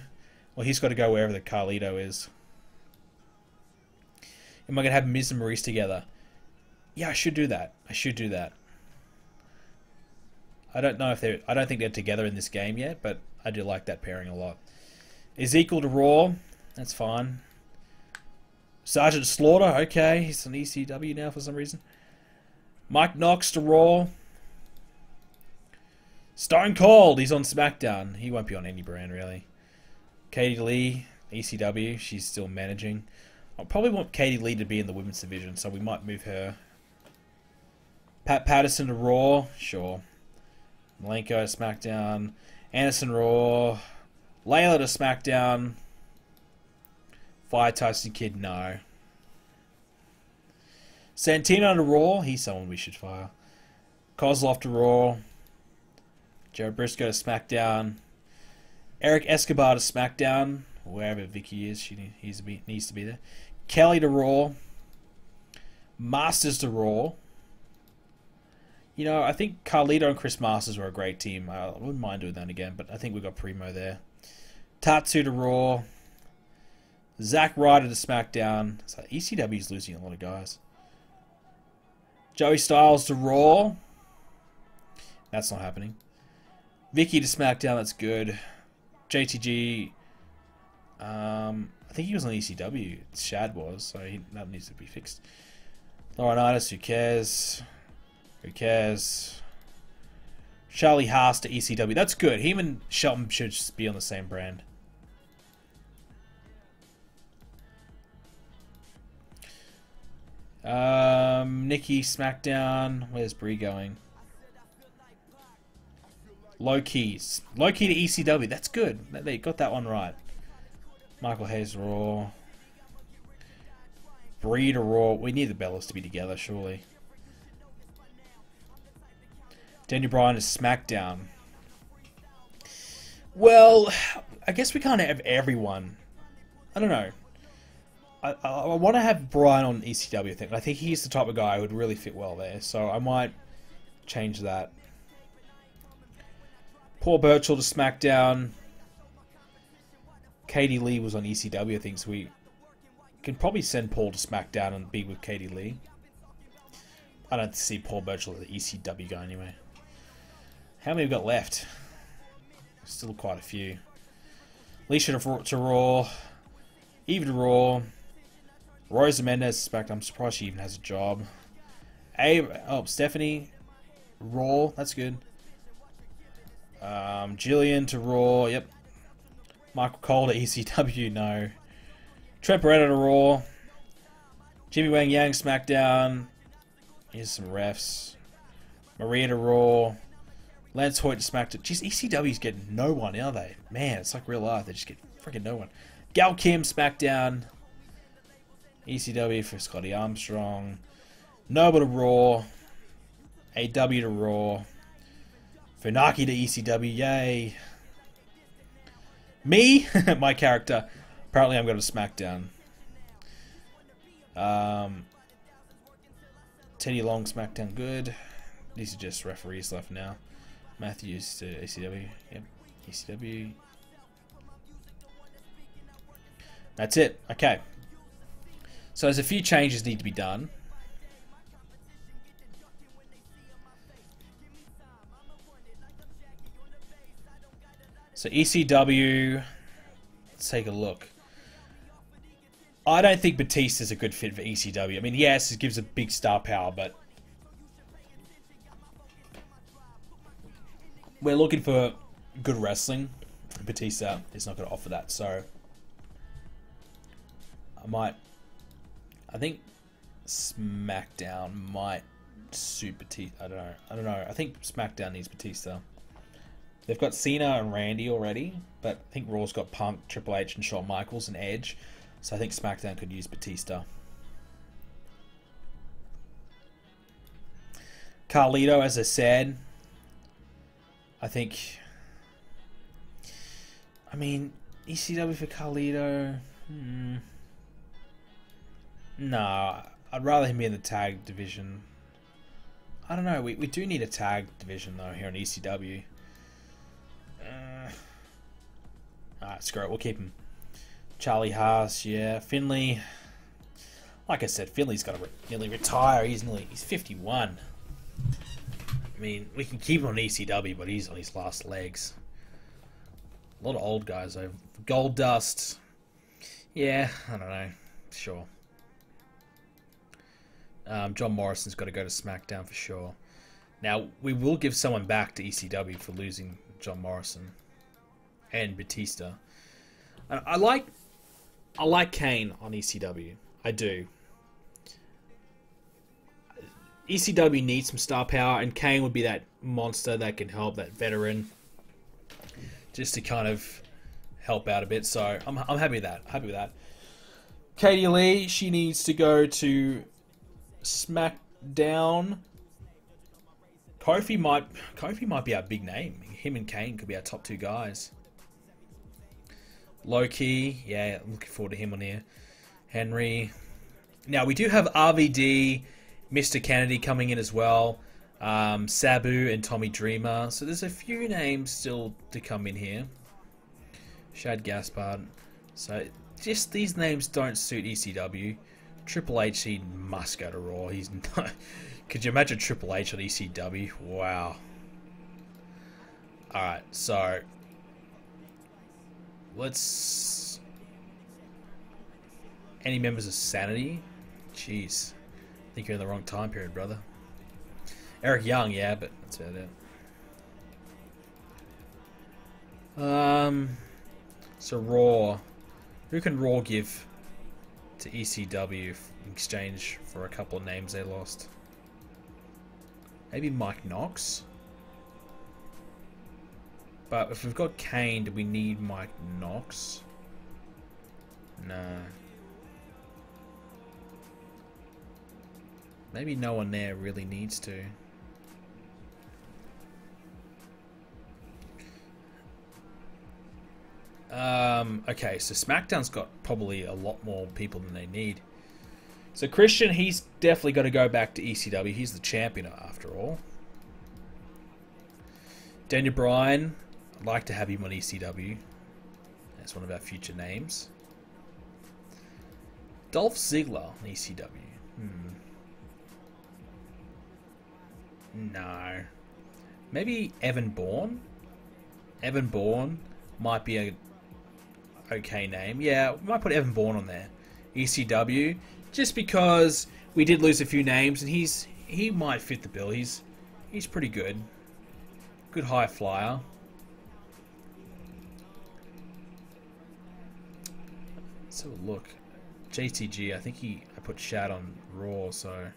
Well, he's got to go wherever the Carlito is. Am I going to have Miz and Maryse together? Yeah, I should do that. I should do that. I don't know if they're... I don't think they're together in this game yet, but I do like that pairing a lot. Ezekiel to Raw. That's fine. Sergeant Slaughter. Okay, he's on ECW now for some reason. Mike Knox to Raw. Stone Cold. He's on SmackDown. He won't be on any brand, really. Katie Lea, ECW. She's still managing. I probably want Katie Lea to be in the women's division, so we might move her. Pat Patterson to Raw. Sure. Malenko to SmackDown. Anderson Raw. Layla to SmackDown. Fire Tyson Kidd, no. Santino to Raw. He's someone we should fire. Kozlov to Raw. Jared Briscoe to SmackDown. Eric Escobar to SmackDown. Wherever Vickie is, she needs to be, needs to be there. Kelly to Raw. Masters to Raw. You know, I think Carlito and Chris Masters were a great team. I wouldn't mind doing that again, but I think we got Primo there. Tatsu to Raw. Zack Ryder to SmackDown. So ECW's losing a lot of guys. Joey Styles to Raw. That's not happening. Vickie to SmackDown. That's good. JTG. Um, I think he was on ECW. Shad was, so he, that needs to be fixed. Laurinaitis, who cares? Who cares? Charlie Haas to ECW. That's good. Him and Shelton should be on the same brand. Um, Nikki SmackDown. Where's Brie going? Low Ki's. Low Ki to ECW. That's good. They got that one right. Michael Hayes Raw. Brie to Raw. We need the Bellas to be together, surely. Daniel Bryan is SmackDown. Well, I guess we can't have everyone. I don't know. I, I, I want to have Bryan on ECW. I think. I think he's the type of guy who would really fit well there. So I might change that. Paul Burchill to SmackDown. Katie Lea was on ECW, I think, so we can probably send Paul to SmackDown and be with Katie Lea. I don't see Paul Burchill as an ECW guy anyway. How many we got left? Still quite a few. Alicia to, to Raw. Eva to Raw. Rosa Mendes back. I'm surprised she even has a job. A oh Stephanie Raw. That's good. Um, Jillian to Raw. Yep. Michael Cole to ECW. No. Trent Beretta to Raw. Jimmy Wang Yang SmackDown. Here's some refs. Maria to Raw. Lance Hoyt to SmackDown. Jeez, ECW's getting no one, are they? Man, it's like real life. They just get freaking no one. Gail Kim SmackDown. ECW for Scotty Armstrong. Noble to Raw. AW to Raw. Funaki to ECW. Yay. Me, my character. Apparently I'm going to SmackDown. Um, Teddy Long, SmackDown, good. These are just referees left now. Matthews to ECW. Yep, ECW. That's it. Okay. So there's a few changes need to be done. So ECW, let's take a look. I don't think Batista is a good fit for ECW. I mean, yes, it gives a big star power, but we're looking for good wrestling. Batista is not going to offer that, so I might I think SmackDown might suit Batista. I don't know. I don't know. I think SmackDown needs Batista. They've got Cena and Randy already, but I think Raw's got Punk, Triple H, and Shawn Michaels and Edge. So I think SmackDown could use Batista. Carlito, as I said, I think. I mean, ECW for Carlito. Hmm. No, I'd rather him be in the tag division. I don't know. We, we do need a tag division though here on ECW. Uh, Alright, screw it. We'll keep him. Charlie Haas, yeah. Finlay. Like I said, Finlay's got to re nearly retire. He's nearly he's 51. I mean, we can keep him on ECW, but he's on his last legs. A lot of old guys though. Goldust. Yeah, I don't know. Sure. Um, John Morrison's got to go to SmackDown for sure. Now, we will give someone back to ECW for losing John Morrison and Batista. I, I like I like Kane on ECW. I do. ECW needs some star power, and Kane would be that monster that can help that veteran, just to kind of help out a bit. So I'm I'm happy with that. Happy with that. Katie Lea, she needs to go to SmackDown. Kofi might Kofi might be our big name. Him and Kane could be our top two guys. Low Ki, yeah, looking forward to him on here. Henry. Now we do have RVD, Mr. Kennedy coming in as well. Um, Sabu and Tommy Dreamer. So there's a few names still to come in here. Shad Gaspard. So just these names don't suit ECW. Triple H, he must go to Raw. He's not. Could you imagine Triple H on ECW? Wow. Alright, so let's any members of Sanity? Jeez. Think you're in the wrong time period, brother. Eric Young, yeah, but that's about it. Um so Raw. Who can Raw give to ECW in exchange for a couple of names they lost? Maybe Mike Knox? But if we've got Kane, do we need Mike Knox? No. Maybe no one there really needs to. Um, okay, so SmackDown's got probably a lot more people than they need. So Christian, he's definitely got to go back to ECW. He's the champion after all. Daniel Bryan, I'd like to have him on ECW. That's one of our future names. Dolph Ziggler on ECW. Hmm. No. Maybe Evan Bourne? Evan Bourne might be a okay name. Yeah, we might put Evan Bourne on there. ECW. Just because we did lose a few names and he's he might fit the bill. He's he's pretty good. Good high flyer. Let's have a look. JTG, I think he I put Shad on Raw, so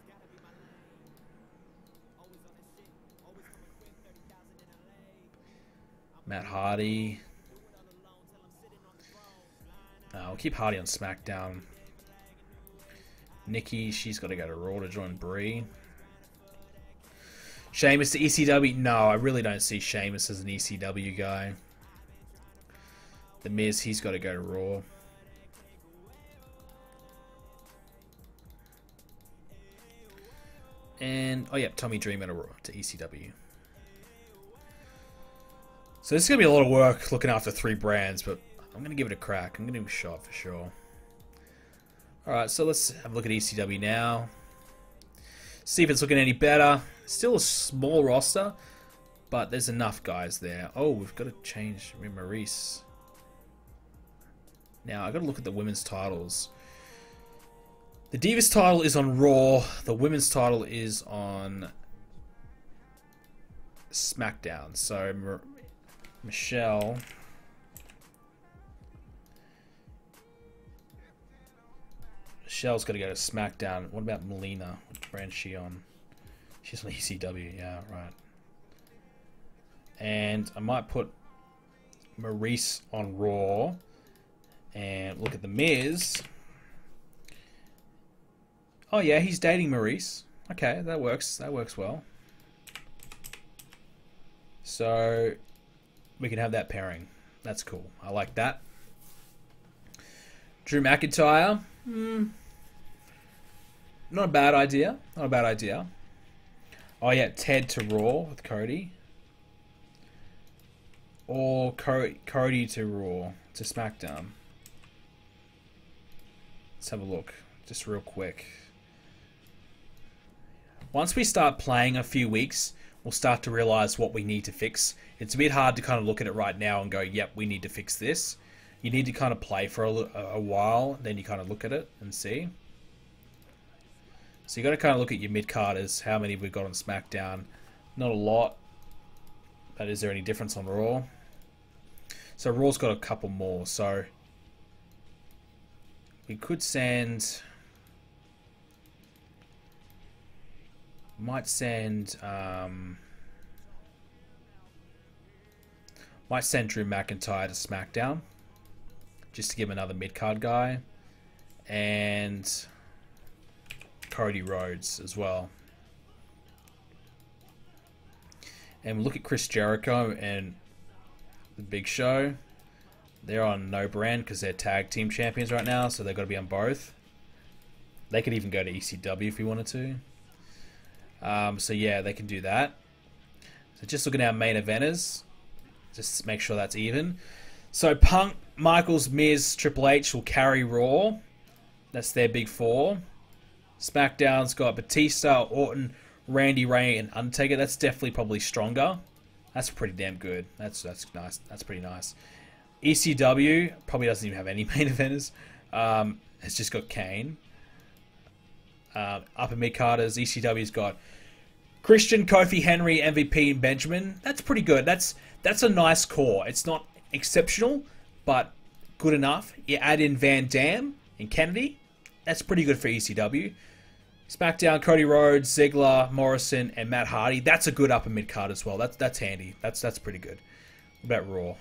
Matt Hardy. Uh, we'll keep Hardy on SmackDown. Nikki, she's got to go to Raw to join Brie. Sheamus to ECW? No, I really don't see Sheamus as an ECW guy. The Miz, he's got to go to Raw. And, oh yeah, Tommy Dreamer to, Raw, to ECW. So this is going to be a lot of work looking after three brands, but I'm going to give it a crack. I'm going to give it a shot for sure. Alright, so let's have a look at ECW now. See if it's looking any better. Still a small roster, but there's enough guys there. Oh, we've got to change Maryse. Now, I've got to look at the women's titles. The Divas title is on Raw. The women's title is on SmackDown. So, Michelle... Michelle's got to go to SmackDown. What about Melina? Which brand she on? She's on ECW. Yeah, right. And I might put Maryse on Raw. And look at The Miz. Oh, yeah, he's dating Maryse. Okay, that works. That works well. So we can have that pairing. That's cool. I like that. Drew McIntyre. Hmm. Not a bad idea. Not a bad idea. Oh yeah, Ted to Raw with Cody. Or Cody to Raw to SmackDown. Let's have a look, just real quick. Once we start playing a few weeks, we'll start to realize what we need to fix. It's a bit hard to kind of look at it right now and go, yep, we need to fix this. You need to kind of play for a, a while, then you kind of look at it and see. So you got to kind of look at your mid carders, how many we've got on SmackDown. Not a lot, but is there any difference on Raw? So Raw's got a couple more, so we could send. Might send. Um, might send Drew McIntyre to SmackDown, just to give him another mid card guy, and Cody Rhodes as well. And we look at Chris Jericho and the Big Show. They're on no brand because they're tag team champions right now, so they've got to be on both. They could even go to ECW if you wanted to. Um, so yeah, they can do that. So just look at our main eventers, just make sure that's even. So Punk, Michaels, Miz, Triple H will carry Raw. That's their big four. SmackDown's got Batista, Orton, Randy Rey, and Undertaker. That's definitely probably stronger. That's pretty damn good. That's that's nice. That's pretty nice. ECW probably doesn't even have any main eventers. Um, it's just got Kane. Uh, upper mid carders, ECW's got Christian, Kofi, Henry, MVP, and Benjamin. That's pretty good. That's that's a nice core. It's not exceptional, but good enough. You add in Van Dam and Kennedy. That's pretty good for ECW. SmackDown, Cody Rhodes, Ziggler, Morrison, and Matt Hardy. That's a good upper mid card as well. That's that's handy. That's that's pretty good. What about Raw?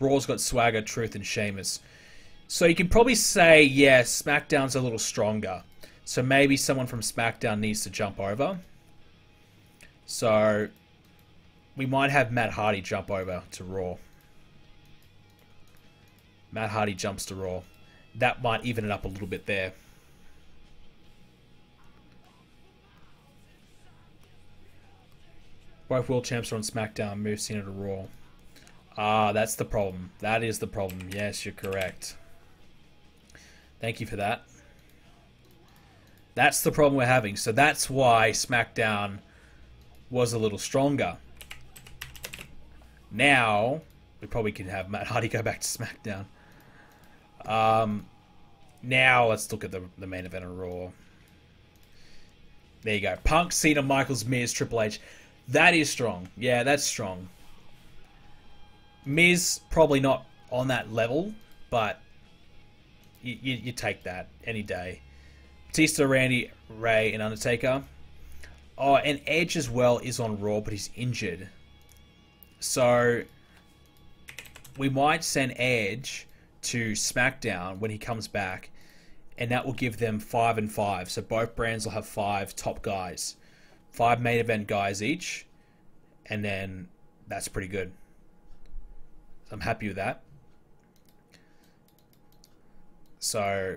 Raw's got Swagger, Truth, and Sheamus. So you can probably say, yeah, SmackDown's a little stronger. So maybe someone from SmackDown needs to jump over. So we might have Matt Hardy jump over to Raw. Matt Hardy jumps to Raw. That might even it up a little bit there. Both world champs are on SmackDown. Move Cena to Raw. Ah, that's the problem. That is the problem. Yes, you're correct. Thank you for that. That's the problem we're having. So that's why SmackDown was a little stronger. Now, we probably can have Matt Hardy go back to SmackDown. Um, now let's look at the, the main event of Raw. There you go. Punk, Cena, Michaels, Miz, Triple H. That is strong. Yeah, that's strong. Miz probably not on that level, but you, you, take that any day. Batista, Randy, Rey, and Undertaker. Oh, and Edge as well is on Raw, but he's injured. So we might send Edge to SmackDown when he comes back, and that will give them five and five. So both brands will have five top guys five main event guys each, and then that's pretty good. So I'm happy with that. So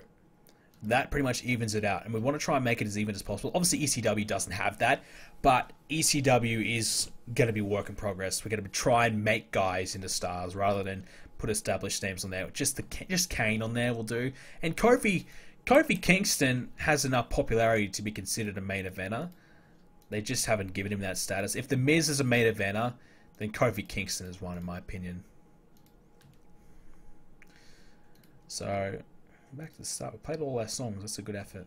that pretty much evens it out, and we want to try and make it as even as possible. Obviously, ECW doesn't have that, but ECW is going to be work in progress. We're going to try and make guys into stars rather than put established names on there. Just the just Kane on there will do, and Kofi Kofi Kingston has enough popularity to be considered a main eventer. They just haven't given him that status. If The Miz is a main eventer, then Kofi Kingston is one, in my opinion. So, back to the start. We played all our songs. That's a good effort.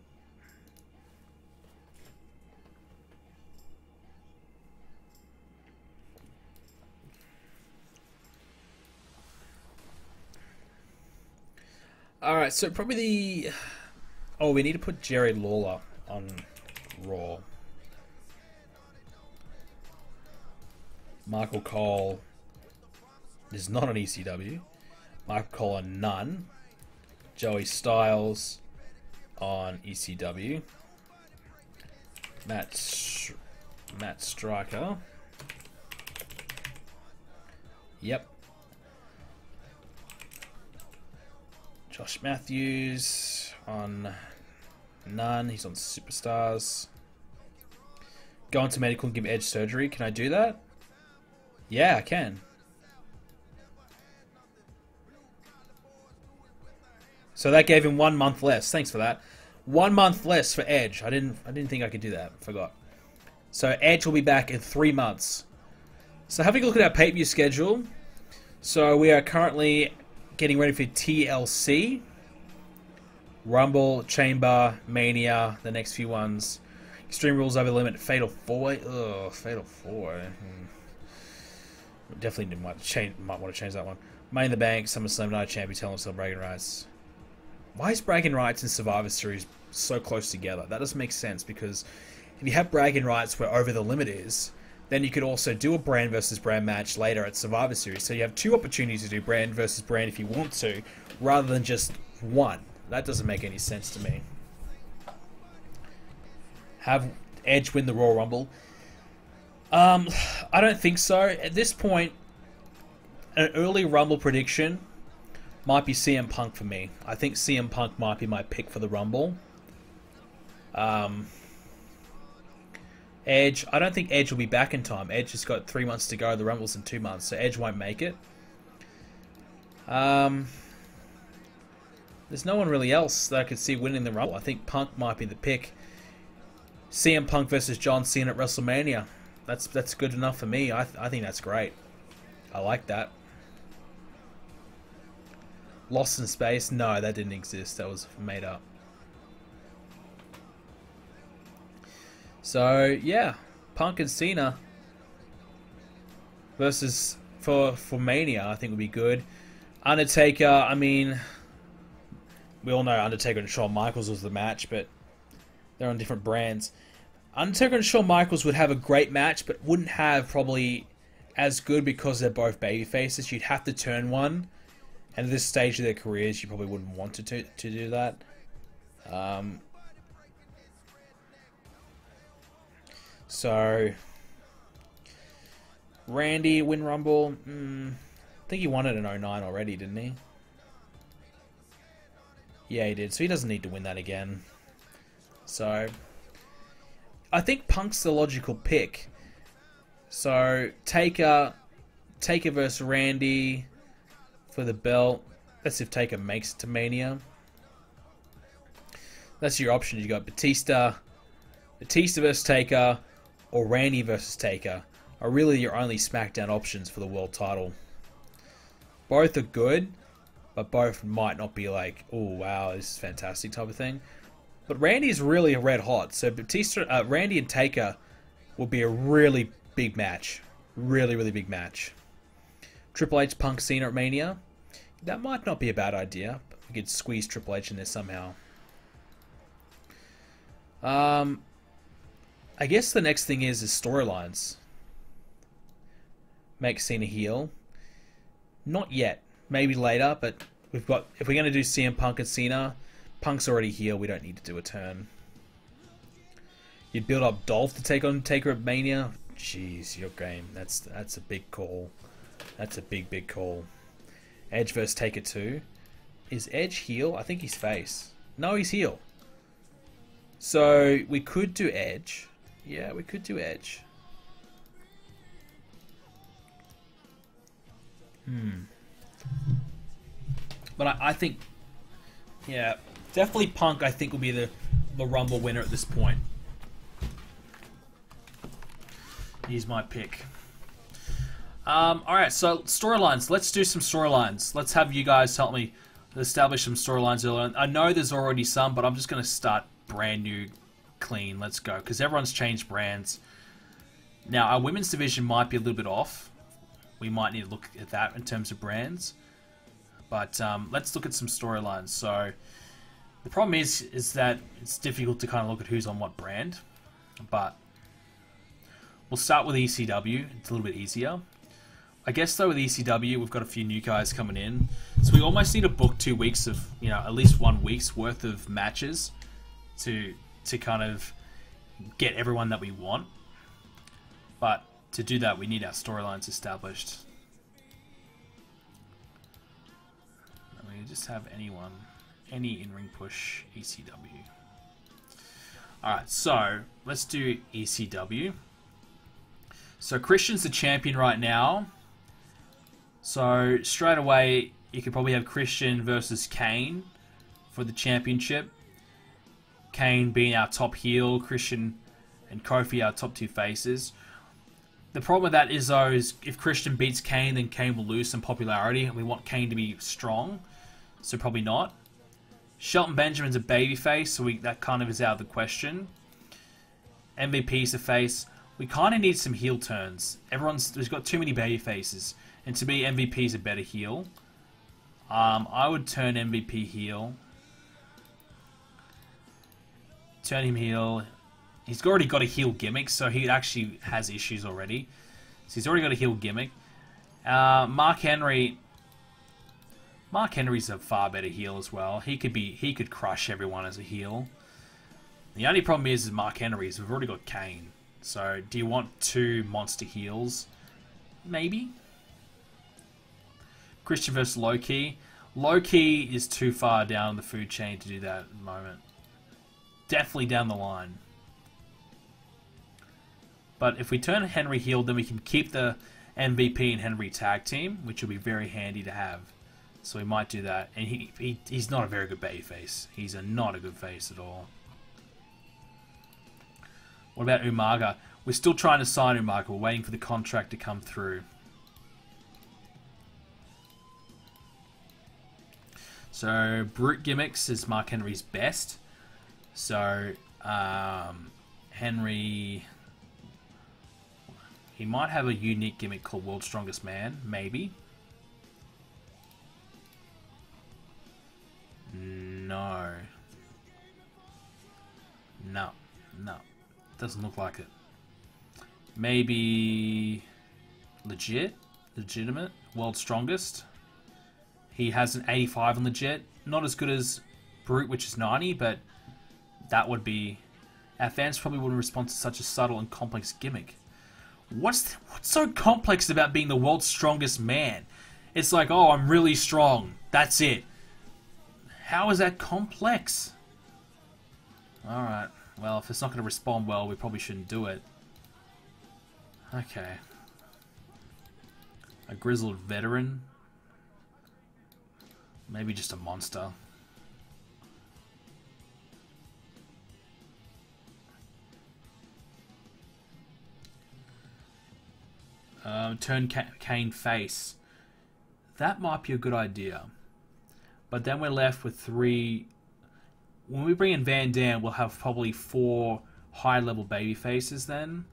Alright, so probably the... Oh, we need to put Jerry Lawler on Raw. Michael Cole is not on ECW. Michael Cole on none. Joey Styles on ECW. Matt Matt Striker Yep. Josh Matthews on none. He's on Superstars. Go into medical and give Edge surgery. Can I do that? Yeah, I can. So that gave him one month less. Thanks for that. One month less for Edge. I didn't. I didn't think I could do that. Forgot. So Edge will be back in three months. So having a look at our pay-per-view schedule. So we are currently getting ready for TLC, Rumble, Chamber, Mania, the next few ones. Extreme Rules Over the Limit, Fatal 4 Ugh, Fatal 4 hmm. Definitely might, change, might want to change that one. Money in the Bank, SummerSlam Night Champion, Hell in a Cell Bragging Rights. Why is Bragging Rights and Survivor Series so close together? That doesn't make sense because if you have Bragging Rights where Over the Limit is, then you could also do a brand versus brand match later at Survivor Series. So you have two opportunities to do brand versus brand if you want to, rather than just one. That doesn't make any sense to me. Have Edge win the Royal Rumble? Um, I don't think so. At this point, an early Rumble prediction might be CM Punk for me. I think CM Punk might be my pick for the Rumble. Um, Edge, I don't think Edge will be back in time. Edge has got three months to go. The Rumble's in two months, so Edge won't make it. Um, there's no one really else that I could see winning the Rumble. I think Punk might be the pick. CM Punk versus John Cena at WrestleMania. That's that's good enough for me. I, th I think that's great. I like that. Lost in Space? No, that didn't exist. That was made up. So yeah, Punk and Cena versus for for Mania, I think would be good. Undertaker, I mean, we all know Undertaker and Shawn Michaels was the match, but they're on different brands. Undertaker and Shawn Michaels would have a great match, but wouldn't have probably as good because they're both baby faces. You'd have to turn one, and at this stage of their careers, you probably wouldn't want to to, to do that. Um, So, Randy win Rumble. Mm, I think he won it in 09 already, didn't he? Yeah, he did. So he doesn't need to win that again. So, I think Punk's the logical pick. So, Taker, Taker versus Randy for the belt. That's if Taker makes it to Mania. That's your option. You got Batista, Batista versus Taker, or Randy versus Taker are really your only SmackDown options for the world title. Both are good, but both might not be like, oh wow, this is fantastic type of thing. But Randy is really a red hot, so Batista, uh, Randy and Taker will be a really big match, really really big match. Triple H Punk Cena at Mania, that might not be a bad idea. We could squeeze Triple H in there somehow. Um, I guess the next thing is is storylines. Make Cena heel. Not yet. Maybe later, but we've got if we're gonna do CM Punk and Cena, Punk's already here, we don't need to do a turn. You'd build up Dolph to take on Taker at Mania. Jeez, your game. That's that's a big call. That's a big, big call. Edge versus Taker 2. Is Edge heel? I think he's face. No, he's heel. So we could do Edge. Yeah, we could do Edge. Hmm. But I, I think, yeah, definitely Punk. I think will be the the Rumble winner at this point. He's my pick. Um, all right, so storylines. Let's do some storylines. Let's have you guys help me establish some storylines. I know there's already some, but I'm just going to start brand new clean. Let's go. Because everyone's changed brands. Now, our women's division might be a little bit off. We might need to look at that in terms of brands. But um, let's look at some storylines. So, the problem is, is that it's difficult to kind of look at who's on what brand. But we'll start with ECW. It's a little bit easier. I guess though with ECW, we've got a few new guys coming in, so we almost need to book two weeks of, you know, at least one week's worth of matches to to kind of get everyone that we want. But to do that, we need our storylines established. just have anyone, any in-ring push ECW. Alright, so let's do ECW. So Christian's the champion right now. So straight away, you could probably have Christian versus Kane for the championship. Kane being our top heel, Christian and Kofi our top two faces. The problem with that is though is if Christian beats Kane, then Kane will lose some popularity, and we want Kane to be strong, so probably not. Shelton Benjamin's a babyface, so we, that kind of is out of the question. MVP's a face. We kind of need some heel turns. Everyone's there's got too many baby faces, and to me, MVP is a better heel. Um, I would turn MVP heel. Turn him heel. He's already got a heel gimmick, so he actually has issues already. So he's already got a heel gimmick. Uh, Mark Henry. Mark Henry's a far better heel as well. He could be he could crush everyone as a heel. The only problem is, is Mark Henry's. We've already got Kane. So do you want two monster heels? Maybe. Christian versus Low Ki. Loki is too far down the food chain to do that at the moment. Definitely down the line. But if we turn Henry heel, then we can keep the MVP and Henry tag team, which will be very handy to have. So we might do that. And he, he he's not a very good baby face. He's a, not a good face at all. What about Umaga? We're still trying to sign Umaga. We're waiting for the contract to come through. So, Brute Gimmicks is Mark Henry's best. So, um, Henry he might have a unique gimmick called World's Strongest Man, maybe. No. No. No. Doesn't look like it. Maybe legit? Legitimate? World's Strongest? He has an 85 on the jet. Not as good as Brute, which is 90, but that would be... Our fans probably wouldn't respond to such a subtle and complex gimmick. What's what's so complex about being the world's strongest man? It's like, oh, I'm really strong. That's it. How is that complex? Alright. Well, if it's not going to respond well, we probably shouldn't do it. Okay. A grizzled veteran. Maybe just a monster. Um, turn Kane face. That might be a good idea. But then we're left with three. When we bring in Van Dam, we'll have probably four high level baby faces then.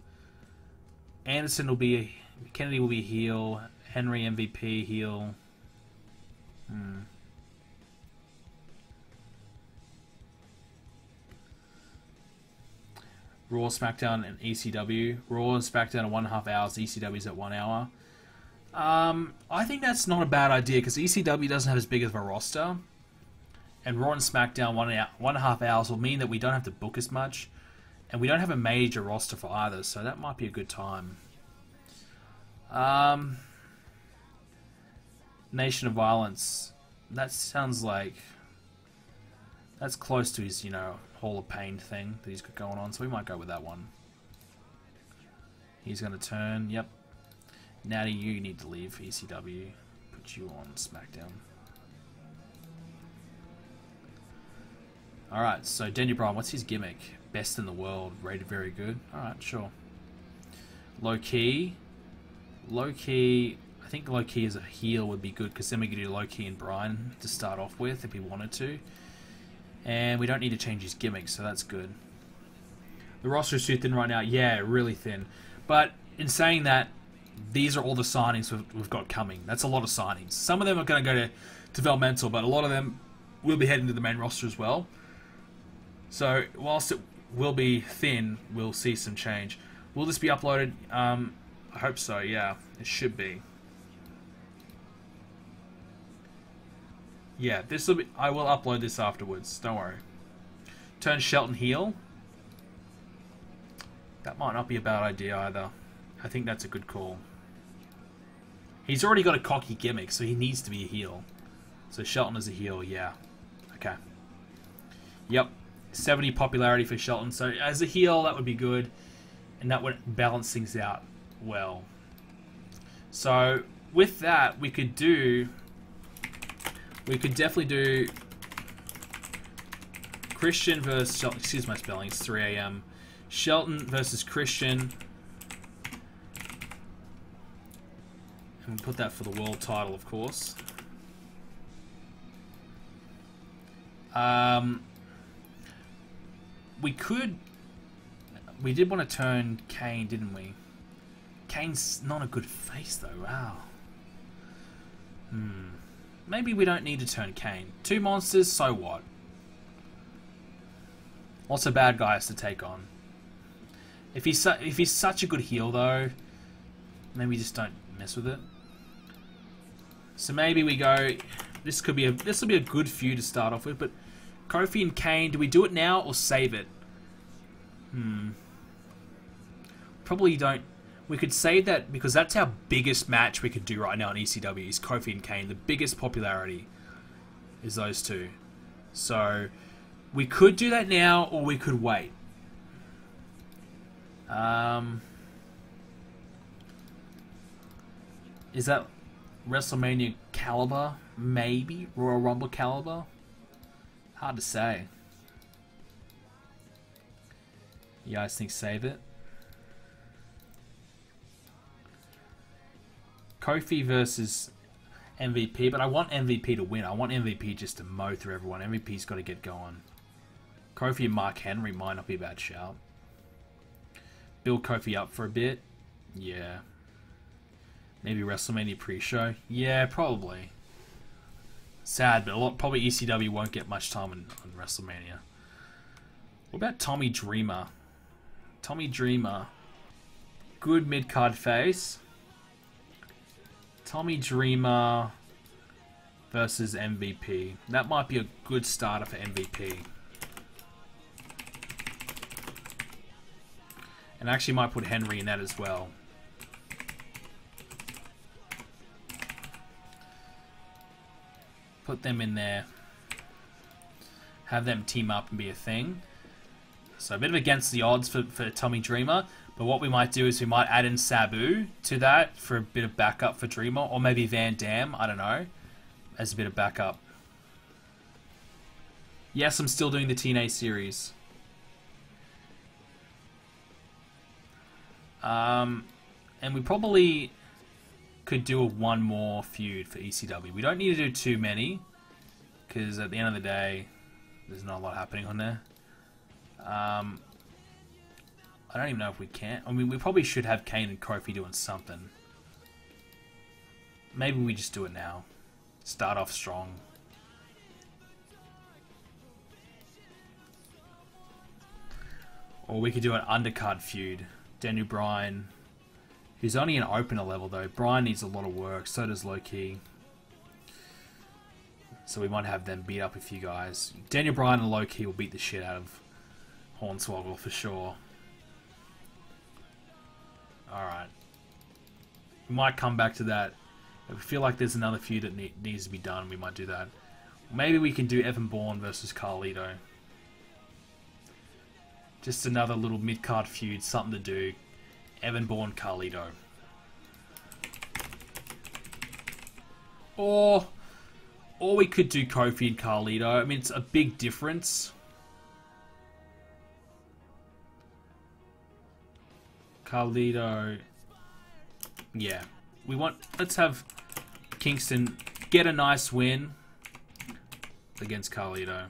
Anderson will be. Kennedy will be heel. Henry MVP heel. Hmm. Raw, SmackDown, and ECW. Raw and SmackDown are one and a half hours. ECW is at one hour. Um, I think that's not a bad idea because ECW doesn't have as big of a roster, and Raw and SmackDown one hour, one and a half hours will mean that we don't have to book as much, and we don't have a major roster for either. So that might be a good time. Um, Nation of Violence. That sounds like that's close to his, you know, Hall of Pain thing that he's got going on, so we might go with that one. He's going to turn, yep. Natty, you need to leave ECW. Put you on SmackDown. Alright, so Daniel Bryan, what's his gimmick? Best in the world, rated very good. Alright, sure. Low Ki. Low Ki. I think Low Ki as a heel would be good because then we could do Low Ki and Bryan to start off with if we wanted to. And we don't need to change his gimmick, so that's good. The roster is too thin right now. Yeah, really thin. But in saying that, these are all the signings we've, we've got coming. That's a lot of signings. Some of them are going to go to developmental, but a lot of them will be heading to the main roster as well. So whilst it will be thin, we'll see some change. Will this be uploaded? Um, I hope so, yeah. It should be. Yeah, this will be. I will upload this afterwards. Don't worry. Turn Shelton heel. That might not be a bad idea either. I think that's a good call. He's already got a cocky gimmick, so he needs to be a heel. So Shelton is a heel, yeah. Okay. Yep. 70 popularity for Shelton. So as a heel, that would be good. And that would balance things out well. So with that, we could do... We could definitely do Christian versus Shelton. Excuse my spelling. It's 3 a.m. Shelton versus Christian. And put that for the world title, of course. Um, we could. We did want to turn Kane, didn't we? Kane's not a good face, though. Wow. Hmm. Maybe we don't need to turn Kane. Two monsters, so what? Lots of bad guys to take on. If he's if he's such a good heel, though, maybe just don't mess with it. So maybe we go. This could be a this will be a good feud to start off with, but Kofi and Kane, do we do it now or save it? Hmm. Probably don't. We could say that because that's our biggest match we could do right now in ECW is Kofi and Kane. The biggest popularity is those two. So we could do that now or we could wait. Um, is that WrestleMania caliber? Maybe Royal Rumble caliber. Hard to say. You guys think save it? Kofi versus MVP, but I want MVP to win. I want MVP just to mow through everyone. MVP's got to get going. Kofi and Mark Henry might not be a bad shout. Build Kofi up for a bit. Yeah. Maybe WrestleMania pre-show. Yeah, probably. Sad, but a lot probably ECW won't get much time on, on WrestleMania. What about Tommy Dreamer? Tommy Dreamer. Good mid-card face. Tommy Dreamer versus MVP. That might be a good starter for MVP. And I actually might put Henry in that as well. Put them in there. Have them team up and be a thing. So a bit of against the odds for, for Tommy Dreamer. But what we might do is we might add in Sabu to that for a bit of backup for Dreamer. Or maybe Van Dam, I don't know. As a bit of backup. Yes, I'm still doing the TNA series. Um, and we probably could do a one more feud for ECW. We don't need to do too many, because at the end of the day, there's not a lot happening on there. Um, I don't even know if we can. I mean, we probably should have Kane and Kofi doing something. Maybe we just do it now. Start off strong. Or we could do an undercard feud. Daniel Bryan, who's only an opener level though. Bryan needs a lot of work, so does Low Ki. So we might have them beat up a few guys. Daniel Bryan and Low Ki will beat the shit out of Hornswoggle for sure. Alright. We might come back to that. If we feel like there's another feud that ne needs to be done, we might do that. Maybe we can do Evan Bourne versus Carlito. Just another little mid-card feud, something to do. Evan Bourne, Carlito. Or, or we could do Kofi and Carlito. I mean, it's a big difference. Carlito. Yeah. We want, let's have Kingston get a nice win against Carlito.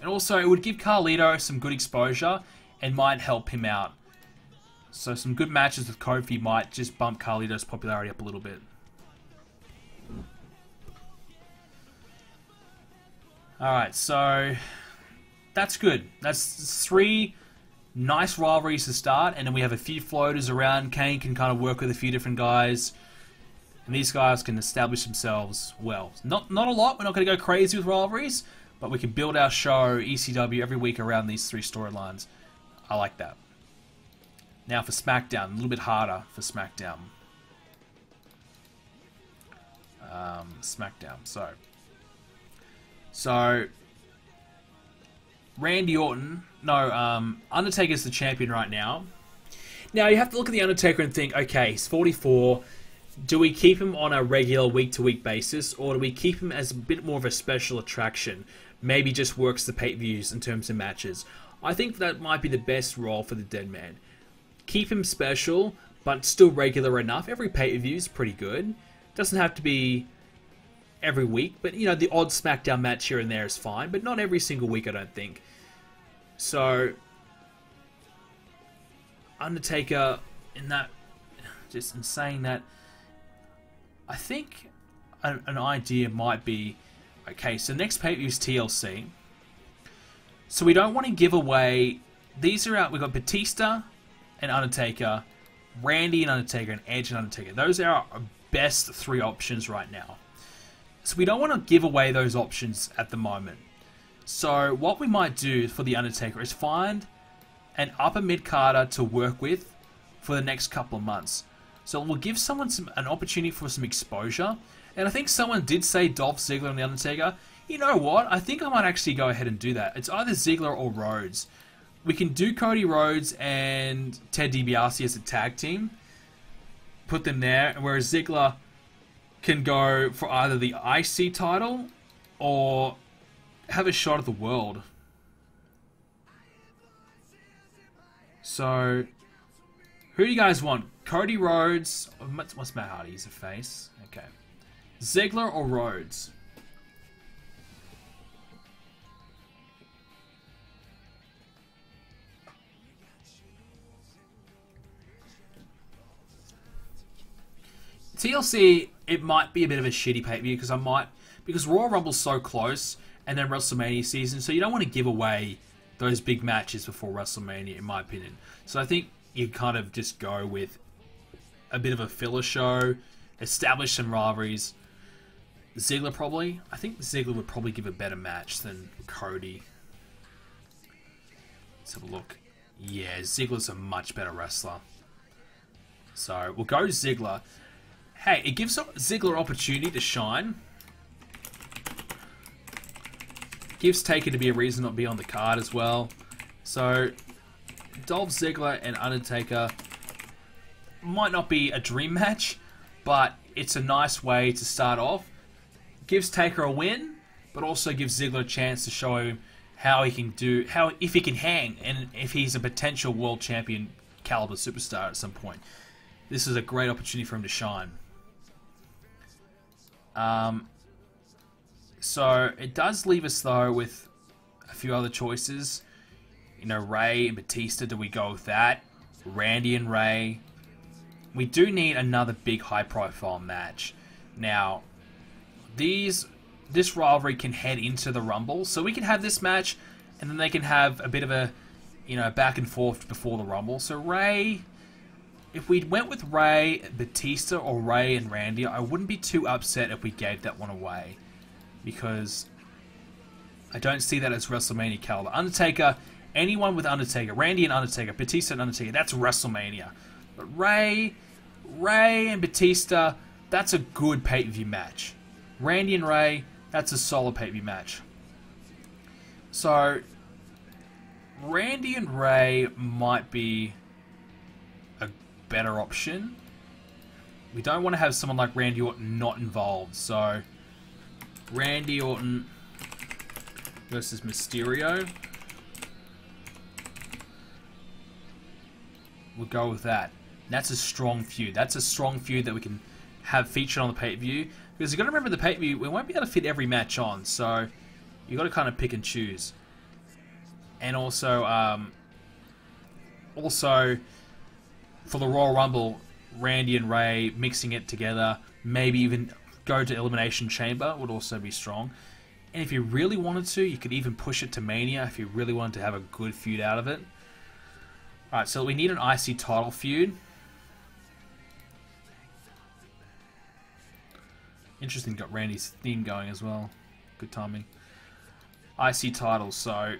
And also, it would give Carlito some good exposure and might help him out. So some good matches with Kofi might just bump Carlito's popularity up a little bit. Alright, so that's good. That's three nice rivalries to start, and then we have a few floaters around. Kane can kind of work with a few different guys. And these guys can establish themselves well. Not not a lot, we're not going to go crazy with rivalries, but we can build our show, ECW, every week around these three storylines. I like that. Now for SmackDown, a little bit harder for SmackDown. Um, SmackDown, so. So, Randy Orton, no, um, Undertaker's the champion right now. Now, you have to look at The Undertaker and think, okay, he's 44. Do we keep him on a regular week to week basis, or do we keep him as a bit more of a special attraction? Maybe just works the pay views in terms of matches. I think that might be the best role for the Dead Man. Keep him special, but still regular enough. Every pay per view is pretty good. Doesn't have to be every week, but you know the odd SmackDown match here and there is fine, but not every single week. I don't think. So Undertaker in that, just in saying that, I think an, an idea might be, okay, so next pay per view is TLC. So we don't want to give away. These are out. We've got Batista and Undertaker, Randy and Undertaker, and Edge and Undertaker. Those are our best three options right now. So we don't want to give away those options at the moment. So what we might do for the Undertaker is find an upper mid carder to work with for the next couple of months. So we'll give someone some an opportunity for some exposure. And I think someone did say Dolph Ziggler and the Undertaker. You know what? I think I might actually go ahead and do that. It's either Ziggler or Rhodes. We can do Cody Rhodes and Ted DiBiase as a tag team. Put them there, whereas Ziggler can go for either the IC title or have a shot at the world. So, who do you guys want? Cody Rhodes? Oh, what's Matt Hardy? He's a face. Okay. Ziggler or Rhodes? TLC, it might be a bit of a shitty pay per view because I might because Royal Rumble's so close and then WrestleMania season, so you don't want to give away those big matches before WrestleMania, in my opinion. So I think you kind of just go with a bit of a filler show, establish some rivalries. Ziggler probably. I think Ziggler would probably give a better match than Cody. Let's have a look. Yeah, Ziggler's a much better wrestler. So we'll go Ziggler. Hey, it gives Ziggler opportunity to shine. Gives Taker to be a reason not to be on the card as well. So Dolph Ziggler and Undertaker might not be a dream match, but it's a nice way to start off. Gives Taker a win, but also gives Ziggler a chance to show him how he can do, how if he can hang, and if he's a potential world champion caliber superstar at some point. This is a great opportunity for him to shine. Um, so it does leave us though with a few other choices. You know, Rey and Batista. Do we go with that? Randy and Rey. We do need another big high-profile match. Now, these this rivalry can head into the Rumble, so we can have this match, and then they can have a bit of a you know back and forth before the Rumble. So Rey if we went with Rey, Batista, or Rey and Randy, I wouldn't be too upset if we gave that one away. Because I don't see that as WrestleMania caliber. Undertaker, anyone with Undertaker, Randy and Undertaker, Batista and Undertaker, that's WrestleMania. But Ray, Rey and Batista, that's a good pay-per-view match. Randy and Rey, that's a solid pay-per-view match. So, Randy and Rey might be better option. We don't want to have someone like Randy Orton not involved, so Randy Orton versus Mysterio. We'll go with that. That's a strong feud. That's a strong feud that we can have featured on the pay-per-view. Because you've got to remember the pay-per-view, we won't be able to fit every match on, so you've got to kind of pick and choose. And also, um, also, for the Royal Rumble, Randy and Rey mixing it together, maybe even go to Elimination Chamber would also be strong. And if you really wanted to, you could even push it to Mania if you really wanted to have a good feud out of it. Alright, so we need an IC title feud. Interesting, got Randy's theme going as well. Good timing. IC titles, so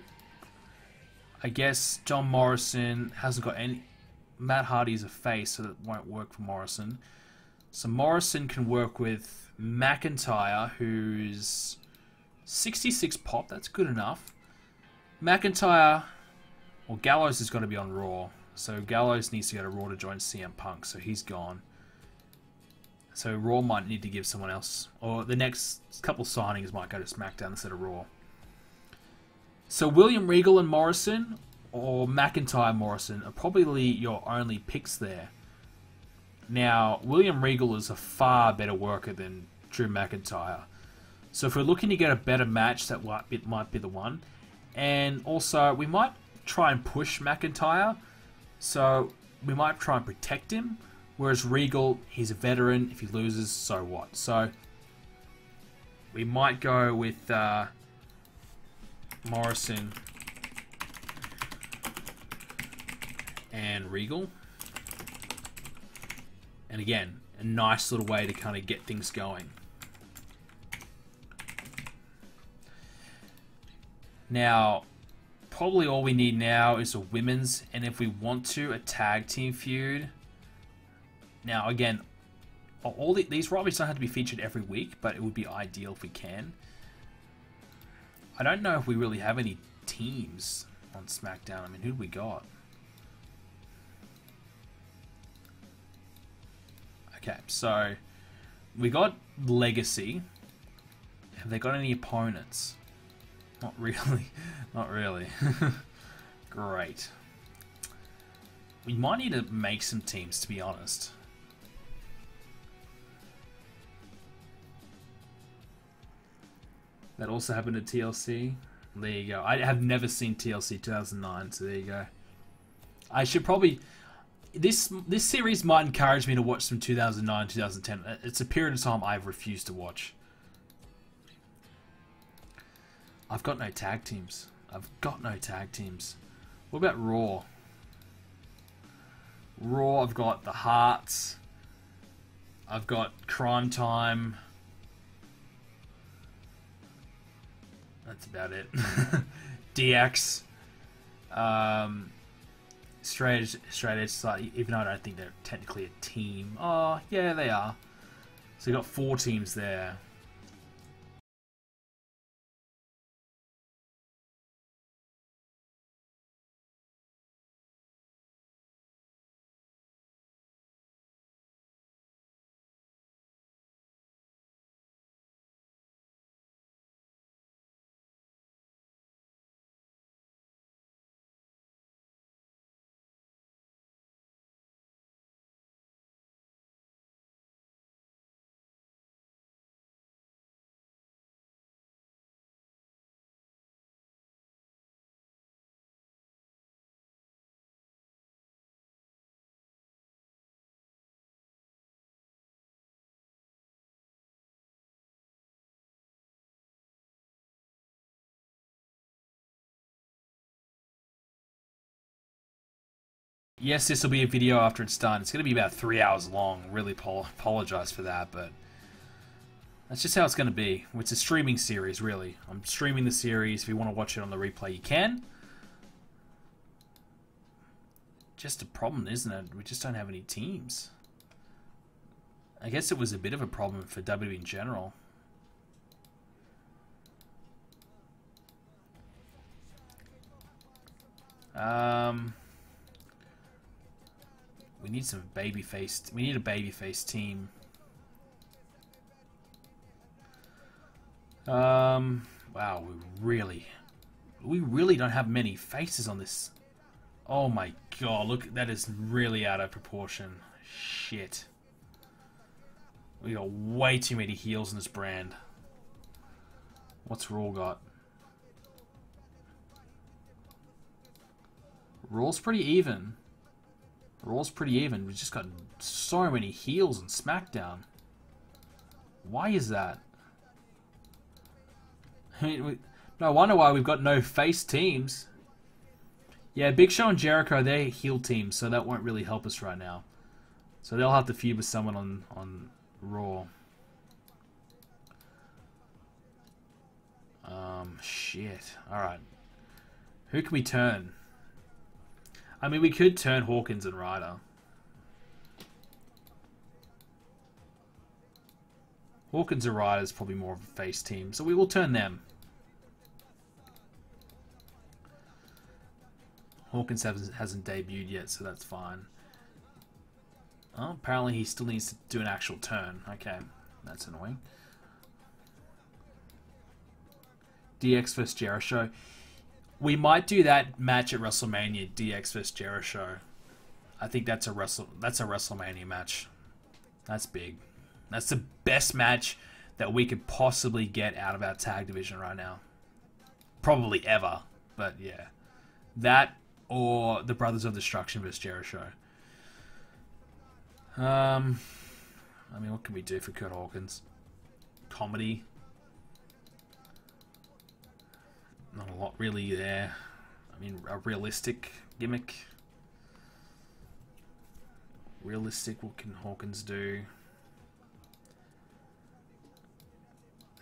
I guess John Morrison hasn't got any Matt Hardy's a face, so that won't work for Morrison. So Morrison can work with McIntyre, who's
66 pop, that's good enough. McIntyre, well, Gallows has got to be on Raw. So Gallows needs to go to Raw to join CM Punk, so he's gone. So Raw might need to give someone else, or the next couple signings might go to SmackDown instead of Raw. So William Regal and Morrison, or McIntyre Morrison, are probably your only picks there. Now, William Regal is a far better worker than Drew McIntyre. So if we're looking to get a better match, that might be, might be the one. And also, we might try and push McIntyre. So we might try and protect him. Whereas Regal, he's a veteran. If he loses, so what? So we might go with uh, Morrison and Regal. And again, a nice little way to kind of get things going. Now, probably all we need now is a women's, and if we want to, a tag team feud. Now, again, all the, these rivalries don't have to be featured every week, but it would be ideal if we can. I don't know if we really have any teams on SmackDown. I mean, who do we got? Okay, so we got Legacy. Have they got any opponents? Not really. Not really. Great. We might need to make some teams, to be honest. That also happened at TLC. There you go. I have never seen TLC 2009, so there you go. I should probably this this series might encourage me to watch some 2009 2010 it's a period of time i've refused to watch. I've got no tag teams. I've got no tag teams. What about raw? Raw i've got the hearts. I've got Cryme Tyme. That's about it. Dx um straight edge, straight edge even though I don't think they're technically a team. Oh, yeah, they are. So you've got four teams there. Yes, this will be a video after it's done. It's going to be about three hours long. Really apologize for that, but that's just how it's going to be. It's a streaming series, really. I'm streaming the series. If you want to watch it on the replay, you can. Just a problem, isn't it? We just don't have any teams. I guess it was a bit of a problem for WWE in general. Um... We need some baby faced. We need a baby face team. Um. Wow. We really, we really don't have many faces on this. Oh my god! Look, that is really out of proportion. Shit. We got way too many heels in this brand. What's Raw got? Raw's pretty even. Raw's pretty even. We've just got so many heels in SmackDown. Why is that? I mean, we, no wonder why we've got no face teams. Yeah, Big Show and Jericho, they're heel teams, so that won't really help us right now. So they'll have to feud with someone on, on Raw. Um, shit. Alright. Who can we turn? I mean, we could turn Hawkins and Ryder. Hawkins and Ryder is probably more of a face team, so we will turn them. Hawkins hasn't, debuted yet, so that's fine. Oh, apparently he still needs to do an actual turn. Okay, that's annoying. DX versus Jericho. We might do that match at WrestleMania, DX vs Jericho. I think that's a Wrestle that's a WrestleMania match. That's big. That's the best match that we could possibly get out of our tag division right now. Probably ever. But yeah. That or the Brothers of Destruction vs Jericho. Um I mean what can we do for Kurt Hawkins? Comedy. Not a lot really there. I mean a realistic gimmick realistic. What can Hawkins do?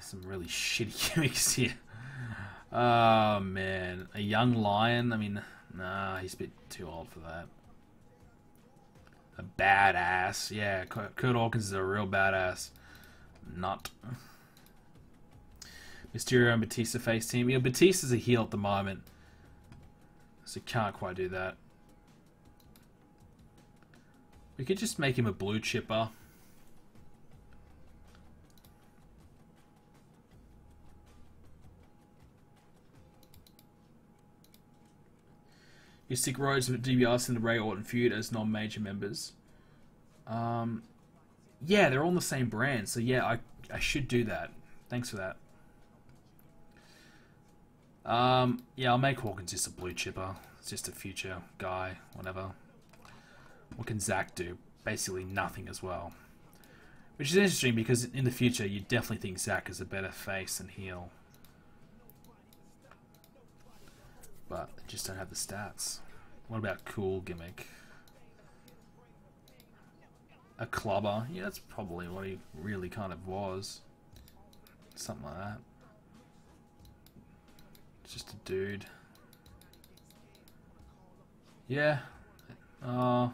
Some really shitty gimmicks here. Oh man, a young lion. I mean, nah, he's a bit too old for that. A badass. Yeah, Kurt Hawkins is a real badass. Not. Mysterio and Batista face team. Yeah, Batista's a heel at the moment. So can't quite do that. We could just make him a blue chipper. You stick Rhodes with DBS in the Rey Orton feud as non-major members. Um, yeah, they're all in the same brand, so yeah, I I should do that. Thanks for that. Um, yeah, I'll make Hawkins just a blue chipper. It's just a future guy, whatever. What can Zack do? Basically nothing as well. Which is interesting because in the future you definitely think Zack is a better face and heel. But just don't have the stats. What about cool gimmick? A clubber. Yeah, that's probably what he really kind of was. Something like that. Just a dude. Yeah. Uh,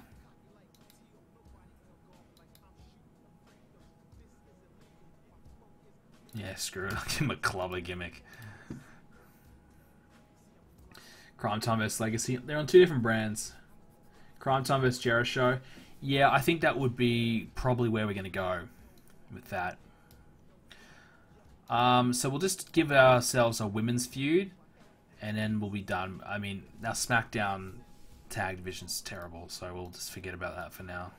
Yeah, screw it. I'll give him a clubber gimmick. Cryme Tyme vs Legacy. They're on two different brands. Cryme Tyme vs Jericho. Yeah, I think that would be probably where we're going to go with that. Um, so we'll just give ourselves a women's feud, and then we'll be done. I mean, our SmackDown tag division's terrible, so we'll just forget about that for now.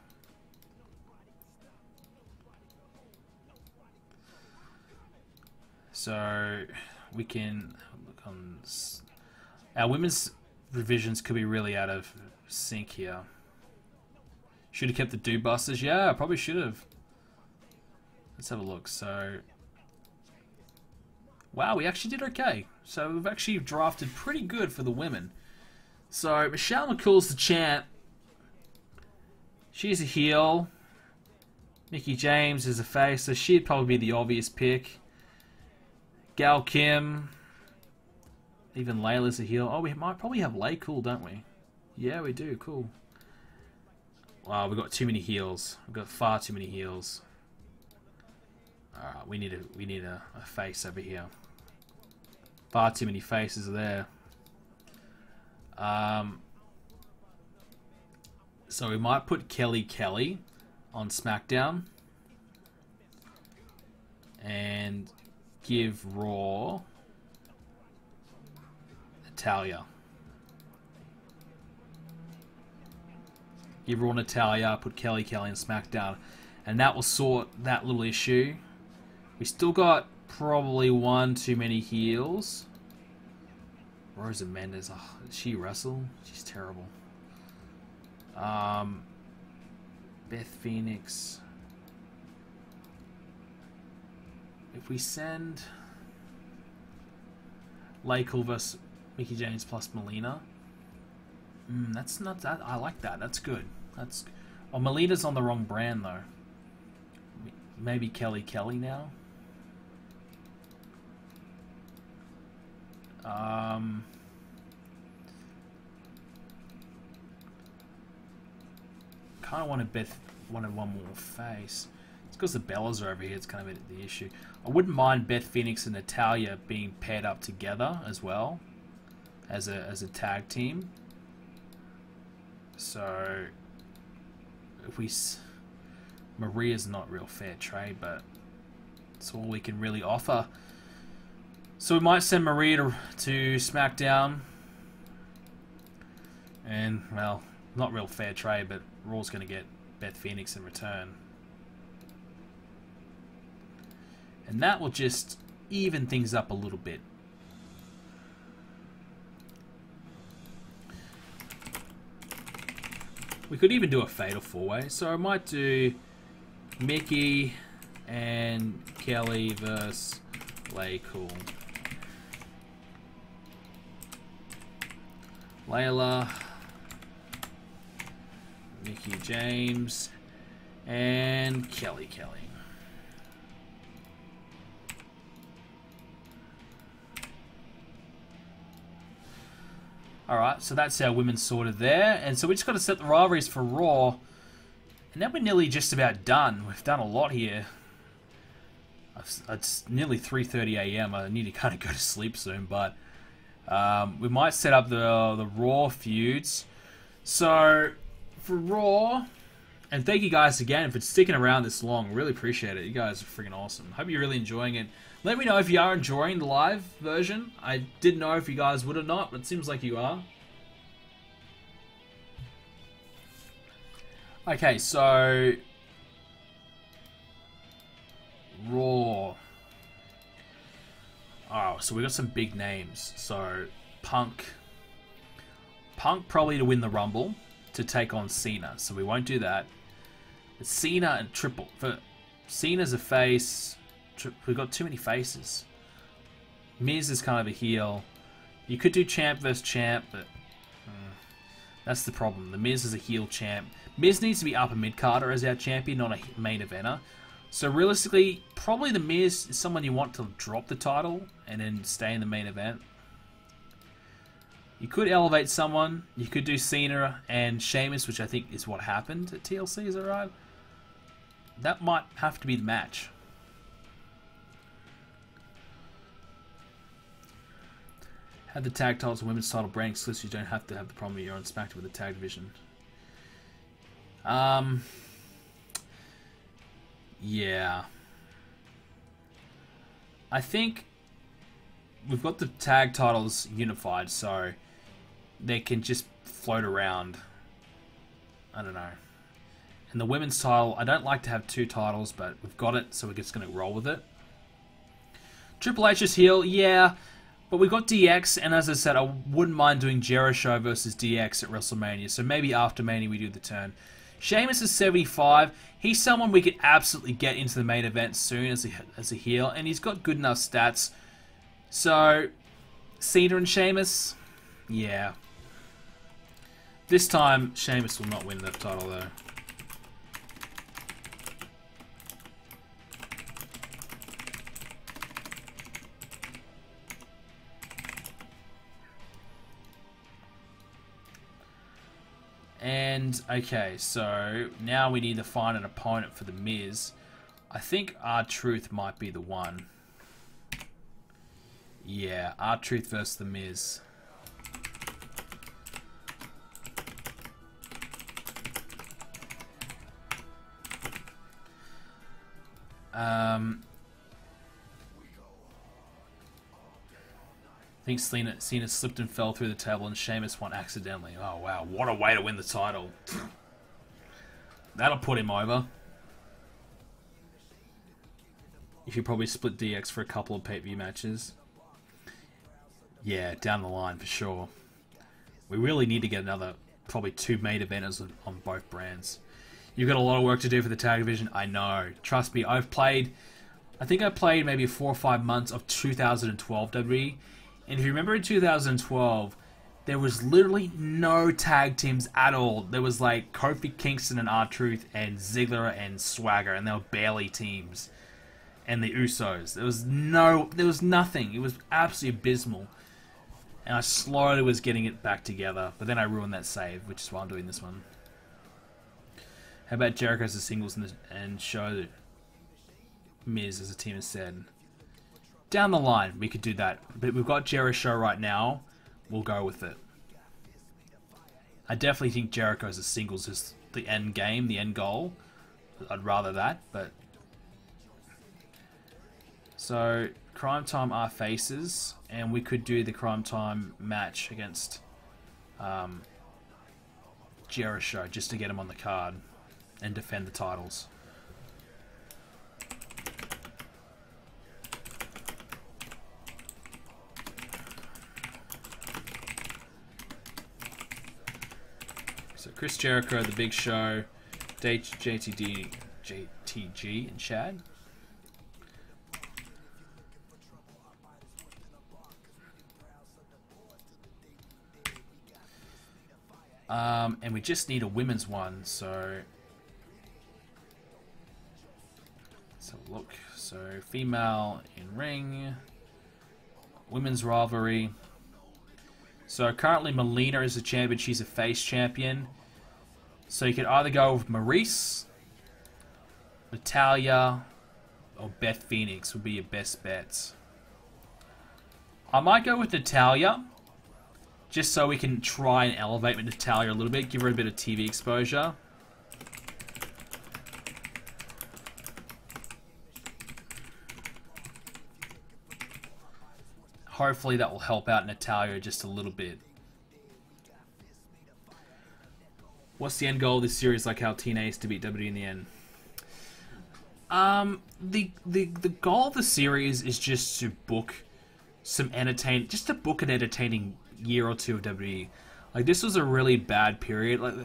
So we can look on our women's revisions could be really out of sync here. Should have kept the do busters. Yeah, probably should have. Let's have a look. So, wow, we actually did okay. So we've actually drafted pretty good for the women. So Michelle McCool's the champ. She's a heel. Mickie James is a face, so she'd probably be the obvious pick. Gail Kim. Even Layla's a heel. Oh, we might probably have Lay Cool, don't we? Yeah, we do. Cool. Wow, we've got too many heels. We've got far too many heels. Alright, we need a we need a, a face over here. Far too many faces there. Um, so we might put Kelly Kelly on SmackDown. And give Raw Natalya. Give Raw Natalya, put Kelly Kelly in SmackDown. And that will sort that little issue. We still got probably one too many heels. Rosa Mendes, oh, she wrestle? She's terrible. Um, Beth Phoenix. if we send Lake versus Mickie James plus Melina, mm, that's not that. I like that. That's good. That's. Oh, Melina's on the wrong brand though. Maybe Kelly Kelly now. Um. Kind of want to bet wanted one more face. It's because the Bellas are over here. It's kind of the issue. I wouldn't mind Beth Phoenix and Natalya being paired up together as well as a as a tag team. So if we Maria's not real fair trade, but it's all we can really offer. So we might send Maria to, to SmackDown. And, well, not real fair trade, but Raw's going to get Beth Phoenix in return. And that will just even things up a little bit. We could even do a fatal four-way. So I might do Mickie and Kelly versus Lay Cool. Layla, Mickie James, and Kelly Kelly. Alright, so that's our women's sorted there. And so we just got to set the rivalries for Raw. And then we're nearly just about done. We've done a lot here. It's nearly 3.30am. I need to kind of go to sleep soon, but... Um, we might set up the, the Raw feuds. So, for Raw... And thank you guys again for sticking around this long. Really appreciate it. You guys are freaking awesome. Hope you're really enjoying it. Let me know if you are enjoying the live version. I didn't know if you guys would or not, but it seems like you are. Okay, so... Raw. Oh, so we got some big names. So, Punk. Punk probably to win the Rumble to take on Cena. So we won't do that. It's Cena and Triple. For Cena's a face. We've got too many faces. Miz is kind of a heel. You could do champ versus champ, but uh, that's the problem. The Miz is a heel champ. Miz needs to be upper mid carder as our champion, not a main eventer. So realistically, probably the Miz is someone you want to drop the title and then stay in the main event. You could elevate someone. You could do Cena and Sheamus, which I think is what happened at TLC. Is that right? That might have to be the match. Had the tag titles and women's title brand exclusive, you don't have to have the problem you're on SmackDown with the tag division. Um, yeah. I think we've got the tag titles unified, so they can just float around. I don't know. And the women's title, I don't like to have two titles, but we've got it, so we're just going to roll with it. Triple H is heel, yeah. But we've got DX, and as I said, I wouldn't mind doing Jericho versus DX at WrestleMania. So maybe after Mania we do the turn. Sheamus is 75. He's someone we could absolutely get into the main event soon as a, as a heel, and he's got good enough stats. So, Cena and Sheamus, yeah. This time, Sheamus will not win the title though. And, okay, so now we need to find an opponent for The Miz. I think R-Truth might be the one. Yeah, R-Truth versus The Miz. Um, think Cena, Cena slipped and fell through the table, and Sheamus won accidentally. Oh wow, what a way to win the title! That'll put him over. You should probably split DX for a couple of pay-per-view matches. Yeah, down the line for sure. We really need to get another, probably two main eventers on both brands. You've got a lot of work to do for the tag division. I know. Trust me, I've played. I think I played maybe four or five months of 2012 WWE, and if you remember in 2012, there was literally no tag teams at all. There was like Kofi Kingston and R-Truth and Ziggler and Swagger, and they were barely teams. And the Usos. There was no, there was nothing. It was absolutely abysmal. And I slowly was getting it back together, but then I ruined that save, which is why I'm doing this one. How about Jericho as a singles and, and show Miz as a team instead? Down the line, we could do that. But we've got Jericho right now. We'll go with it. I definitely think Jericho as a singles is the end game, the end goal. I'd rather that, but so Cryme Tyme are faces, and we could do the Cryme Tyme match against um, Jericho just to get him on the card and defend the titles. So Chris Jericho, The Big Show, JTD, JTG, and Shad. Um, and we just need a women's one, so let's have a look. So female in ring, women's rivalry. So currently Melina is the champion. She's a face champion. So you could either go with Maryse, Natalya, or Beth Phoenix would be your best bets. I might go with Natalya, just so we can try and elevate Natalya a little bit, give her a bit of TV exposure. Hopefully that will help out Natalya just a little bit. What's the end goal of this series like how TNA is to beat WWE in the end? Um, the, the, the goal of the series is just to book some entertain, just to book an entertaining year or two of WWE. Like this was a really bad period. Like,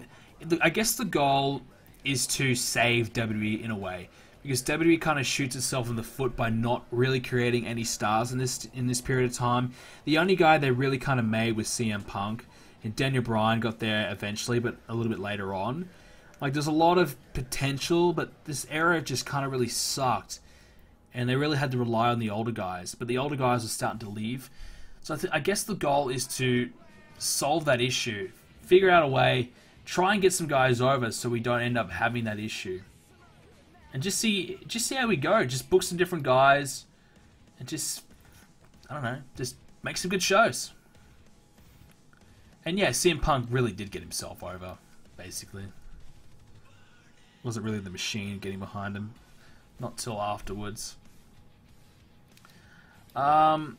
I guess the goal is to save WWE in a way because WWE kind of shoots itself in the foot by not really creating any stars in this in this period of time. The only guy they really kind of made was CM Punk, and Daniel Bryan got there eventually, but a little bit later on. Like there's a lot of potential, but this era just kind of really sucked, and they really had to rely on the older guys. But the older guys are starting to leave, so I, I guess the goal is to solve that issue, figure out a way, try and get some guys over, so we don't end up having that issue and just see just see how we go. Just book some different guys, and just I don't know, just make some good shows. And yeah, CM Punk really did get himself over, basically. Wasn't really the machine getting behind him, not till afterwards. Um,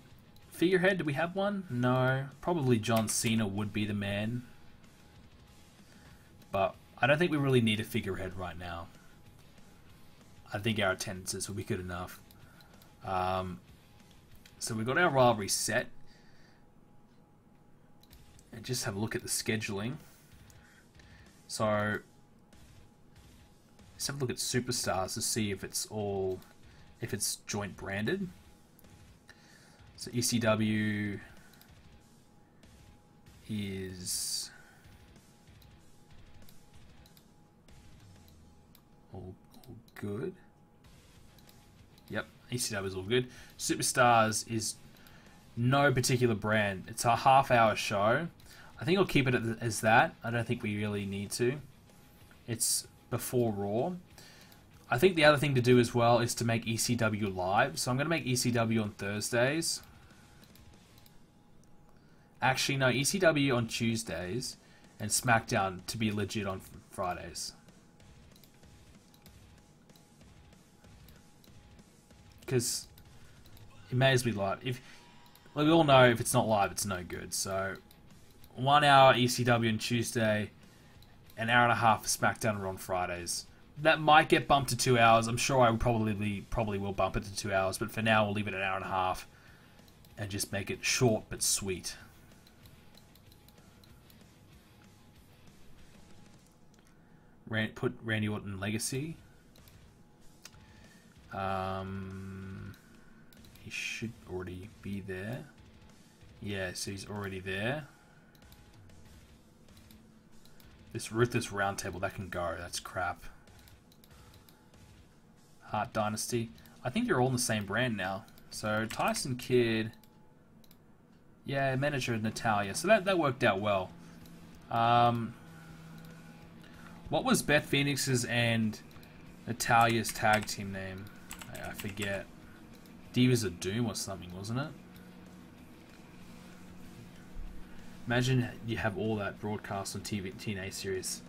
figurehead, do we have one? No, probably John Cena would be the man, but I don't think we really need a figurehead right now. I think our attendances will be good enough. Um, so we've got our rivalry set. And just have a look at the scheduling. So let's have a look at superstars to see if it's all if it's joint branded. So ECW is all, all good. Yep, ECW is all good. Superstars is no particular brand. It's a half hour show. I think I'll keep it as that. I don't think we really need to. It's before Raw. I think the other thing to do as well is to make ECW live. So I'm going to make ECW on Thursdays. Actually, no, ECW on Tuesdays and SmackDown to be legit on Fridays. because it may as well be live. If we all know, if it's not live, it's no good. So one hour ECW on Tuesday, an hour and a half SmackDown on Fridays. That might get bumped to two hours. I'm sure I will probably probably will bump it to two hours, but for now we'll leave it an hour and a half, and just make it short but sweet. put Randy Orton Legacy. Um, he should already be there. Yeah, so he's already there. This Ruthless Roundtable, that can go. That's crap. Heart Dynasty. I think you're all in the same brand now. So Tyson Kidd. Yeah, manager Natalya. So that, that worked out well. Um, what was Beth Phoenix's and Natalya's tag team name? I forget. Divas of Doom or something, wasn't it? Imagine you have all that broadcast on TV TNA series.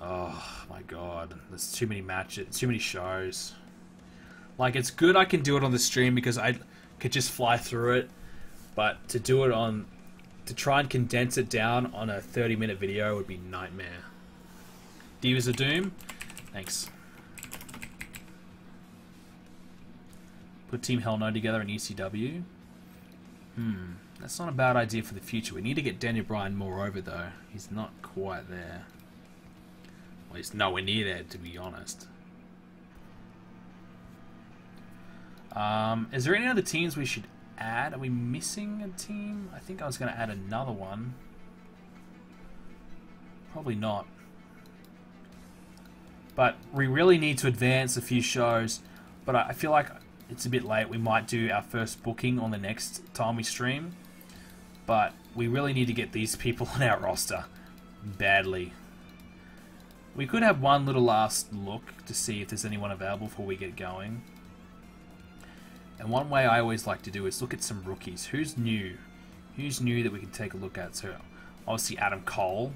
Oh my god, there's too many matches, too many shows. Like it's good I can do it on the stream because I could just fly through it, but to do it on to try and condense it down on a 30 minute video would be nightmare. Divas of Doom, thanks. Put Team Hell No together in ECW. Hmm, that's not a bad idea for the future. We need to get Daniel Bryan more over though. He's not quite there. Well, he's nowhere near there to be honest. Um, is there any other teams we should add? Are we missing a team? I think I was going to add another one. Probably not. But we really need to advance a few shows. But I feel like it's a bit late. We might do our first booking on the next time we stream. But we really need to get these people on our roster. Badly. We could have one little last look to see if there's anyone available before we get going. And one way I always like to do is look at some rookies. Who's new? Who's new that we can take a look at? So, obviously Adam Cole.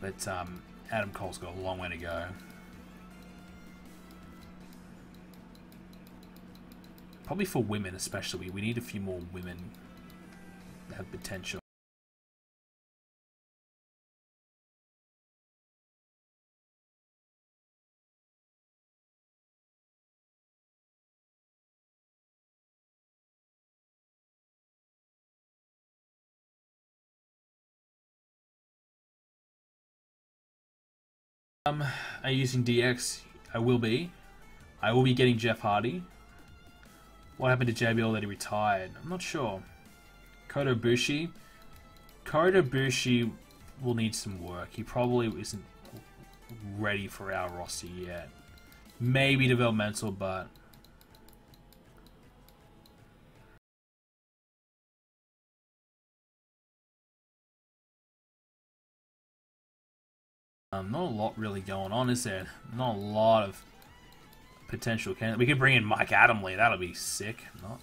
But um, Adam Cole's got a long way to go. Probably for women especially. We need a few more women have potential. Um, you using DX? I will be. I will be getting Jeff Hardy. What happened to JBL that he retired? I'm not sure. Kota Ibushi will need some work. He probably isn't ready for our roster yet. Maybe developmental, but Um, not a lot really going on, is there? Not a lot of potential. We could bring in Mike Adamle. That'll be sick. Not.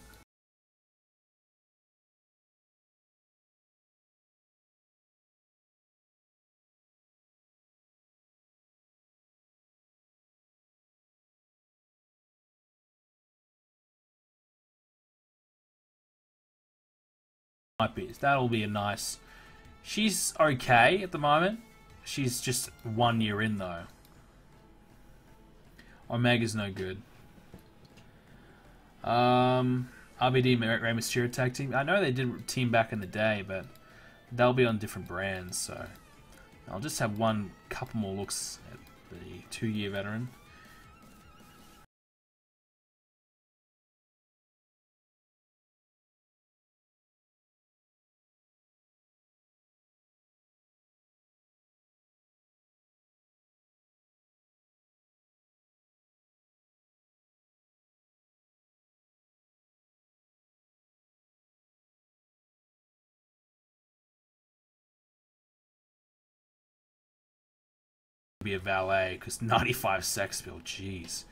That'll be a nice. She's okay at the moment. She's just one year in, though. Omega's no good. Um, RVD Rey Mysterio tag team. I know they did team back in the day, but they'll be on different brands, so I'll just have one couple more looks at the two-year veteran. Be a valet because 95 sex appeal. Jeez.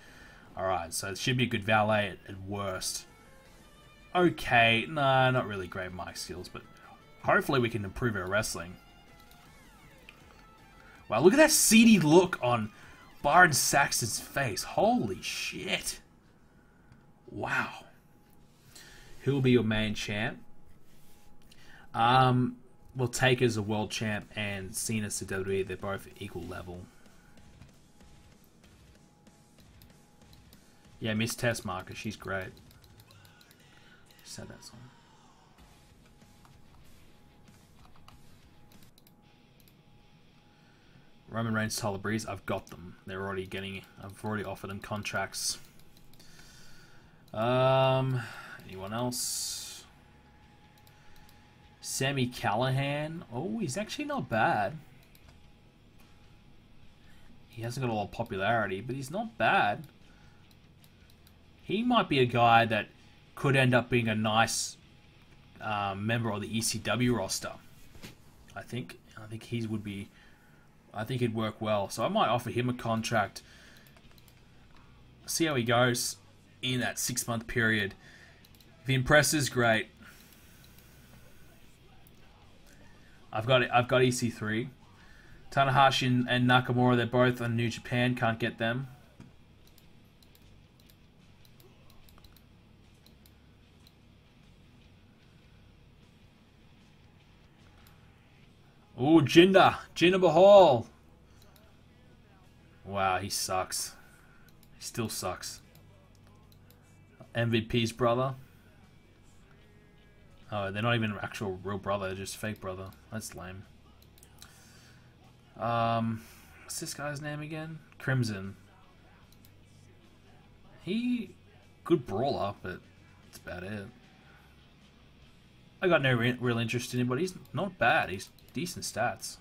Alright, so it should be a good valet at, at worst. Okay, nah, not really great mic skills, but hopefully we can improve our wrestling. Wow, look at that seedy look on Byron Saxton's face. Holy shit. Wow. Who'll be your main champ? Um, well, Taker's a world champ and Cena's to WWE. They're both equal level. Yeah, Miss Tessmacher, she's great. Said that song. Roman Reigns, Tyler Breeze, I've got them. They're already getting. I've already offered them contracts. Um, anyone else? Sami Callihan. Oh, he's actually not bad. He hasn't got a lot of popularity, but he's not bad he might be a guy that could end up being a nice um, member of the ECW roster. I think I think he would be. I think he'd work well. So I might offer him a contract. See how he goes in that six month period. If he impresses, great. I've got I've got EC3. Tanahashi and Nakamura, they're both on New Japan. Can't get them. Ooh, Jinder. Jinder Mahal. Wow, he sucks. He still sucks. MVP's brother. Oh, they're not even actual real brother, just fake brother. That's lame. Um, what's this guy's name again? Crimson. He, good brawler, but that's about it. I got no re real interest in him, but he's not bad. He's decent stats.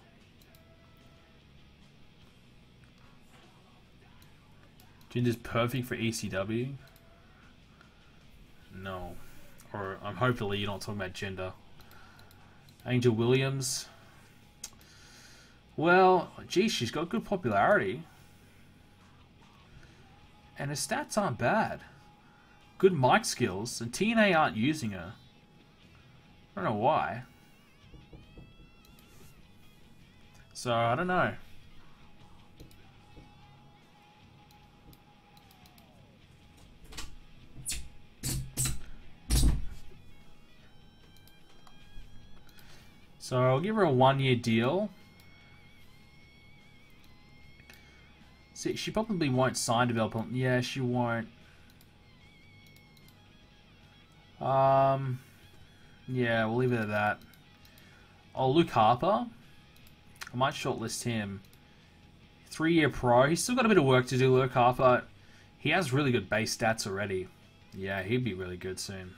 Ginger's perfect for ECW. No. Or I'm hopefully you're not talking about Jinder. Angel Williams. Well, gee, she's got good popularity. And her stats aren't bad. Good mic skills, and TNA aren't using her. I don't know why. So, I don't know. So I'll give her a one-year deal. See, she probably won't sign development. Yeah, she won't. Um, yeah, we'll leave it at that. Oh, Luke Harper. I might shortlist him. Three-year pro. He's still got a bit of work to do, Luke but He has really good base stats already. Yeah, he'd be really good soon.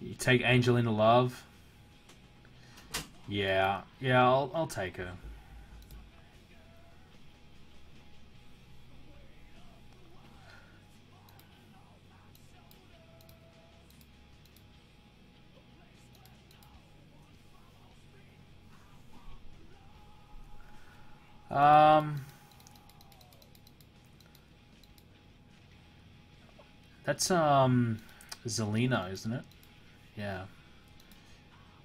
You take Angelina Love. Yeah, yeah, I'll, I'll take her. Um, that's um Zelina, isn't it? Yeah.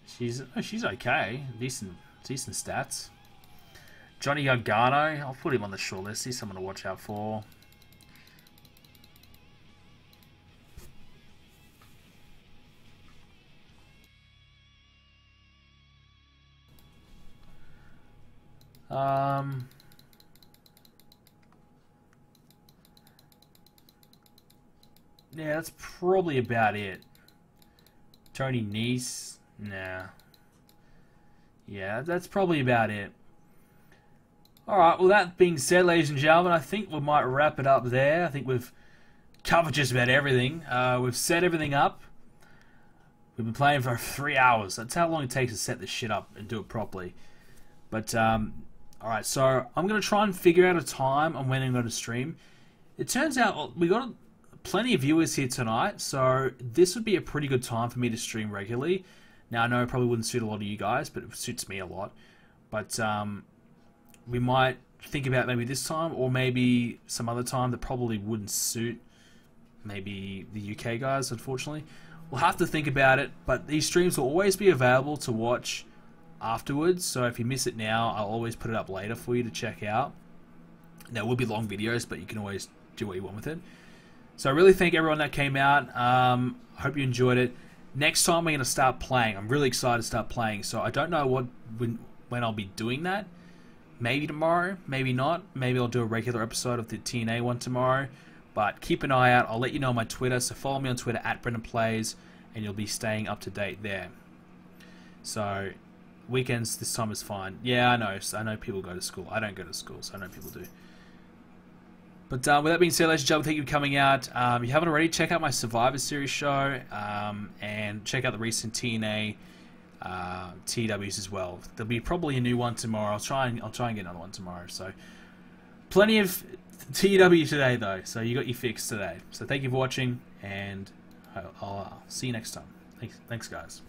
She's oh, she's okay. Decent decent stats. Johnny Gargano, I'll put him on the short list. He's someone to watch out for. Um, yeah, that's probably about it. Tony Nese, nah. Yeah, that's probably about it. Alright, well that being said, ladies and gentlemen, I think we might wrap it up there. I think we've covered just about everything. Uh, we've set everything up. We've been playing for three hours. That's how long it takes to set this shit up and do it properly. But um, Alright, so I'm going to try and figure out a time on when I'm going to stream. It turns out we got plenty of viewers here tonight, so this would be a pretty good time for me to stream regularly. Now, I know it probably wouldn't suit a lot of you guys, but it suits me a lot. But um, we might think about maybe this time or maybe some other time that probably wouldn't suit maybe the UK guys, unfortunately. We'll have to think about it, but these streams will always be available to watch afterwards. So if you miss it now, I'll always put it up later for you to check out. There will be long videos, but you can always do what you want with it. So I really thank everyone that came out. Um, I hope you enjoyed it. Next time we're going to start playing. I'm really excited to start playing. So I don't know what when, when I'll be doing that. Maybe tomorrow, maybe not. Maybe I'll do a regular episode of the TNA one tomorrow. But keep an eye out. I'll let you know on my Twitter. So follow me on Twitter at BrendenPlayz, and you'll be staying up to date there. So weekends this time is fine. Yeah, I know. I know people go to school. I don't go to school, so I know people do. But uh, with that being said, ladies and gentlemen, thank you for coming out. Um, if you haven't already, check out my Survivor Series show um, and check out the recent TNA uh, TWs as well. There'll be probably a new one tomorrow. I'll try and I'll try and get another one tomorrow. So plenty of TW today though. So you got your fix today. So thank you for watching, and I'll, I'll see you next time. Thanks, thanks guys.